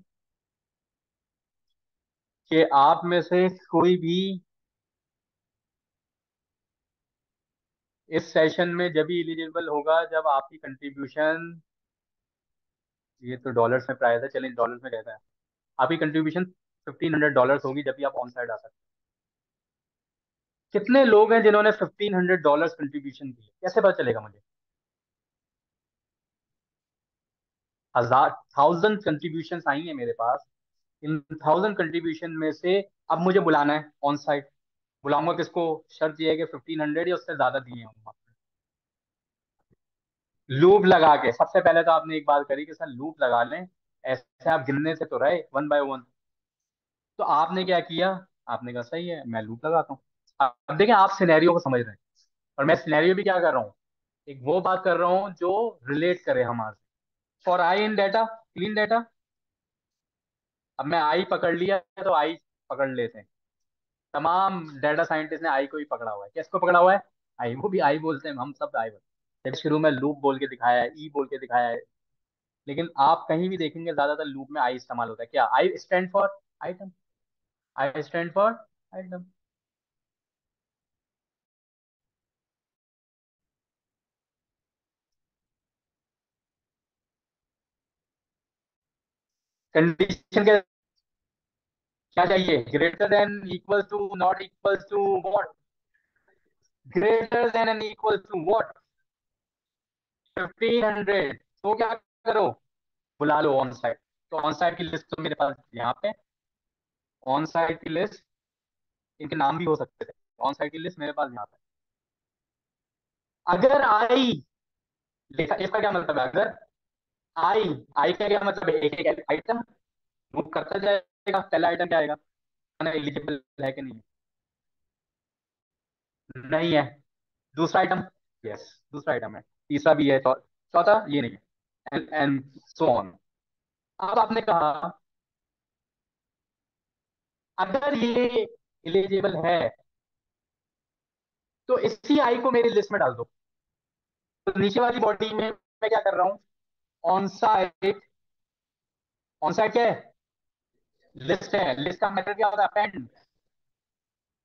कि आप में से कोई भी इस सेशन में जब भी एलिजिबल होगा, जब आपकी कंट्रीब्यूशन ये तो डॉलर्स में प्राइस है, चलिए डॉलर्स में कहता है। आपकी कंट्रीब्यूशन फिफ्टीन हंड्रेड डॉलर होगी जब भी आप ऑन साइड आ सकते हैं। कितने लोग हैं जिन्होंने फिफ्टीन हंड्रेड डॉलर कंट्रीब्यूशन की? कैसे पता चलेगा मुझे? हज़ार थाउज़ेंड कंट्रीब्यूशन आई है मेरे पास। इन थाउज़ेंड कंट्रीब्यूशन में से अब मुझे बुलाना है ऑन बुलाऊँगा किसको? शर्त ये है कि फिफ्टीन हंड्रेड या उससे ज़्यादा दिए होंगे लूप लगा के, सबसे पहले तो आपने एक बात करी कि सर लूप लगा लें, ऐसे आप गिनने से तो रहे वन बाय वन तो आपने क्या किया? आपने कहा, सही है, मैं लूप लगाता हूँ। अब देखें, आप सिनेरियो को समझ रहे हैं। और मैं सिनेरियो भी क्या कर रहा हूँ? एक वो बात कर रहा हूँ जो रिलेट करे हमारे for I in data clean data अब मैं आई पकड़ लिया तो आई पकड़ लेते हैं। तमाम डाटा साइंटिस्ट ने आई को ही पकड़ा हुआ है। किसको पकड़ा हुआ है? आई वो भी, आई बोलते हैं, हम सब आई बोलते हैं। शुरू में लूप बोल के दिखाया है, ई बोल के दिखाया है। लेकिन आप कहीं भी देखेंगे, ज़्यादातर लूप में आई इस्तेमाल होता है। क्या I stand for item? I stand for item. Condition क्या क्या चाहिए? Greater than equal to not equal to what greater than and equal to what fifteen hundred तो क्या करो? बुला लो ऑन साइड तो ऑन साइड की लिस्ट तो मेरे पास यहाँ पे। ऑन साइड की लिस्ट इनके नाम भी हो सकते थे। ऑन साइड की लिस्ट मेरे पास यहाँ पे। अगर आई लिखा इसका क्या मतलब है? अगर आई आई का क्या मतलब है? एक एक आइटम मूव करता जाएगा पहला आइटम क्या आएगा? खाना एलिजिबल है कि नहीं? नहीं है। दूसरा आइटम यस दूसरा आइटम है। तीसरा भी है चौथा ये नहीं है। एंड एंड सो ऑन अब आपने कहा, अगर ये एलिजिबल है तो इसी आई को मेरी लिस्ट में डाल दो। तो नीचे वाली बॉडी में मैं क्या कर रहा हूँ? ऑन साइट ऑन साइट क्या है? लिस्ट है, लिस्ट का मेथड क्या होता है? अपेंड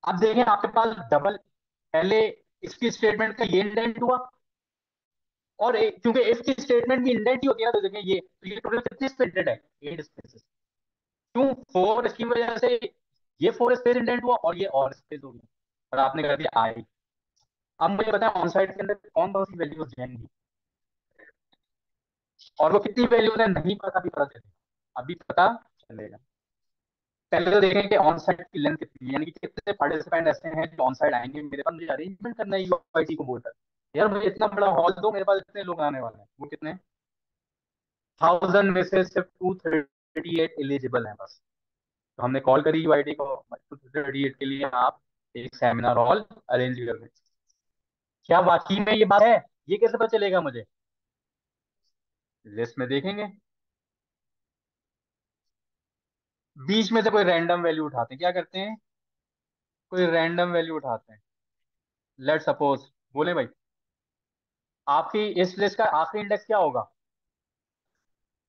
अब देखें, आपके पास डबल पहले इसकी स्टेटमेंट का ये इंडेंट हुआ। और क्योंकि इफ़ की स्टेटमेंट भी इंडेंट ही होती है तो देखें ये तो ये टोटल कितने स्पेसेड है? एट स्पेसेस क्यों? फोर इसकी वजह से ये फोर स्पेस इंडेंट हुआ और ये और स्पेस हो गया। और आपने कर दिया आई अब मुझे बताया ऑन साइड के अंदर कौन कौन सी वैल्यूज़ जाएँगी और वो कितनी वैल्यूज़ है, नहीं पता भी पता चलेगा। अभी पता चलेगा। पहले तो देखें कि ऑन साइड की लेंथ कितनी यानी कि कितने पार्टिसिपेंट ऐसे हैं जो ऑन साइड आएँगे। मेरे पास मुझे अरेंजमेंट करना है यूआईटी को बोलकर। यार मुझे इतना बड़ा हॉल दो, मेरे पास इतने लोग आने वाले हैं। वो कितने? थाउज़ेंड में से सिर्फ़ टू थर्टी एट एलिजिबल है बस। तो हमने कॉल करी यूआईटी को टू थर्टी एट के लिए आप एक सेमिनार हॉल अरेंज कर दें। क्या वाकई में ये बात है? ये कैसे पता चलेगा मुझे? लिस्ट में देखेंगे। बीच में से कोई रैंडम वैल्यू उठाते हैं। क्या करते हैं? कोई रैंडम वैल्यू उठाते हैं। लेट सपोज़ बोले भाई, आपकी इस लिस्ट का आखिरी इंडेक्स क्या होगा?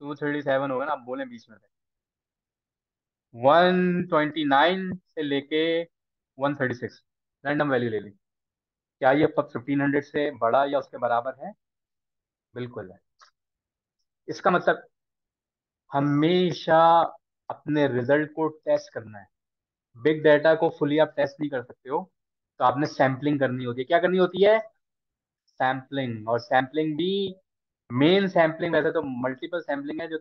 टू थर्टी सेवन होगा ना, आप बोले बीच में से। वन ट्वेंटी नाइन से लेके one thirty six random value ले ली। क्या ये फिफ्टीन हंड्रेड से बड़ा या उसके बराबर है? बिल्कुल है। इसका मतलब हमेशा अपने रिज़ल्ट को टेस्ट करना है। बिग डाटा को फुली आप टेस्ट नहीं कर सकते हो तो आपने सैम्पलिंग करनी होती है। क्या करनी होती है? सैम्पलिंग और सैम्पलिंग भी, मेन सैम्पलिंग वैसे तो मल्टीपल सैम्पलिंग है, जो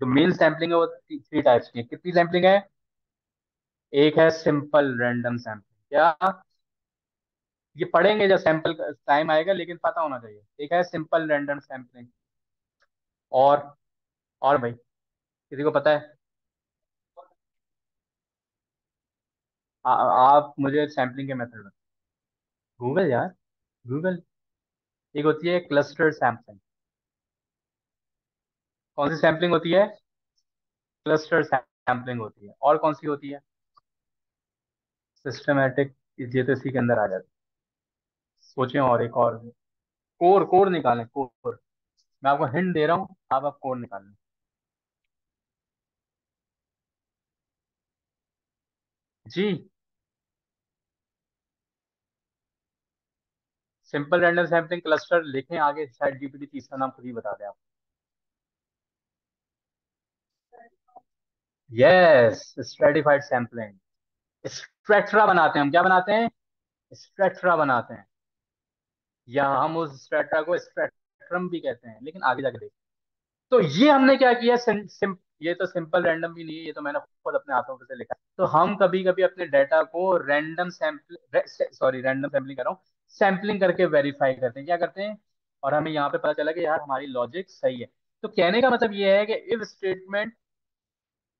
जो मेन सैम्पलिंग है वो थ्री टाइप्स की है। कितनी सैम्पलिंग है? एक है सिंपल रैंडम सैम्पलिंग क्या? ये पढ़ेंगे जब सैंपल टाइम आएगा, लेकिन पता होना चाहिए। एक है सिंपल रैंडम सैम्पलिंग और और भाई, किसी को पता है? आ, आप मुझे सैम्पलिंग के मेथड में गूगल यार गूगल एक होती है क्लस्टर सैम्पलिंग कौन सी सैम्पलिंग होती है? क्लस्टर सैम्पलिंग होती है। और कौन सी होती है? सिस्टमेटिक ये तो इसी के अंदर आ जाती है। सोचें और एक और। कोर कोर निकालें कोर मैं आपको हिंट दे रहा हूँ आप आप कोर निकाल जी। सिंपल रैंडम सैम्पलिंग क्लस्टर लिखें आगे शायद जीपीटी तीसरा नाम खुद ही बता दें आप। यस स्ट्रेटिफाइड सैम्पलिंग स्ट्रेट्रा बनाते हैं हम क्या बनाते हैं? स्ट्रेट्रा बनाते हैं। या हम उस स्ट्रेट्रा को स्ट्रेट्रम भी कहते हैं लेकिन आगे जाके देखते तो ये हमने क्या किया? सिम, ये तो सिंपल रैंडम भी नहीं है, ये तो मैंने खुद अपने हाथों से लिखा तो हम कभी कभी अपने डाटा को random sample sorry random sampling कर रहा हूँ सैम्पलिंग करके वेरीफाई करते हैं। क्या करते हैं? और हमें यहाँ पे पता चला कि यार हमारी लॉजिक सही है। तो कहने का मतलब ये है कि इफ़ स्टेटमेंट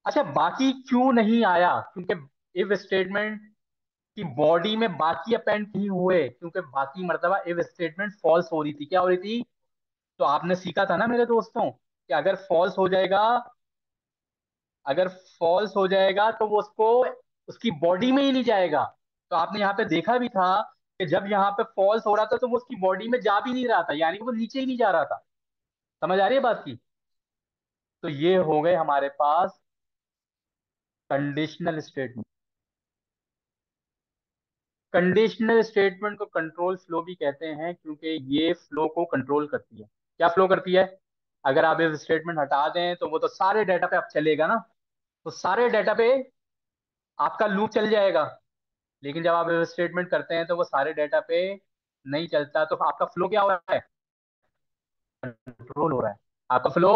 अच्छा बाकी क्यों नहीं आया? क्योंकि इफ़ स्टेटमेंट की बॉडी में बाकी अपेंड नहीं हुए, क्योंकि बाकी मरतबा इफ़ स्टेटमेंट फॉल्स हो रही थी। क्या हो रही थी? तो आपने सीखा था ना मेरे दोस्तों, कि अगर फॉल्स हो जाएगा अगर फॉल्स हो जाएगा तो वो उसको, उसकी बॉडी में ही नहीं जाएगा। तो आपने यहाँ पे देखा भी था कि जब यहाँ पे फॉल्स हो रहा था तो वो उसकी बॉडी में जा भी नहीं रहा था, यानी कि वो नीचे ही नहीं जा रहा था। समझ आ रही है बात की? तो ये हो गए हमारे पास कंडीशनल स्टेटमेंट कंडीशनल स्टेटमेंट को कंट्रोल फ्लो भी कहते हैं, क्योंकि ये फ्लो को कंट्रोल करती है। क्या फ्लो करती है? अगर आप इस स्टेटमेंट हटा दें तो वो तो सारे डाटा पे आप चलेगा ना। तो सारे डाटा पे आपका लूप चल जाएगा। लेकिन जब आप स्टेटमेंट करते हैं तो वो सारे डाटा पे नहीं चलता। तो आपका फ्लो क्या हो रहा है? कंट्रोल हो रहा है। आपका फ्लो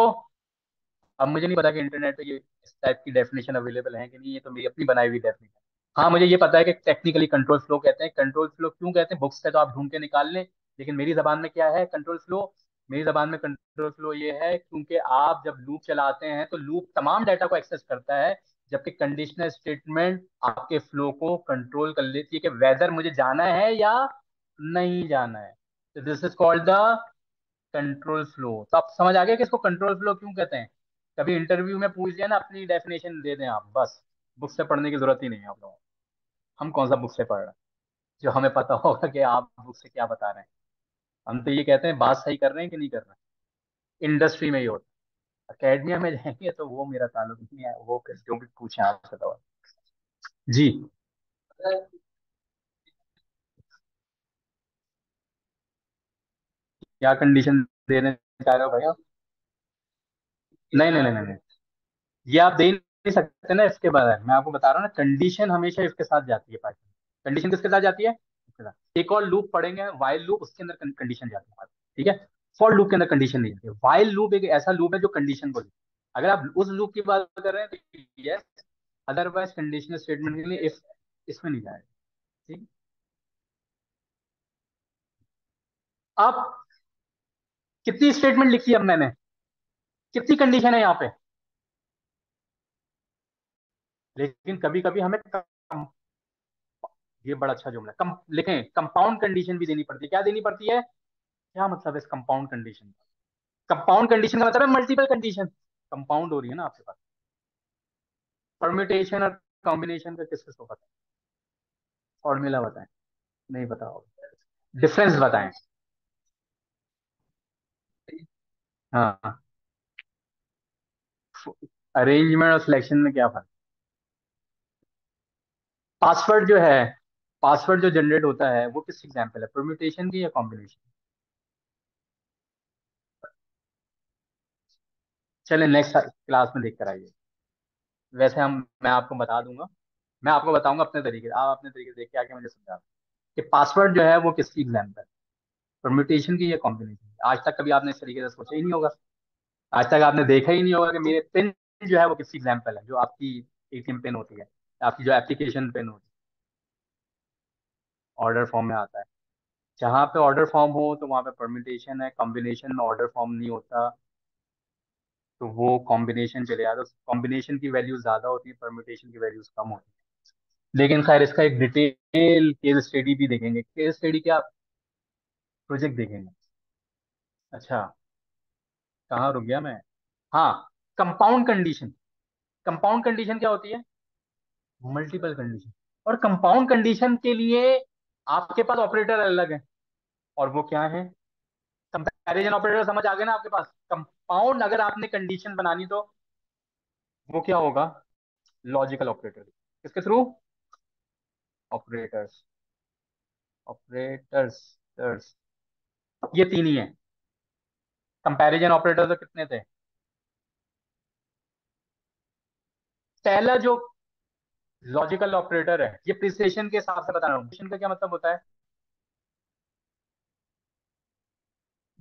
अब मुझे नहीं पता कि इंटरनेट पे ये इस टाइप की डेफिनेशन अवेलेबल है कि नहीं। ये तो मेरी अपनी बनाई हुई डेफिनेशन हाँ। मुझे ये पता है कि टेक्निकली कंट्रोल फ्लो कहते हैं। कंट्रोल फ्लो क्यों कहते हैं? बुक्स से तो आप ढूंढ के निकाल लें। लेकिन मेरी जबान में क्या है? कंट्रोल फ्लो मेरी जबान में कंट्रोल फ्लो ये है क्योंकि आप जब लूप चलाते हैं तो लूप तमाम डाटा को एक्सेस करता है, जबकि कंडीशनल स्टेटमेंट आपके फ्लो को कंट्रोल कर लेती है कि वेदर मुझे जाना है या नहीं जाना है। तो this is called the control flow तो आप समझ आ गए कि इसको कंट्रोल फ्लो क्यों कहते हैं? कभी इंटरव्यू में पूछ लिया ना, अपनी डेफिनेशन दे दें आप, बस। बुक से पढ़ने की ज़रूरत ही नहीं है आप लोगों हम कौन सा बुक से पढ़ रहे हैं? जो हमें पता होगा कि आप बुक से क्या बता रहे हैं। हम तो ये कहते हैं, बात सही कर रहे हैं कि नहीं कर रहे हैं? इंडस्ट्री में ही होता है। अकेडमिया में जाएँगे तो वो मेरा ताल्लुक नहीं है, वो जो भी पूछे आपसे दवा जी। क्या कंडीशन देने चाह रहे हो भैया? नहीं नहीं नहीं नहीं ये आप दे नहीं सकते ना इसके बारे में। मैं आपको बता रहा हूँ ना कंडीशन हमेशा इसके साथ जाती है पार्टी कंडीशन किसके साथ जाती है? एक और लूप पढ़ेंगे वाइल लूप उसके अंदर कंडीशन जाती है ठीक है? फॉर लूप के अंदर कंडीशन नहीं जाती वाइल लूप एक ऐसा लूप है जो कंडीशन को अगर आप उस लूप की बात कर रहे हैं तो यस अदरवाइज़ कंडीशनल स्टेटमेंट के लिए इफ़ इसमें नहीं जाएगा। ठीक? अब कितनी स्टेटमेंट लिखी अब मैंने? कितनी कंडीशन है यहाँ पे? लेकिन कभी कभी हमें ये बड़ा अच्छा जुमला कम, लिखें कंपाउंड कंडीशन भी देनी पड़ती है। क्या देनी पड़ती है? क्या मतलब इस कंपाउंड कंडीशन का? कंपाउंड कंडीशन का मतलब है मल्टीपल कंडीशन कंपाउंड हो रही है ना आपके पास? परम्यूटेशन और कॉम्बिनेशन का किस किस को पता है? फॉर्मूला बताएँ। नहीं होगा। डिफरेंस बताएँ। हाँ। अरेंजमेंट और सिलेक्शन में क्या फ़र्क पासवर्ड जो है पासवर्ड जो जनरेट होता है, वो किस एग्ज़ाम्पल है? परम्यूटेशन की या कॉम्बिनेशन चले नेक्स्ट क्लास में देख कर आइए। वैसे हम, मैं आपको बता दूँगा। मैं आपको बताऊँगा अपने तरीके आप अपने तरीके से देख के आके मुझे समझा कि पासवर्ड जो है, वो किसकी एग्ज़ाम्पल है? परम्यूटेशन की या कॉम्बिनेशन आज तक कभी आपने इस तरीके से सोचा ही नहीं होगा। आज तक आपने देखा ही नहीं होगा कि मेरे पिन जो है, वो किसकी एग्ज़ाम्पल है? जो आपकी एटीएम पिन होती है, आपकी जो एप्लीकेशन पिन होती है। ऑर्डर फॉर्म में आता है। जहाँ पे ऑर्डर फॉर्म हो तो वहाँ पे परम्यूटेशन है कॉम्बिनेशन में ऑर्डर फॉर्म नहीं होता तो वो कॉम्बिनेशन चले जाता है। कॉम्बिनेशन की वैल्यूज़ ज़्यादा होती है परम्यूटेशन की वैल्यूज़ कम होती है। लेकिन खैर, इसका एक डिटेल केस स्टडी भी देखेंगे। केस स्टडी क्या? प्रोजेक्ट देखेंगे। अच्छा। कहाँ रुक गया मैं? हाँ कंपाउंड कंडीशन कंपाउंड कंडीशन क्या होती है? मल्टीपल कंडीशन और कंपाउंड कंडीशन के लिए आपके पास ऑपरेटर अलग है। और वो क्या है? कंपैरिजन ऑपरेटर समझ आ गए ना आपके पास? कंपाउंड अगर आपने कंडीशन बनानी तो वो क्या होगा? लॉजिकल ऑपरेटर किसके थ्रू ऑपरेटर्स ऑपरेटर्स ये तीन ही है। कंपैरिजन ऑपरेटर तो कितने थे? पहला जो लॉजिकल ऑपरेटर है। ये प्रिसेशन के हिसाब से बता रहा हूँ क्या मतलब होता है?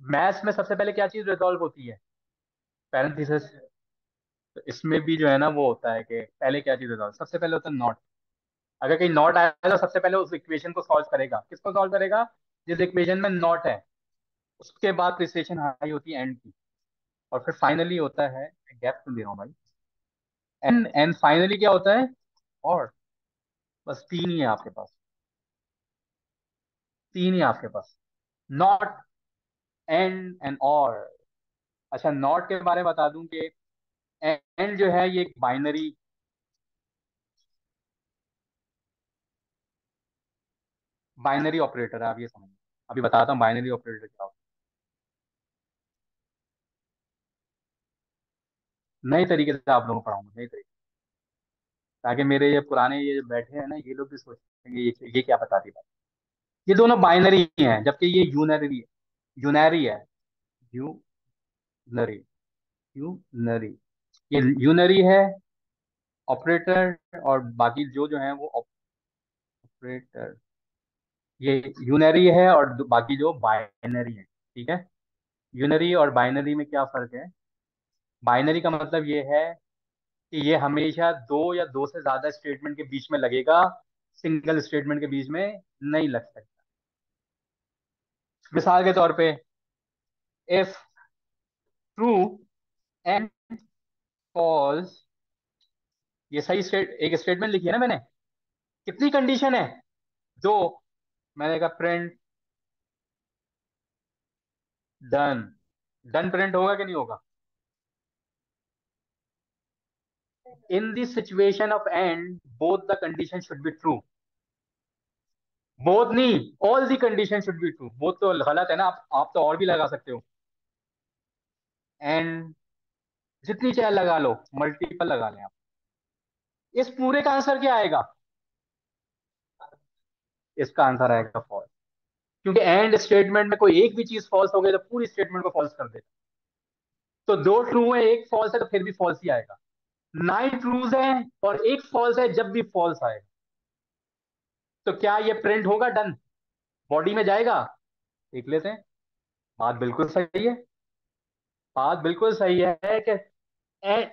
मैथ्स में सबसे पहले क्या चीज़ रिजॉल्व होती है? पैरेंथेसिस तो इसमें भी जो है ना, वो होता है कि पहले क्या चीज़ रिजॉल्व सबसे पहले होता है नॉट अगर कहीं नॉट आया तो सबसे पहले उस इक्वेशन को सॉल्व करेगा। किसको सॉल्व करेगा? जिस इक्वेशन में नॉट है। उसके बाद प्रिसेशन हाई होती है एंड की। और फिर फाइनली होता है गैप तो दे रहा हूँ भाई? एंड एंड फाइनली क्या होता है? और बस तीन ही है आपके पास। तीन ही आपके पास। नॉट, एंड एंड और। अच्छा नॉट के बारे में बता दूँ कि एंड जो है ये एक बाइनरी बाइनरी ऑपरेटर है, आप ये समझ अभी बताता हूँ बाइनरी ऑपरेटर क्या होता नए तरीके से आप लोगों को पढ़ाऊँगा, नए तरीके ताकि मेरे ये पुराने ये बैठे हैं ना, ये लोग भी सोचेंगे, ये ये क्या बता दी बात। ये दोनों बाइनरी हैं जबकि ये यूनरी है। यूनरी है। यूनरी यूनरी ये यूनरी है ऑपरेटर और बाकी जो जो है वो ऑपरेटर ये यूनरी है और बाकी जो बाइनरी है, ठीक है? यूनरी और बाइनरी में क्या फ़र्क है? बाइनरी का मतलब ये है कि ये हमेशा दो या दो से ज़्यादा स्टेटमेंट के बीच में लगेगा सिंगल स्टेटमेंट के बीच में नहीं लग सकता। मिसाल के तौर पे इफ़ ट्रू एंड फॉल्स ये सही स्टेट एक स्टेटमेंट लिखी है ना मैंने? कितनी कंडीशन है? दो। मैंने कहा प्रिंट डन डन प्रिंट होगा कि नहीं होगा? In the situation of and both the conditions should be true. both नहीं, all the conditions should be true. both तो गलत है ना, आप आप तो और भी लगा सकते हो। एंड जितनी चाहे लगा लो मल्टीपल लगा लें आप। इस पूरे का आंसर क्या आएगा? इसका आंसर आएगा फॉल्स क्योंकि एंड स्टेटमेंट में कोई एक भी चीज़ फॉल्स हो गई तो पूरी स्टेटमेंट को फॉल्स कर देता तो दो ट्रू है, एक फॉल्स है तो फिर भी फॉल्स ही आएगा। नाइन ट्रूज है और एक फॉल्स है जब भी फॉल्स आएगा तो क्या ये प्रिंट होगा? डन। बॉडी में जाएगा। देख लेते हैं। बात बिल्कुल सही है। बात बिल्कुल सही है कि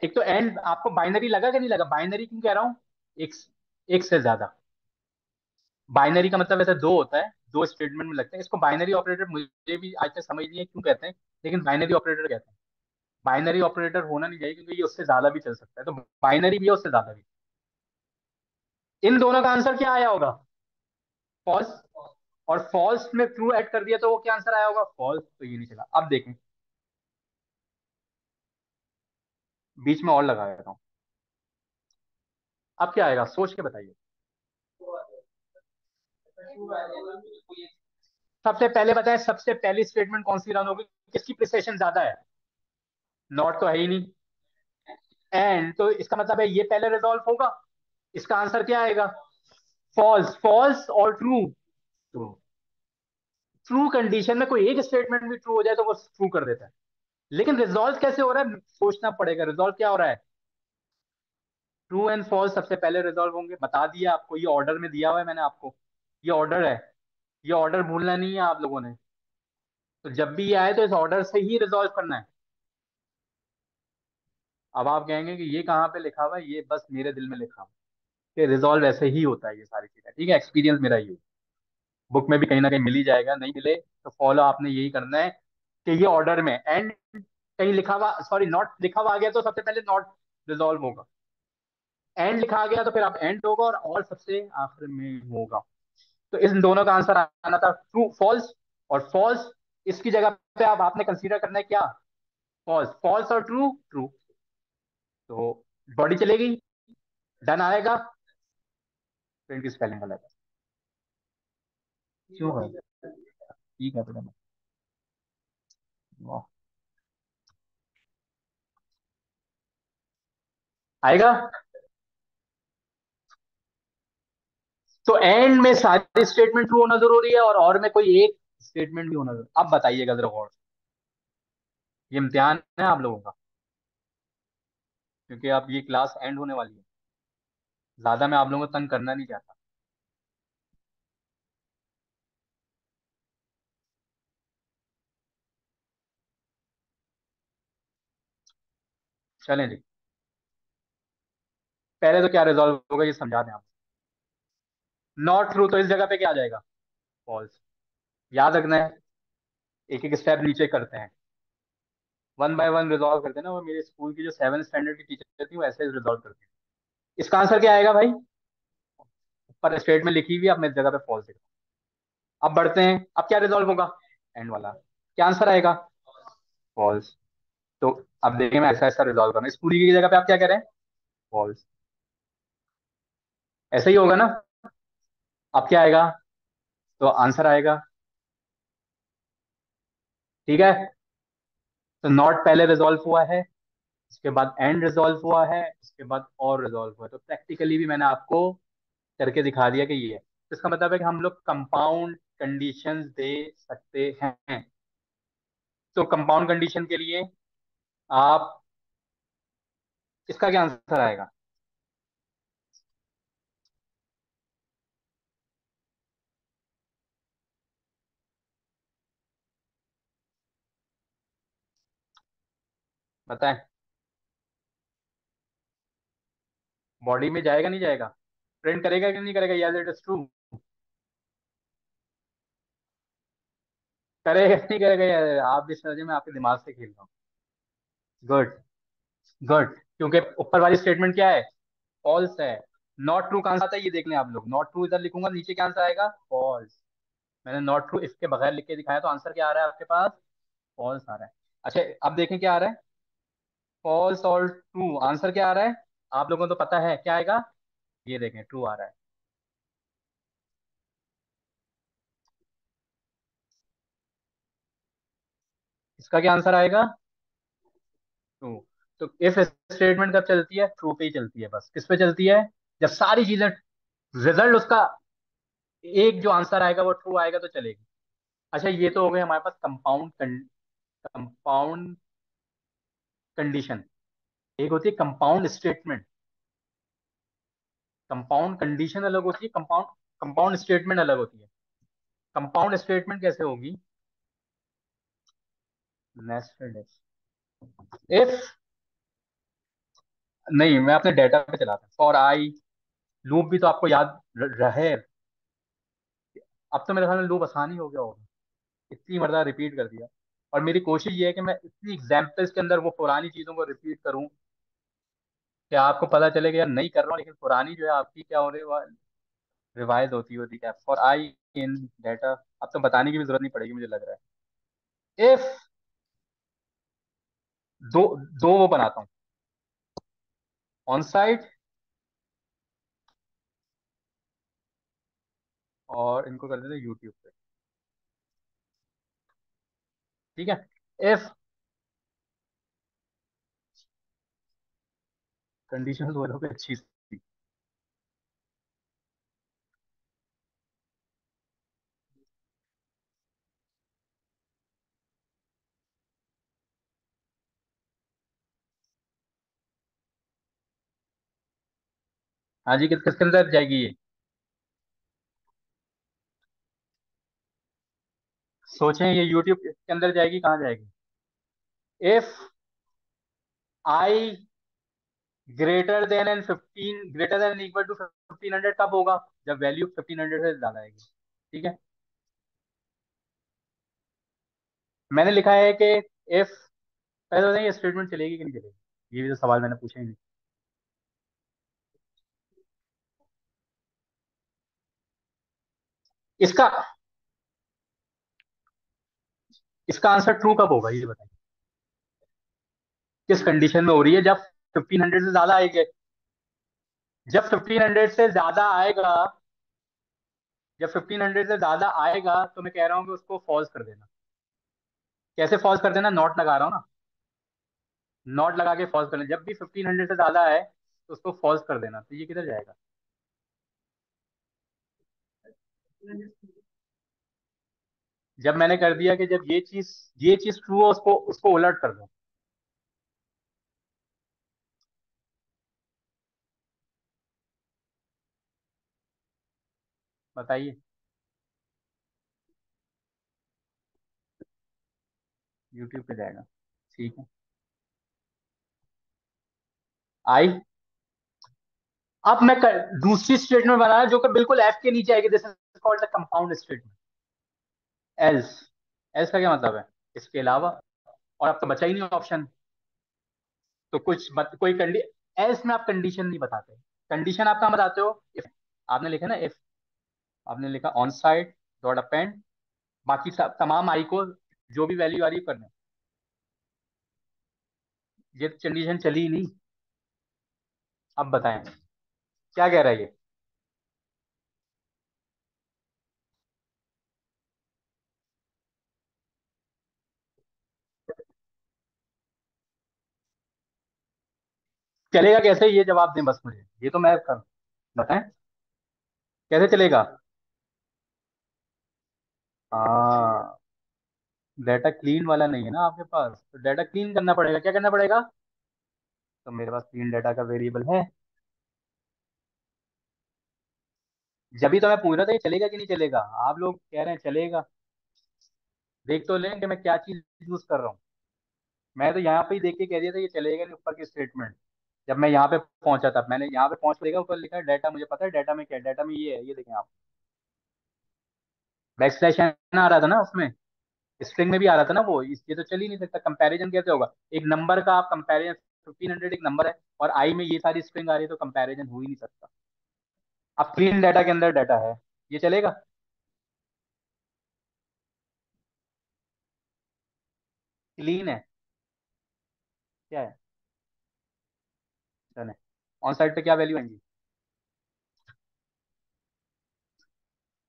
एक तो एंड आपको बाइनरी लगा कि नहीं लगा? बाइनरी क्यों कह रहा हूँ? एक एक से ज़्यादा। बाइनरी का मतलब ऐसा दो होता है। दो स्टेटमेंट में लगते हैं। इसको बाइनरी ऑपरेटर मुझे भी आज तक समझ नहीं है क्यों कहते हैं। लेकिन बाइनरी ऑपरेटर कहते हैं। बाइनरी ऑपरेटर होना नहीं चाहिए क्योंकि ये उससे ज़्यादा भी चल सकता है। तो बाइनरी भी है, उससे ज़्यादा भी। इन दोनों का आंसर क्या आया होगा? फॉल्स। और फॉल्स में ट्रू ऐड कर दिया तो वो क्या आंसर आया होगा? फॉल्स। तो ये नहीं चला। अब देखें। बीच में और लगा देता हूँ। अब क्या आएगा? सोच के बताइए। सबसे पहले बताएँ, सबसे पहली स्टेटमेंट कौन सी रन होगी? किसकी प्रिसेशन ज़्यादा है? नॉट तो है ही नहीं। एंड तो इसका मतलब है ये पहले रिजॉल्व होगा इसका आंसर क्या आएगा? फॉल्स फॉल्स और ट्रू ट्रू ट्रू कंडीशन में कोई एक स्टेटमेंट भी ट्रू हो जाए तो वो ट्रू कर देता है। लेकिन रिजॉल्व कैसे हो रहा है? सोचना पड़ेगा रिजॉल्व क्या हो रहा है? ट्रू एंड फॉल्स सबसे पहले रिजॉल्व होंगे। बता दिया आपको ये ऑर्डर में दिया हुआ है मैंने आपको। ये ऑर्डर है। ये ऑर्डर भूलना नहीं है आप लोगों ने। तो जब भी ये आए तो इस ऑर्डर से ही रिजॉल्व करना है। अब आप कहेंगे कि ये कहाँ पे लिखा हुआ है? ये बस मेरे दिल में लिखा हुआ है। रिजॉल्व ऐसे ही होता है, ये सारी चीज़ें। ठीक है एक्सपीरियंस मेरा ये। बुक में भी कहीं ना कहीं मिल ही जाएगा, नहीं मिले तो फॉलो आपने यही करना है कि ये ऑर्डर में एंड कहीं लिखा हुआ सॉरी नॉट लिखा हुआ आ गया तो सबसे पहले नॉट रिजॉल्व होगा। एंड लिखा गया तो फिर आप एंड होगा और और सबसे आखिर में होगा। तो इन दोनों का आंसर आना था। ट्रू फॉल्स और फॉल्स इसकी जगह पे आप, आपने कंसीडर करना है क्या? फॉल्स फॉल्स और ट्रू ट्रू तो बॉडी चलेगी डन आएगा तो इनकी स्पेलिंग अलग है। क्यों है ठीक है तो वाह। आएगा? तो एंड में सारी स्टेटमेंट ट्रू होना ज़रूरी है और और में कोई एक स्टेटमेंट भी होना ज़रूरी अब बताइएगा जरा गौर ये इम्तिहान है आप लोगों का। क्योंकि अब ये क्लास एंड होने वाली है। ज़्यादा मैं आप लोगों को तंग करना नहीं चाहता। चलें जी। पहले तो क्या रिजॉल्व होगा ये समझा दें आप। नॉट ट्रू तो इस जगह पे क्या आ जाएगा? फॉल्स याद रखना है एक एक स्टेप नीचे करते हैं। वन बाय वन रिजॉल्व करते हैं ना, वो मेरे स्कूल की जो सेवन स्टैंडर्ड की टीचर थी वो ऐसे रिजॉल्व करती है। इसका आंसर क्या आएगा भाई? ऊपर स्टेट में लिखी हुई अब मैं जगह पे फॉल्स लिख अब बढ़ते हैं, अब क्या रिजॉल्व होगा? एंड वाला। क्या आंसर आएगा? फॉल्स तो अब देखिए मैं ऐसा ऐसा रिजॉल्व करना इस पूरी की जगह पे आप क्या कह रहे हैं? फॉल्स ऐसा ही होगा ना? अब क्या आएगा? तो आंसर आएगा। ठीक है? तो नॉट पहले रिजॉल्व हुआ है उसके बाद एंड रिजोल्व हुआ है उसके बाद और रिजोल्व हुआ है। तो प्रैक्टिकली भी मैंने आपको करके दिखा दिया कि ये है। तो इसका मतलब है कि हम लोग कंपाउंड कंडीशन दे सकते हैं। तो कंपाउंड कंडीशन के लिए आप, इसका क्या आंसर आएगा? बताएँ बॉडी में जाएगा, नहीं जाएगा? प्रिंट करेगा कि नहीं करेगा? यस इट इज़ ट्रू करेगा नहीं करेगा? यार आप भी समझिए मैं आपके दिमाग से खेल रहा हूँ। गुड गुड क्योंकि ऊपर वाली स्टेटमेंट क्या है? फॉल्स है। नॉट ट्रू कहाँ आता है? ये देख लें आप लोग। नॉट ट्रू इधर लिखूँगा, नीचे क्या आंसर आएगा? फॉल्स मैंने नॉट ट्रू इसके बगैर लिख के दिखाया तो आंसर क्या आ रहा है आपके पास? फॉल्स आ रहा है। अच्छा अब देखें क्या आ रहा है? फॉल्स और ट्रू, आंसर क्या आ रहा है? आप लोगों को तो पता है, क्या आएगा? ये देखें, ट्रू आ रहा है। इसका क्या आंसर आएगा? ट्रू। तो इफ़ स्टेटमेंट कब चलती है? ट्रू पे ही चलती है बस। किस पे चलती है? जब सारी चीज़ें, रिज़ल्ट उसका, एक जो आंसर आएगा वो ट्रू आएगा तो चलेगी। अच्छा ये तो हो गए हमारे पास कंपाउंड कंपाउंड कंडीशन एक होती है कंपाउंड स्टेटमेंट कंपाउंड कंडीशन अलग होती है कंपाउंड कंपाउंड स्टेटमेंट अलग होती है. कंपाउंड स्टेटमेंट कैसे होगी? इफ़ नहीं, मैं अपने डेटा पे चलाता हूँ. फॉर आई लूप भी तो आपको याद रहे. अब तो मेरे ख्याल में लूप आसान ही हो गया होगा. इतनी मरदा रिपीट कर दिया. और मेरी कोशिश ये है कि मैं इतनी एग्जाम्पल्स के अंदर वो पुरानी चीज़ों को रिपीट करूँ। कि आपको पता चले कि यार, नहीं कर रहा हूँ, लेकिन पुरानी जो है आपकी क्या हो रही है रिवाइज होती होती है। फॉर आई इन डेटा अब तो बताने की भी ज़रूरत नहीं पड़ेगी मुझे लग रहा है। इफ़ दो दो वो बनाता हूँ। ऑन साइट और इनको कर देते यूट्यूब पे। ठीक है? इफ़ कंडीशन बोलो पे अच्छी हाँ जी किस किसके अंदर जाएगी ये? सोचें ये यूट्यूब के अंदर जाएगी, कहाँ जाएगी? If I greater than and fifteen greater than equal to fifteen hundred कब होगा? जब वैल्यू फिफ्टीन हंड्रेड से ज़्यादा आएगी। ठीक है? मैंने लिखा है कि इफ़ पहले बताइए ये स्टेटमेंट चलेगी कि नहीं चलेगी? ये भी तो सवाल मैंने पूछा ही नहीं। इसका इसका आंसर ट्रू कब होगा, ये बताइए। किस कंडीशन में हो रही है? जब फिफ्टीन हंड्रेड से ज़्यादा आएगा, जब फिफ्टीन हंड्रेड से ज़्यादा आएगा, जब फिफ्टीन हंड्रेड से ज़्यादा आएगा तो मैं कह रहा हूँ कि उसको फॉल्स कर देना। कैसे फॉल्स कर देना? नॉट लगा रहा हूँ ना। नॉट लगा के फॉल्स करना जब भी फिफ्टीन हंड्रेड से ज़्यादा आए तो उसको फॉल्स कर देना। तो ये किधर जाएगा? जब मैंने कर दिया कि जब ये चीज़ ये चीज़ ट्रू हो उसको उसको उलट कर दो। बताइए। यूट्यूब पे जाएगा। ठीक है। आई। अब मैं कर, दूसरी स्टेटमेंट बनाया जो कि बिल्कुल एफ़ के नीचे आएगी। This is called the compound statement else else का क्या मतलब है? इसके अलावा और आपका बचा ही नहीं ऑप्शन तो कुछ बत, कोई कंडी एल्स में आप कंडीशन नहीं बताते। कंडीशन आप कहाँ बताते हो इफ़ आपने लिखा ना इफ़ आपने लिखा ऑन साइड डॉट अपेंड बाकी सब तमाम आई को जो भी वैल्यू आ रही करना ये कंडीशन चली ही नहीं। अब बताएँ। क्या कह रहा है ये? चलेगा कैसे? ये जवाब दें बस मुझे। ये तो मैं कर बताएँ। कैसे चलेगा? हाँ। डाटा क्लीन वाला नहीं है ना आपके पास? तो डाटा क्लीन करना पड़ेगा। क्या करना पड़ेगा? तो मेरे पास क्लीन डाटा का वेरिएबल है। जब भी तो मैं पूछ रहा था, ये चलेगा कि नहीं चलेगा? आप लोग कह रहे हैं चलेगा। देख तो लें कि मैं क्या चीज़ यूज़ कर रहा हूँ। मैं तो यहाँ पे ही देख के कह दिया था, ये चलेगा नहीं ऊपर की स्टेटमेंट जब मैं यहाँ पे पहुँचा था मैंने यहाँ पे पहुँच देगा ऊपर लिखा है, डाटा मुझे पता है, डाटा में क्या है, डाटा में ये है, ये देखें आप। बैक स्लैश आ रहा था ना उसमें। स्ट्रिंग में भी आ रहा था ना वो ये तो चल ही नहीं सकता। कंपैरिजन कैसे होगा? एक नंबर का आप कंपैरिजन फिफ्टीन हंड्रेड एक नंबर है और आई में ये सारी स्ट्रिंग आ रही है तो कंपैरिजन हो ही नहीं सकता। अब क्लीन डाटा के अंदर डाटा है। ये चलेगा? क्लीन है। क्या है? चले ऑन साइड पे क्या वैल्यू आएँगी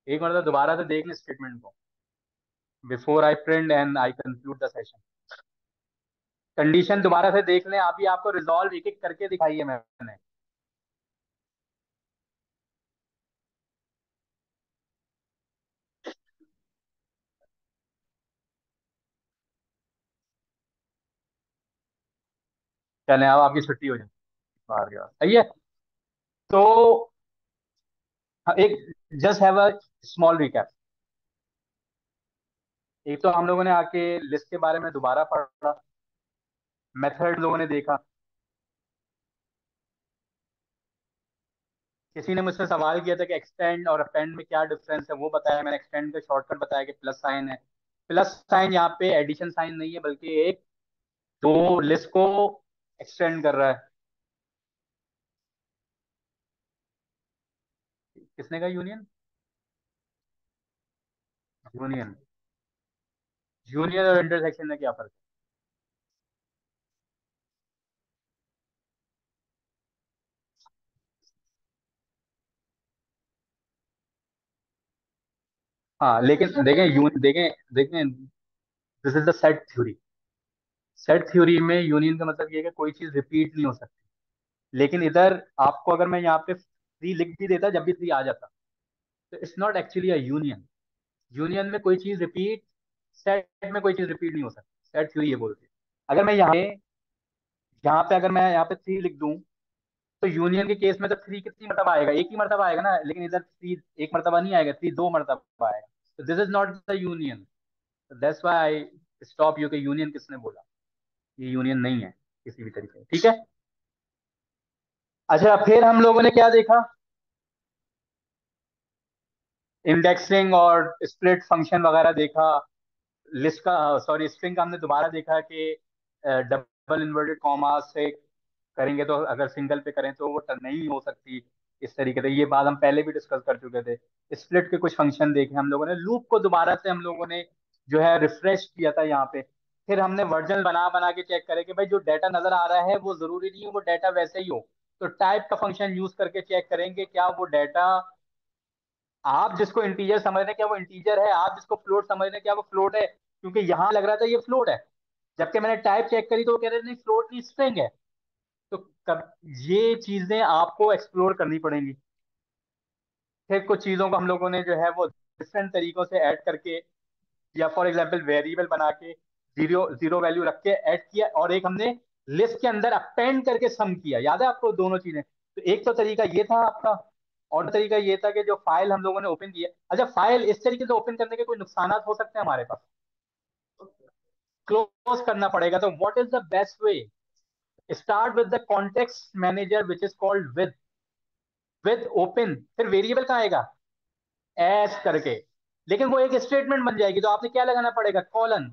एक मतलब दोबारा से देख लें स्टेटमेंट को। Before I print and I conclude the session condition दोबारा से देख लें, अभी आपको रिजॉल्व एक एक करके दिखाई है मैंने। चलें, अब आपकी छुट्टी हो जाए बाहर गया। सही है? तो हाँ, एक just have a small recap एक तो हम लोगों ने आके लिस्ट के बारे में दोबारा पढ़ा। मेथड लोगों ने देखा। किसी ने मुझसे सवाल किया था कि एक्सटेंड और अपेंड में क्या डिफरेंस है वो बताया मैंने। एक्सटेंड का शॉर्टकट बताया कि प्लस साइन है। प्लस साइन यहाँ पे एडिशन साइन नहीं है बल्कि एक दो लिस्ट को एक्सटेंड कर रहा है। किसने कहा यूनियन यूनियन यूनियन और इंटरसेक्शन में क्या फ़र्क है? हाँ लेकिन देखें यून देखें देखें this is the set theory set theory में यूनियन का मतलब ये है कि कोई चीज़ रिपीट नहीं हो सकती। लेकिन इधर आपको अगर मैं यहाँ पे थ्री लिख भी देता जब भी थ्री आ जाता। तो it's not actually union union में कोई चीज़ रिपीट सेट में कोई चीज़ रिपीट नहीं हो सकती। सेट थ्योरी ये बोलती है। अगर मैं यहाँ यहाँ पे अगर मैं यहाँ पे थ्री लिख दूँ तो यूनियन के केस में तो थ्री कितनी मरतबा आएगा? एक ही मरतबा आएगा ना, लेकिन इधर थ्री एक मरतबा नहीं आएगा थ्री दो मरतबा आएगा। तो this is not the union that's why I stop you के यूनियन किसने बोला? ये यूनियन नहीं है, किसी भी तरीके ठीक है? अच्छा फिर हम लोगों ने क्या देखा? इंडेक्सिंग और स्प्लिट फ़ंक्शन वगैरह देखा। लिस्ट का सॉरी स्ट्रिंग का हमने दोबारा देखा कि डबल इन्वर्टेड कॉमा से करेंगे तो अगर सिंगल पे करें तो वो नहीं हो सकती इस तरीके से। ये बात हम पहले भी डिस्कस कर चुके थे। स्प्लिट के कुछ फ़ंक्शन देखे हम लोगों ने। लूप को दोबारा से हम लोगों ने जो है रिफ्रेश किया था यहाँ पे। फिर हमने वर्जन बना बना के चेक करे कि भाई जो डाटा नज़र आ रहा है वो ज़रूरी नहीं है, वो डाटा वैसे ही हो। तो टाइप का फ़ंक्शन यूज़ करके चेक करेंगे क्या वो डाटा आप जिसको इंटीजर समझ रहे हैं क्या वो इंटीजर है, आप जिसको फ्लोट समझ रहे हैं क्या वो फ्लोट है, क्योंकि यहाँ लग रहा था ये फ्लोट है। जबकि मैंने टाइप चेक करी तो वो कह रहे नहीं फ्लोट नहीं स्ट्रिंग है। तो कब, ये चीज़ें आपको एक्सप्लोर करनी पड़ेंगी। फिर कुछ चीज़ों को हम लोगों ने जो है वो डिफरेंट तरीकों से ऐड करके या फॉर एग्ज़ाम्पल वेरिएबल बना के ज़ीरो ज़ीरो वैल्यू रख के ऐड किया और एक हमने लिस्ट के अंदर अपेंड करके सम किया। याद है आपको दोनों चीज़ें? तो एक तो तरीका ये था आपका, और तरीका ये था कि जो फ़ाइल हम लोगों ने ओपन किया। अच्छा फ़ाइल इस तरीके से ओपन करने के कोई नुकसान हो सकते हैं हमारे पास? क्लोज करना पड़ेगा। तो what is the best way start with the context manager which is called with with open फिर वेरिएबल कहाँ आएगा? एस करके। लेकिन वो एक स्टेटमेंट बन जाएगी तो आपने क्या लगाना पड़ेगा? कॉलन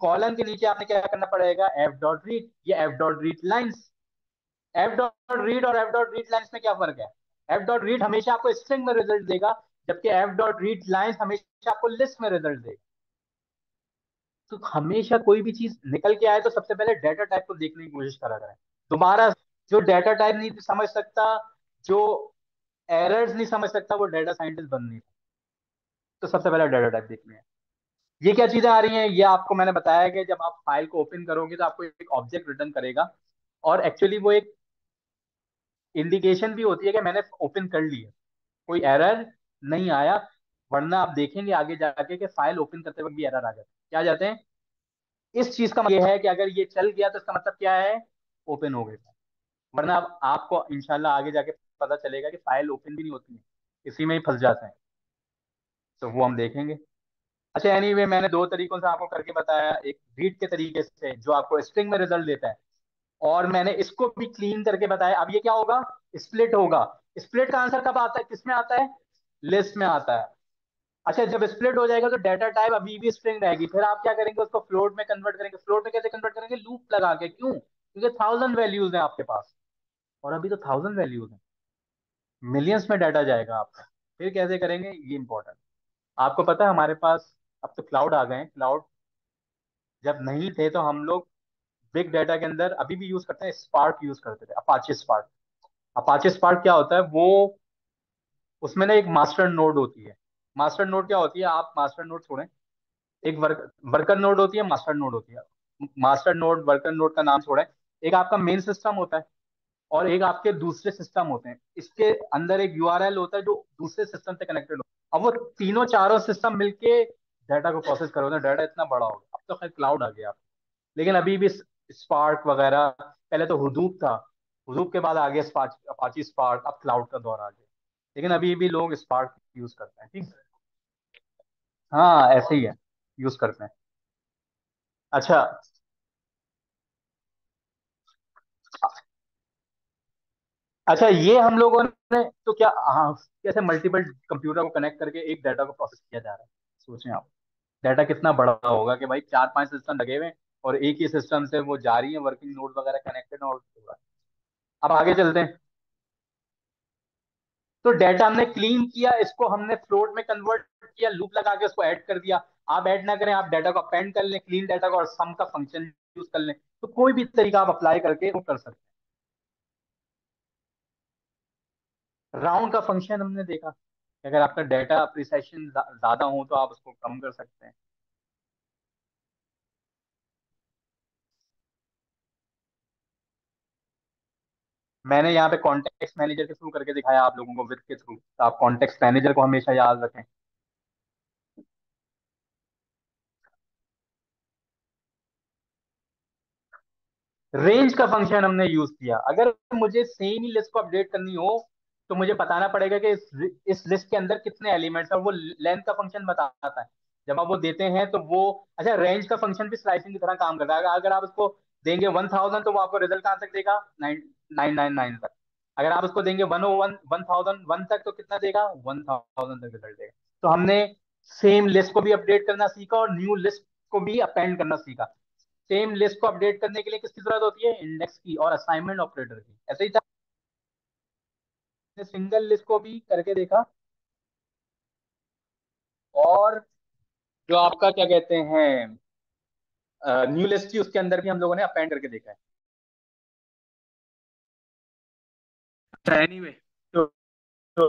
कॉलन के नीचे आपने क्या करना पड़ेगा? एफ़ डॉट रीड या F dot read lines F dot read और एफ़ डॉट रीड लाइन्स में क्या फ़र्क है? एफ़ डॉट रीड हमेशा आपको स्ट्रिंग में रिज़ल्ट देगा, जबकि एफ़ डॉट रीड लाइन्स हमेशा आपको लिस्ट में रिज़ल्ट देगा। तो हमेशा कोई भी चीज़ निकल के आए तो सबसे पहले डाटा टाइप को देखने की कोशिश करा करें। दोबारा जो डेटा टाइप नहीं समझ सकता, जो एरर्स नहीं समझ सकता, वो डेटा साइंटिस्ट बन नहीं तो सबसे पहले डाटा टाइप देखने हैं। ये क्या चीज़ें आ रही हैं? ये आपको मैंने बताया कि जब आप फ़ाइल को ओपन करोगे तो आपको एक ऑब्जेक्ट रिटर्न करेगा। और एक्चुअली वो एक इंडिकेशन भी होती है कि मैंने ओपन कर लिया कोई एरर नहीं आया वरना आप देखेंगे आगे जाके कि फ़ाइल ओपन करते वक्त भी एरर आ जाते क्या जाते हैं? इस चीज़ का मतलब ये है कि अगर ये चल गया तो इसका मतलब क्या है? ओपन हो गया। वरना आप, आपको इंशाल्लाह आगे जाके पता चलेगा कि फ़ाइल ओपन भी नहीं होती है। इसी में ही फंस जाते हैं। तो वो हम देखेंगे। अच्छा एनी anyway, मैंने दो तरीकों से आपको करके बताया। एक रीड के तरीके से जो आपको स्ट्रिंग में रिज़ल्ट देता है। और मैंने इसको भी क्लीन करके बताया। अब ये क्या होगा? स्प्लिट होगा। स्प्लिट का आंसर कब आता है? किसमें आता है? लिस्ट में आता है। अच्छा जब स्प्लिट हो जाएगा तो डाटा टाइप अभी भी स्ट्रिंग रहेगी। फिर आप क्या करेंगे? उसको फ्लोट में कन्वर्ट करेंगे। फ्लोट में कैसे कन्वर्ट करेंगे? लूप लगा के। क्यों? क्योंकि थाउज़ेंड वैल्यूज़ है आपके पास। और अभी तो थाउज़ेंड वैल्यूज़ है। मिलियंस में डाटा जाएगा आपका। फिर कैसे करेंगे? ये इंपॉर्टेंट आपको पता है हमारे पास अब तो क्लाउड आ गए हैं। क्लाउड जब नहीं थे तो हम लोग बिग डाटा के अंदर अभी भी यूज़ करते हैं स्पार्क यूज़ करते थे अपाचे स्पार्क अपाचे स्पार्क क्या होता है? वो उसमें ना एक मास्टर नोड होती है। मास्टर नोड क्या होती है? आप मास्टर नोड छोड़ें। एक वर्क वर्कर नोड होती है मास्टर नोड होती है। मास्टर नोड वर्कर नोड का नाम छोड़ें। एक आपका मेन सिस्टम होता है और एक आपके दूसरे सिस्टम होते हैं। इसके अंदर एक यूआरएल होता है जो दूसरे सिस्टम से कनेक्टेड होता है। अब वो तीनों चारों सिस्टम मिलके डाटा को प्रोसेस करोगे डाटा इतना बड़ा होगा। अब तो खैर क्लाउड आ गया। लेकिन अभी भी स्पार्क वगैरह, पहले तो हुदूप था। हुदूप के बाद आ गया अपाची स्पार्क अब क्लाउड का दौर आ गया। लेकिन अभी भी लोग स्पार्क यूज़ करते हैं, ठीक हाँ? ऐसे ही है। यूज़ करते हैं। अच्छा। अच्छा ये हम लोगों ने तो क्या हाँ कैसे मल्टीपल कंप्यूटर को कनेक्ट करके एक डाटा को प्रोसेस किया जा रहा है? सोचें आप। डाटा कितना बड़ा होगा कि भाई चार पाँच सिस्टम लगे हुए और एक ही सिस्टम से वो जा रही है वर्किंग नोड वगैरह कनेक्टेड और अब आगे चलते हैं। तो डाटा हमने क्लीन किया, इसको हमने फ्लोट में कन्वर्ट किया लूप लगा के उसको ऐड कर दिया। आप ऐड ना करें, आप डाटा को अपेंड कर लें क्लीन डाटा को और सम का फ़ंक्शन यूज़ कर लें तो कोई भी तरीका आप अप्लाई करके वो कर सकते हैं। राउंड का फ़ंक्शन हमने देखा। अगर आपका डेटा अप्रिसिएशन ज़्यादा हो तो आप उसको कम कर सकते हैं। मैंने यहाँ पे कॉन्टेक्स्ट मैनेजर के थ्रू करके दिखाया आप लोगों को विद के थ्रू तो आप कॉन्टेक्स्ट मैनेजर को हमेशा याद रखें। रेंज का फ़ंक्शन हमने यूज़ किया। अगर मुझे सेम ही लिस्ट को अपडेट करनी हो तो मुझे बताना पड़ेगा कि इस, इस लिस्ट के अंदर कितने एलिमेंट्स और वो लेंथ का फ़ंक्शन बताता है। जब आप वो देते हैं तो वो अच्छा रेंज का फ़ंक्शन भी स्लाइसिंग की तरह काम करता है। अगर आप उसको देंगे वन थाउज़ेंड तो वो आपको रिज़ल्ट कहाँ तक देगा? नाइन नाइन नाइन तक। अगर आप उसको देंगे one one one thousand one तक तो कितना देगा? वन थाउज़ेंड तक रिज़ल्ट देगा। तो हमने सेम लिस्ट को भी अपडेट करना सीखा और न्यू लिस्ट को भी अपेंड करना सीखा। सेम लिस्ट को अपडेट करने के लिए किसकी ज़रूरत होती है? इंडेक्स की और असाइनमेंट ऑपरेटर की। ऐसे ही था। सिंगल लिस्ट को भी करके देखा। और जो आपका क्या कहते हैं न्यू लिस्ट थी उसके अंदर भी हम लोगों ने अपेंड करके देखा है। एनीवे तो, तो